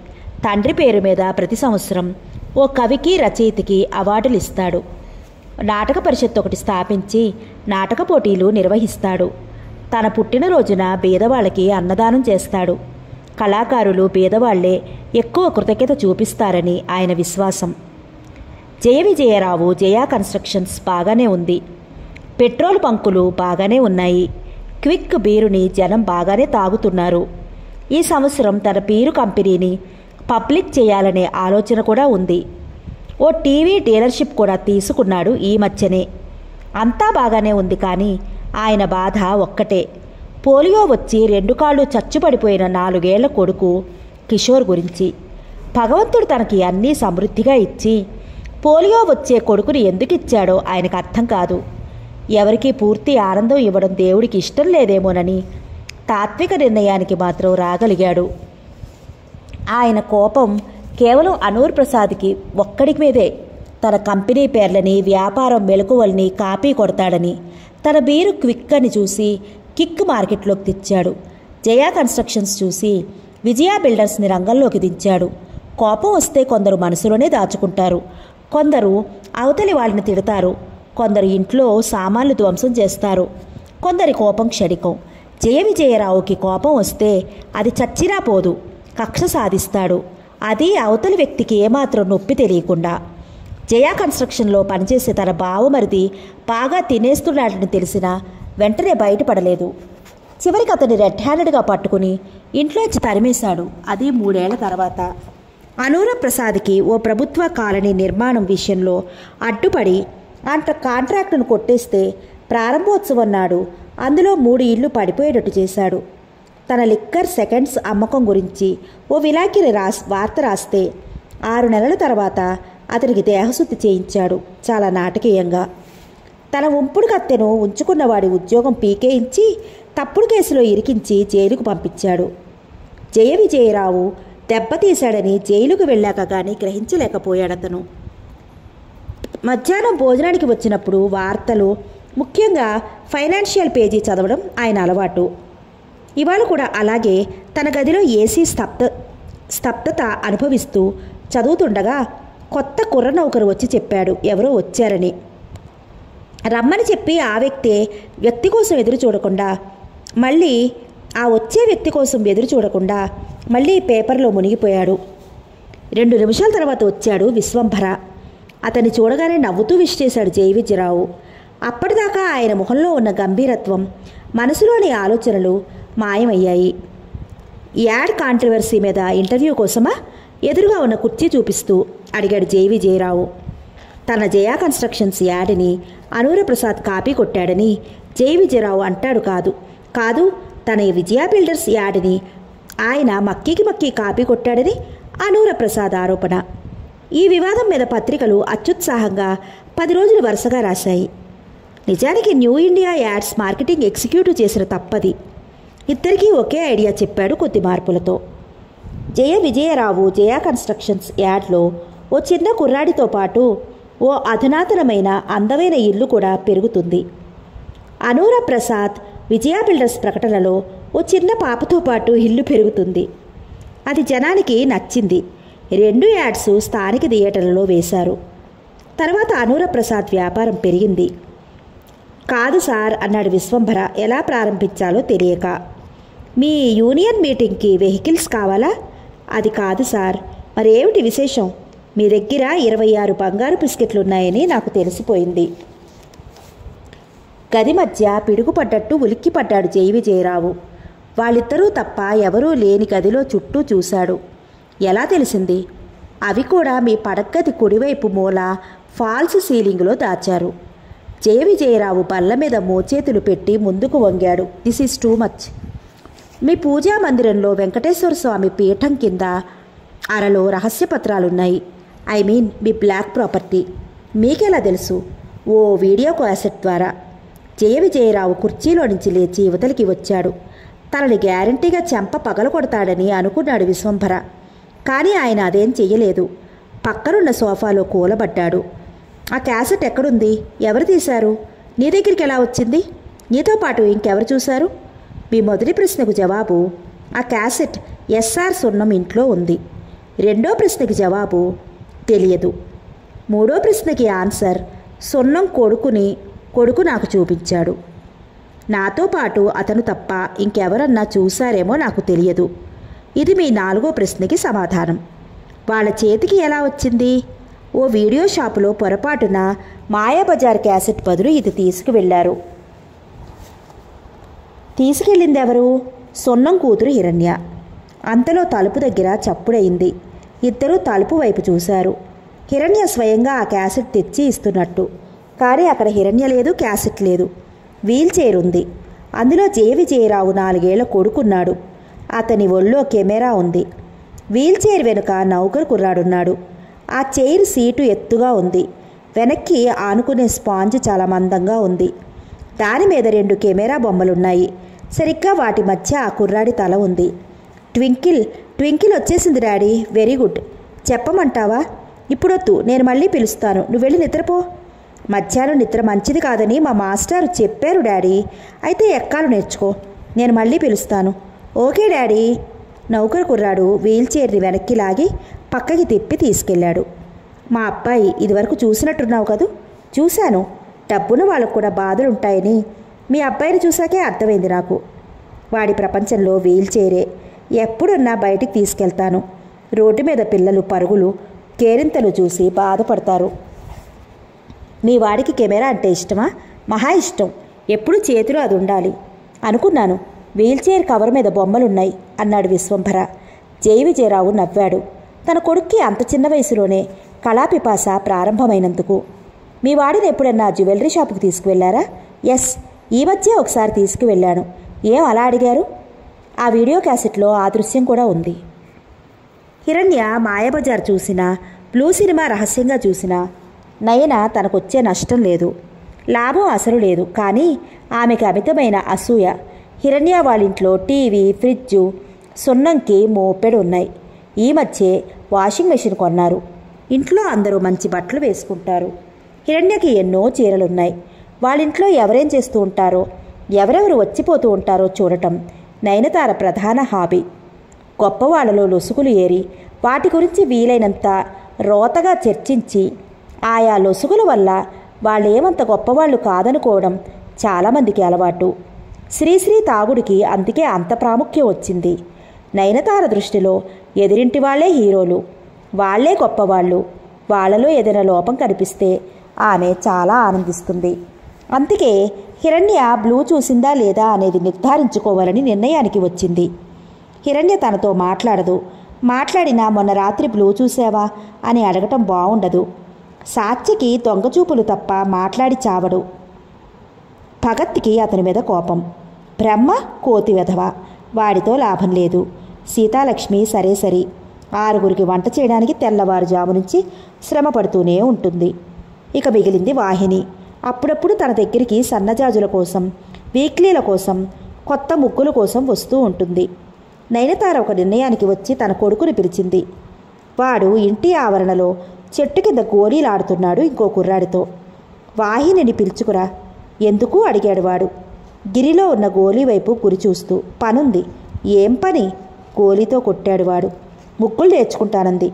S1: తండ్రి పేరు మీద ప్రతి సంవత్సరం ఓ కవికి రచయితకి అవార్డులు ఇస్తాడు. నాటక పరిషత్ ఒకటి స్థాపించి నాటక పోటీలు నిర్వహిస్తాడు. తన పుట్టినరోజున బీదవాళ్ళకి అన్నదానం చేస్తాడు. కళాకారులు బీదవాళ్ళే ఎక్కువ కృతజ్ఞత చూపిస్తారని ఆయన విశ్వాసం. జయ విజయరావు జయా కన్స్ట్రక్షన్స్ బాగానే ఉంది. పెట్రోల్ బంకులు బాగానే ఉన్నాయి. క్విక్ బీరుని జనం బాగానే తాగుతున్నారు. ఈ సంవత్సరం తన బీరు కంపెనీని పబ్లిక్ చేయాలనే ఆలోచన కూడా ఉంది. ఓ టీవీ డీలర్షిప్ కూడా తీసుకున్నాడు ఈ మధ్యనే. అంతా బాగానే ఉంది కానీ ఆయన బాధ ఒక్కటే. పోలియో వచ్చి రెండు కాళ్ళు చచ్చుపడిపోయిన నాలుగేళ్ళ కొడుకు కిషోర్ గురించి. భగవంతుడు తనకి అన్నీ సమృద్ధిగా ఇచ్చి పోలియో వచ్చే కొడుకుని ఎందుకు ఇచ్చాడో ఆయనకు అర్థం కాదు. ఎవరికి పూర్తి ఆనందం ఇవ్వడం దేవుడికి ఇష్టం లేదేమోనని తాత్విక నిర్ణయానికి మాత్రం రాగలిగాడు. ఆయన కోపం కేవలం అనూర్ ప్రసాద్కి ఒక్కడి మీదే. తన కంపెనీ పేర్లని వ్యాపారం మెలకువల్ని కాపీ కొడతాడని తన బీరు క్విక్ అని చూసి కిక్ మార్కెట్లోకి తెచ్చాడు. జయా కన్స్ట్రక్షన్స్ చూసి విజయా బిల్డర్స్ని రంగంలోకి దించాడు. కోపం వస్తే కొందరు మనసులోనే దాచుకుంటారు. కొందరు అవతలి వాళ్ళని తిడతారు. కొందరు ఇంట్లో సామాన్లు ధ్వంసం చేస్తారు. కొందరి కోపం క్షణికం. జయ విజయరావుకి కోపం వస్తే అది చచ్చినా పోదు. కక్ష సాధిస్తాడు. అది అవతలి వ్యక్తికి ఏమాత్రం నొప్పి తెలియకుండా. జయా కన్స్ట్రక్షన్లో పనిచేసే తన బావమరిది బాగా తినేస్తున్నాడని తెలిసినా వెంటనే బయటపడలేదు. చివరికి అతని రెడ్ హ్యాండెడ్గా పట్టుకుని ఇంట్లోంచి తరిమేశాడు. అది మూడేళ్ళ తర్వాత. అనూర ప్రసాద్కి ఓ ప్రభుత్వ కాలనీ నిర్మాణం విషయంలో అడ్డుపడి అంత కాంట్రాక్టును కొట్టేస్తే ప్రారంభోత్సవం నాడు అందులో మూడు ఇళ్ళు పడిపోయేటట్టు చేశాడు. తన లిక్కర్ సెకండ్స్ అమ్మకం గురించి ఓ విలాకిరి రాస్ వార్త రాస్తే ఆరు నెలల తర్వాత అతనికి దేహశుద్ధి చేయించాడు. చాలా నాటకీయంగా. తన ఉంపుడు కత్తెను ఉంచుకున్నవాడి ఉద్యోగం పీకేయించి తప్పుడు కేసులో ఇరికించి జైలుకు పంపించాడు. జయ విజయరావు దెబ్బతీశాడని జైలుకు వెళ్ళాక కానీ గ్రహించలేకపోయాడతను. మధ్యాహ్నం భోజనానికి వచ్చినప్పుడు వార్తలు ముఖ్యంగా ఫైనాన్షియల్ పేజీ చదవడం ఆయన అలవాటు. ఇవాళ కూడా అలాగే తన గదిలో ఏసీ స్తబ్ద స్తబ్దత అనుభవిస్తూ చదువుతుండగా కొత్త కుర్ర నౌకరు వచ్చి చెప్పాడు ఎవరో వచ్చారని. రమ్మని చెప్పి ఆ వ్యక్తే వ్యక్తి కోసం ఎదురు చూడకుండా మళ్ళీ ఆ వచ్చే వ్యక్తి కోసం ఎదురు చూడకుండా మళ్ళీ పేపర్లో మునిగిపోయాడు. రెండు నిమిషాల తర్వాత వచ్చాడు విశ్వంభర. అతన్ని చూడగానే నవ్వుతూ విష్ చేశాడు జయవిద్యరావు అప్పటిదాకా ఆయన ముఖంలో ఉన్న గంభీరత్వం మనసులోని ఆలోచనలు మాయమయ్యాయి. యాడ్ కాంట్రవర్సీ మీద ఇంటర్వ్యూ కోసమా? ఎదురుగా ఉన్న కుర్చీ చూపిస్తూ అడిగాడు జేవి జయరావు తన జయా కన్స్ట్రక్షన్స్ యాడ్ని అనూరప్రసాద్ కాపీ కొట్టాడని జై విజయరావు అంటాడు కాదు. కాదు తన విజయా బిల్డర్స్ యాడ్ని ఆయన మక్కీకి మక్కీ కాపీ కొట్టాడని అనూర ప్రసాద్ ఆరోపణ. ఈ వివాదం మీద పత్రికలు అత్యుత్సాహంగా పది రోజులు వరుసగా రాశాయి. నిజానికి new India ads marketing executive చేసిన తప్పది. ఇద్దరికీ ఒకే ఐడియా చెప్పాడు కొద్ది మార్పులతో. జయ విజయరావు జయ కన్స్ట్రక్షన్స్ యాడ్లో ఓ చిన్న కుర్రాడితో పాటు ఓ అధునాతనమైన అందమైన ఇల్లు కూడా పెరుగుతుంది. అనూర ప్రసాద్ విజయ బిల్డర్స్ ప్రకటనలో ఓ చిన్న పాపతో పాటు ఇల్లు పెరుగుతుంది. అది జనానికి నచ్చింది. రెండు యాడ్స్ స్థానిక థియేటర్లలో వేశారు. తర్వాత అనూర ప్రసాద్ వ్యాపారం పెరిగింది. కాదు సార్ అన్నాడు విశ్వంభర ఎలా ప్రారంభించాలో తెలియక. మీ యూనియన్ మీటింగ్కి వెహికల్స్ కావాలా? అది కాదు సార్. మరేమిటి విశేషం? మీ దగ్గర ఇరవై ఆరు బంగారు బిస్కెట్లు ఉన్నాయని నాకు తెలిసిపోయింది. గది మధ్య పిడుగుపడ్డట్టు ఉలిక్కిపడ్డాడు జై విజయరావు. వాళ్ళిద్దరూ తప్ప ఎవరూ లేని గదిలో చుట్టూ చూశాడు. ఎలా తెలిసింది? అవి కూడా మీ పడగ్గది కుడివైపు మూల ఫాల్స్ సీలింగ్లో దాచారు. జయ విజయరావు బల్ల మీద మోచేతులు పెట్టి ముందుకు వంగాడు. This is too much. మీ పూజా మందిరంలో వెంకటేశ్వర స్వామి పీఠం కింద అరలో రహస్య పత్రాలున్నాయి. ఐ మీన్ మీ బ్లాక్ ప్రాపర్టీ. మీకెలా తెలుసు? ఓ వీడియో క్యాసెట్ ద్వారా. జయ విజయరావు కుర్చీలో నుంచి లేచి యువతలకి వచ్చాడు. తనని గ్యారంటీగా చెంప పగలకొడతాడని అనుకున్నాడు విశ్వంభర. కానీ ఆయన అదేం చెయ్యలేదు. పక్కనున్న సోఫాలో కూలబడ్డాడు. ఆ క్యాసెట్ ఎక్కడుంది? ఎవరు తీశారు? నీ దగ్గరికి ఎలా వచ్చింది? నీతో పాటు ఇంకెవరు చూశారు? మీ మొదటి ప్రశ్నకు జవాబు ఆ క్యాసెట్ ఎస్ఆర్ సున్నం ఇంట్లో ఉంది. రెండో ప్రశ్నకి జవాబు తెలియదు. మూడో ప్రశ్నకి ఆన్సర్ సున్నం కొడుకుని కొడుకు నాకు చూపించాడు. నాతో పాటు అతను తప్ప ఇంకెవరన్నా చూశారేమో నాకు తెలియదు. ఇది మీ నాలుగో ప్రశ్నకి సమాధానం. వాళ్ళ చేతికి ఎలా వచ్చింది? ఓ వీడియో షాపులో పొరపాటున మాయాబజార్ క్యాసెట్ బదులు ఇది తీసుకువెళ్ళారు తీసుకెళ్ళింది ఎవరు సొన్నం కూతురు హిరణ్య. అంతలో తలుపు దగ్గర చప్పుడయింది. ఇద్దరూ తలుపు వైపు చూశారు. హిరణ్య స్వయంగా ఆ క్యాసెట్ తెచ్చి ఇస్తున్నట్టు. కానీ అక్కడ హిరణ్య లేదు క్యాసెట్ లేదు. వీల్ చైర్ ఉంది అందులో జేవి జయరావు నాలుగేళ్ళ కొడుకున్నాడు. అతని ఒళ్ళో కెమెరా ఉంది. వీల్ చైర్ వెనుక నౌకర్ కుర్రాడున్నాడు. ఆ చైర్ సీటు ఎత్తుగా ఉంది. వెనక్కి ఆనుకునే స్పాంజ్ చాలా మందంగా ఉంది. దాని మీద రెండు కెమెరా బొమ్మలున్నాయి. సరిగ్గా వాటి మధ్య ఆ కుర్రాడి తల ఉంది. ట్వింకిల్ ట్వింకిల్ వచ్చేసింది డాడీ. Very good. చెప్పమంటావా? ఇప్పుడొద్దు నేను మళ్ళీ పిలుస్తాను. నువ్వు వెళ్ళి నిద్రపో. మధ్యాహ్నం నిద్ర మంచిది కాదని మా మాస్టారు చెప్పారు డాడీ. అయితే ఎక్కాలు నేర్చుకో. నేను మళ్ళీ పిలుస్తాను. Okay daddy. నౌకరు కుర్రాడు వీల్ చైర్ని వెనక్కి లాగి పక్కకి తిప్పి తీసుకెళ్ళాడు. మా అబ్బాయి ఇదివరకు చూసినట్టున్నావు కదూ? చూశాను. డబ్బున వాళ్ళకు కూడా బాధలుంటాయని. మీ అబ్బాయిని చూశాకే అర్థమైంది నాకు. వాడి ప్రపంచంలో వీల్ చైరే ఎప్పుడున్నా బయటికి తీసుకెళ్తాను. రోడ్డు మీద పిల్లలు పరుగులు కేరింతలు చూసి బాధపడతారు. మీ వాడికి కెమెరా అంటే ఇష్టమా? మహా ఇష్టం. ఎప్పుడు చేతిలో అది ఉండాలి. అనుకున్నాను. వీల్చైర్ కవర్ మీద బొమ్మలున్నాయి అన్నాడు విశ్వంభర. జై విజయరావు నవ్వాడు. తన కొడుక్కి అంత చిన్న వయసులోనే కళాపిపాస ప్రారంభమైనందుకు. మీ వాడిని ఎప్పుడన్నా జ్యువెలరీ షాపుకి తీసుకువెళ్ళారా ఎస్. ఈ మధ్య ఒకసారి తీసుకువెళ్ళాను. ఏం అలా అడిగారు? ఆ వీడియో క్యాసెట్లో ఆ దృశ్యం కూడా ఉంది. హిరణ్య మాయాబజార్ చూసినా బ్లూ సినిమా రహస్యంగా చూసినా నయన తనకొచ్చే నష్టం లేదు. లాభం అసలు లేదు. కానీ ఆమెకి అమితమైన అసూయ. హిరణ్య వాళ్ళింట్లో టీవీ ఫ్రిడ్జు సున్నంకి మోపెడు ఉన్నాయి. ఈ మధ్యే వాషింగ్ మెషిన్ కొన్నారు. ఇంట్లో అందరూ మంచి బట్టలు వేసుకుంటారు. హిరణ్యకి ఎన్నో చీరలున్నాయి. వాళ్ళింట్లో ఎవరేం చేస్తూ ఉంటారో ఎవరెవరు వచ్చిపోతూ ఉంటారో చూడటం నయనతార ప్రధాన హాబీ. గొప్పవాళ్ళలో లొసుగులు ఏరి వాటి గురించి వీలైనంత రోతగా చర్చించి ఆయా లొసుగుల వల్ల వాళ్ళేమంత గొప్పవాళ్ళు కాదనుకోవడం చాలామందికి అలవాటు. శ్రీశ్రీ తాగుడికి అందుకే అంత ప్రాముఖ్యం వచ్చింది. నయనతార దృష్టిలో ఎదిరింటి వాళ్ళే హీరోలు. వాళ్ళే గొప్పవాళ్ళు. వాళ్ళలో ఏదైనా లోపం కనిపిస్తే ఆమె చాలా ఆనందిస్తుంది. అందుకే హిరణ్య బ్లూ చూసిందా లేదా అనేది నిర్ధారించుకోవాలని నిర్ణయానికి వచ్చింది. హిరణ్య తనతో మాట్లాడదు. మాట్లాడినా మొన్న రాత్రి బ్లూ చూసావా? అని అడగటం బాగుండదు సాత్యకి దొంగచూపులు తప్ప మాట్లాడి చావడు. భగత్కి అతని మీద కోపం. బ్రహ్మ కోతి వెధవ. వాడితో లాభం లేదు. సీతాలక్ష్మి సరే సరి. ఆరుగురికి వంట చేయడానికి తెల్లవారుజాము నుంచి శ్రమ పడుతూనే ఉంటుంది. ఇక మిగిలింది వాహిని. అప్పుడప్పుడు తన దగ్గరికి సన్నజాజుల కోసం వీక్లీల కోసం కొత్త ముగ్గుల కోసం వస్తూ ఉంటుంది. నయనతార ఒక నిర్ణయానికి వచ్చి తన కొడుకుని పిలిచింది. వాడు ఇంటి ఆవరణలో చెట్టు కింద గోళీలాడుతున్నాడు ఇంకో కుర్రాడితో. వాహినిని పిలుచుకురా ఎందుకు అడిగాడు వాడు. గిరిలో ఉన్న గోలీ వైపు గురి చూస్తూ పనుంది. ఏం పని? గోలీతో కొట్టాడు వాడు. ముగ్గులు నేర్చుకుంటానంది.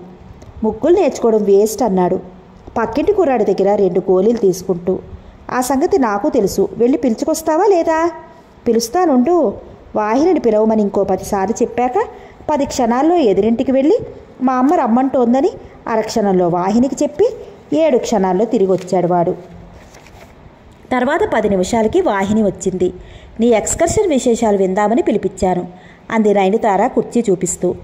S1: ముగ్గులు నేర్చుకోవడం వేస్ట్ అన్నాడు. పక్కింటి కుర్రాడి దగ్గర రెండు గోళీలు తీసుకుంటూ ఆ సంగతి నాకు తెలుసు. వెళ్ళి పిలుచుకొస్తావా లేదా? పిలుస్తానుండు. వాహినిని పిలవమని ఇంకో పదిసార్లు చెప్పాక పది క్షణాల్లో ఎదురింటికి వెళ్ళి మా అమ్మ రమ్మంటోందని అరక్షణంలో వాహినికి చెప్పి ఏడు క్షణాల్లో తిరిగి వచ్చాడు వాడు. తర్వాత పది నిమిషాలకి వాహిని వచ్చింది. నీ ఎక్స్కర్షన్ విశేషాలు విందామని పిలిపించాను. అంది నైనతార కుర్చీ చూపిస్తూ.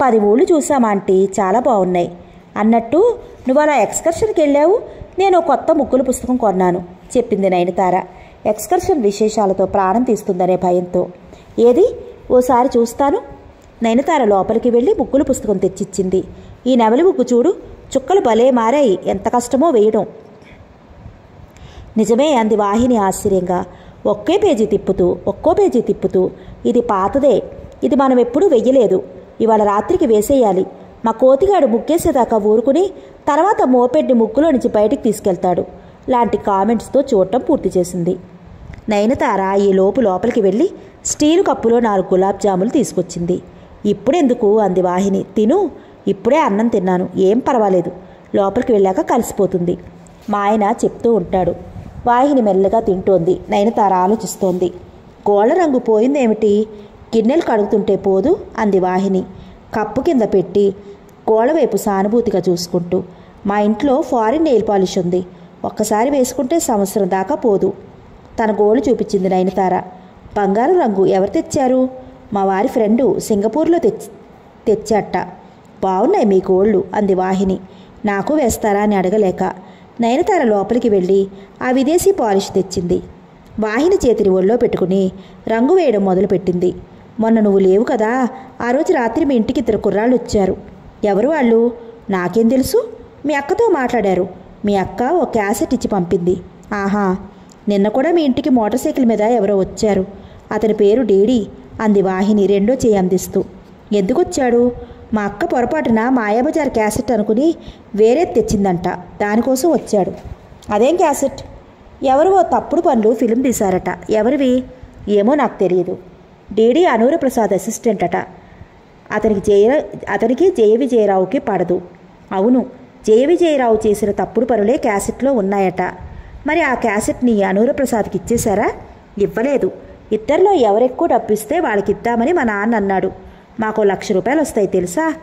S1: పది ఊళ్ళు చూసామా ఆంటీ చాలా బాగున్నాయి అన్నట్టు నువ్వు అలా ఎక్స్కర్షన్కి వెళ్ళావు? నేను కొత్త ముగ్గుల పుస్తకం కొన్నాను చెప్పింది నయనతార ఎక్స్కర్షన్ విశేషాలతో ప్రాణం తీస్తుందనే భయంతో. ఏది? ఓసారి చూస్తాను. నైనతార లోపలికి వెళ్ళి ముగ్గుల పుస్తకం తెచ్చిచ్చింది. ఈ నెమలి ముగ్గు చూడు. చుక్కలు భలే మారాయి. ఎంత కష్టమో వేయడం. నిజమే అంది వాహిని ఆశ్చర్యంగా. ఒకే పేజీ తిప్పుతూ ఒక్కో పేజీ తిప్పుతూ ఇది పాతదే. ఇది మనం ఎప్పుడూ వెయ్యలేదు. ఇవాళ రాత్రికి వేసేయాలి. మా కోతిగాడు ముగ్గేసేదాకా ఊరుకుని తర్వాత మోపెడ్ని ముగ్గులో నుంచి బయటికి తీసుకెళ్తాడు. లాంటి కామెంట్స్తో చూడటం పూర్తి చేసింది. నయనతార ఈ లోపు లోపలికి వెళ్ళి స్టీలు కప్పులో నాలుగు గులాబ్ జాములు తీసుకొచ్చింది. ఇప్పుడెందుకు? అంది వాహిని. తిను. ఇప్పుడే అన్నం తిన్నాను ఏం పర్వాలేదు. లోపలికి వెళ్ళాక కలిసిపోతుంది. మా ఆయన చెప్తూ ఉంటాడు. వాహిని మెల్లగా తింటోంది. నయనతార ఆలోచిస్తోంది. గోళ్ళ రంగు పోయిందేమిటి? గిన్నెలు కడుగుతుంటే పోదు అంది వాహిని. కప్పు కింద పెట్టి గోళ్ళ వైపు సానుభూతిగా చూసుకుంటూ. మా ఇంట్లో ఫారిన్ నెయిల్ పాలిష్ ఉంది. ఒక్కసారి వేసుకుంటే సంవత్సరం దాకా పోదు. తన గోళ్ళు చూపించింది నయనతార. బంగారం రంగు ఎవరు తెచ్చారు? మా వారి ఫ్రెండు సింగపూర్లో తెచ్చి తెచ్చట. బాగున్నాయి మీ కోళ్ళు అంది వాహిని. నాకు వేస్తారా అని అడగలేక నయనతార లోపలికి వెళ్ళి ఆ విదేశీ పాలిష్ తెచ్చింది. వాహిని చేతిని ఒళ్ళో పెట్టుకుని రంగు వేయడం మొదలుపెట్టింది. మొన్న నువ్వు లేవు కదా ఆ రోజు రాత్రి మీ ఇంటికి ఇద్దరు కుర్రాళ్ళు వచ్చారు ఎవరు వాళ్ళు? నాకేం తెలుసు? మీ అక్కతో మాట్లాడారు. మీ అక్క ఓ క్యాసెట్ ఇచ్చి పంపింది. ఆహా నిన్న కూడా మీ ఇంటికి మోటార్ సైకిల్ మీద ఎవరో వచ్చారు. అతని పేరు డేడీ అంది వాహిని రెండో చేయి అందిస్తూ. ఎందుకు వచ్చాడు మా అక్క పొరపాటున మాయాబజార్ క్యాసెట్ అనుకుని వేరే తెచ్చిందంట. దానికోసం వచ్చాడు. అదేం క్యాసెట్? ఎవరు ఓ తప్పుడు పనులు ఫిలిం తీశారట. ఎవరివి? ఏమో నాకు తెలియదు డీడీ అనూరప్రసాద్ అసిస్టెంట్ అట. అతనికి జయ అతనికి జయ విజయరావుకి పడదు. అవును జయ విజయరావు చేసిన తప్పుడు పనులే క్యాసెట్లో ఉన్నాయట. మరి ఆ క్యాసెట్ని అనూరప్రసాద్కి ఇచ్చేశారా? ఇవ్వలేదు. ఇద్దరిలో ఎవరెక్కువ డబ్బిస్తే వాళ్ళకి ఇద్దామని మా నాన్న అన్నాడు. మాకు లక్ష రూపాయలు వస్తాయి తెలుసా?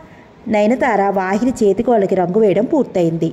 S1: నయనతార వాహిని చేతికోళ్ళకి రంగు వేయడం పూర్తయింది.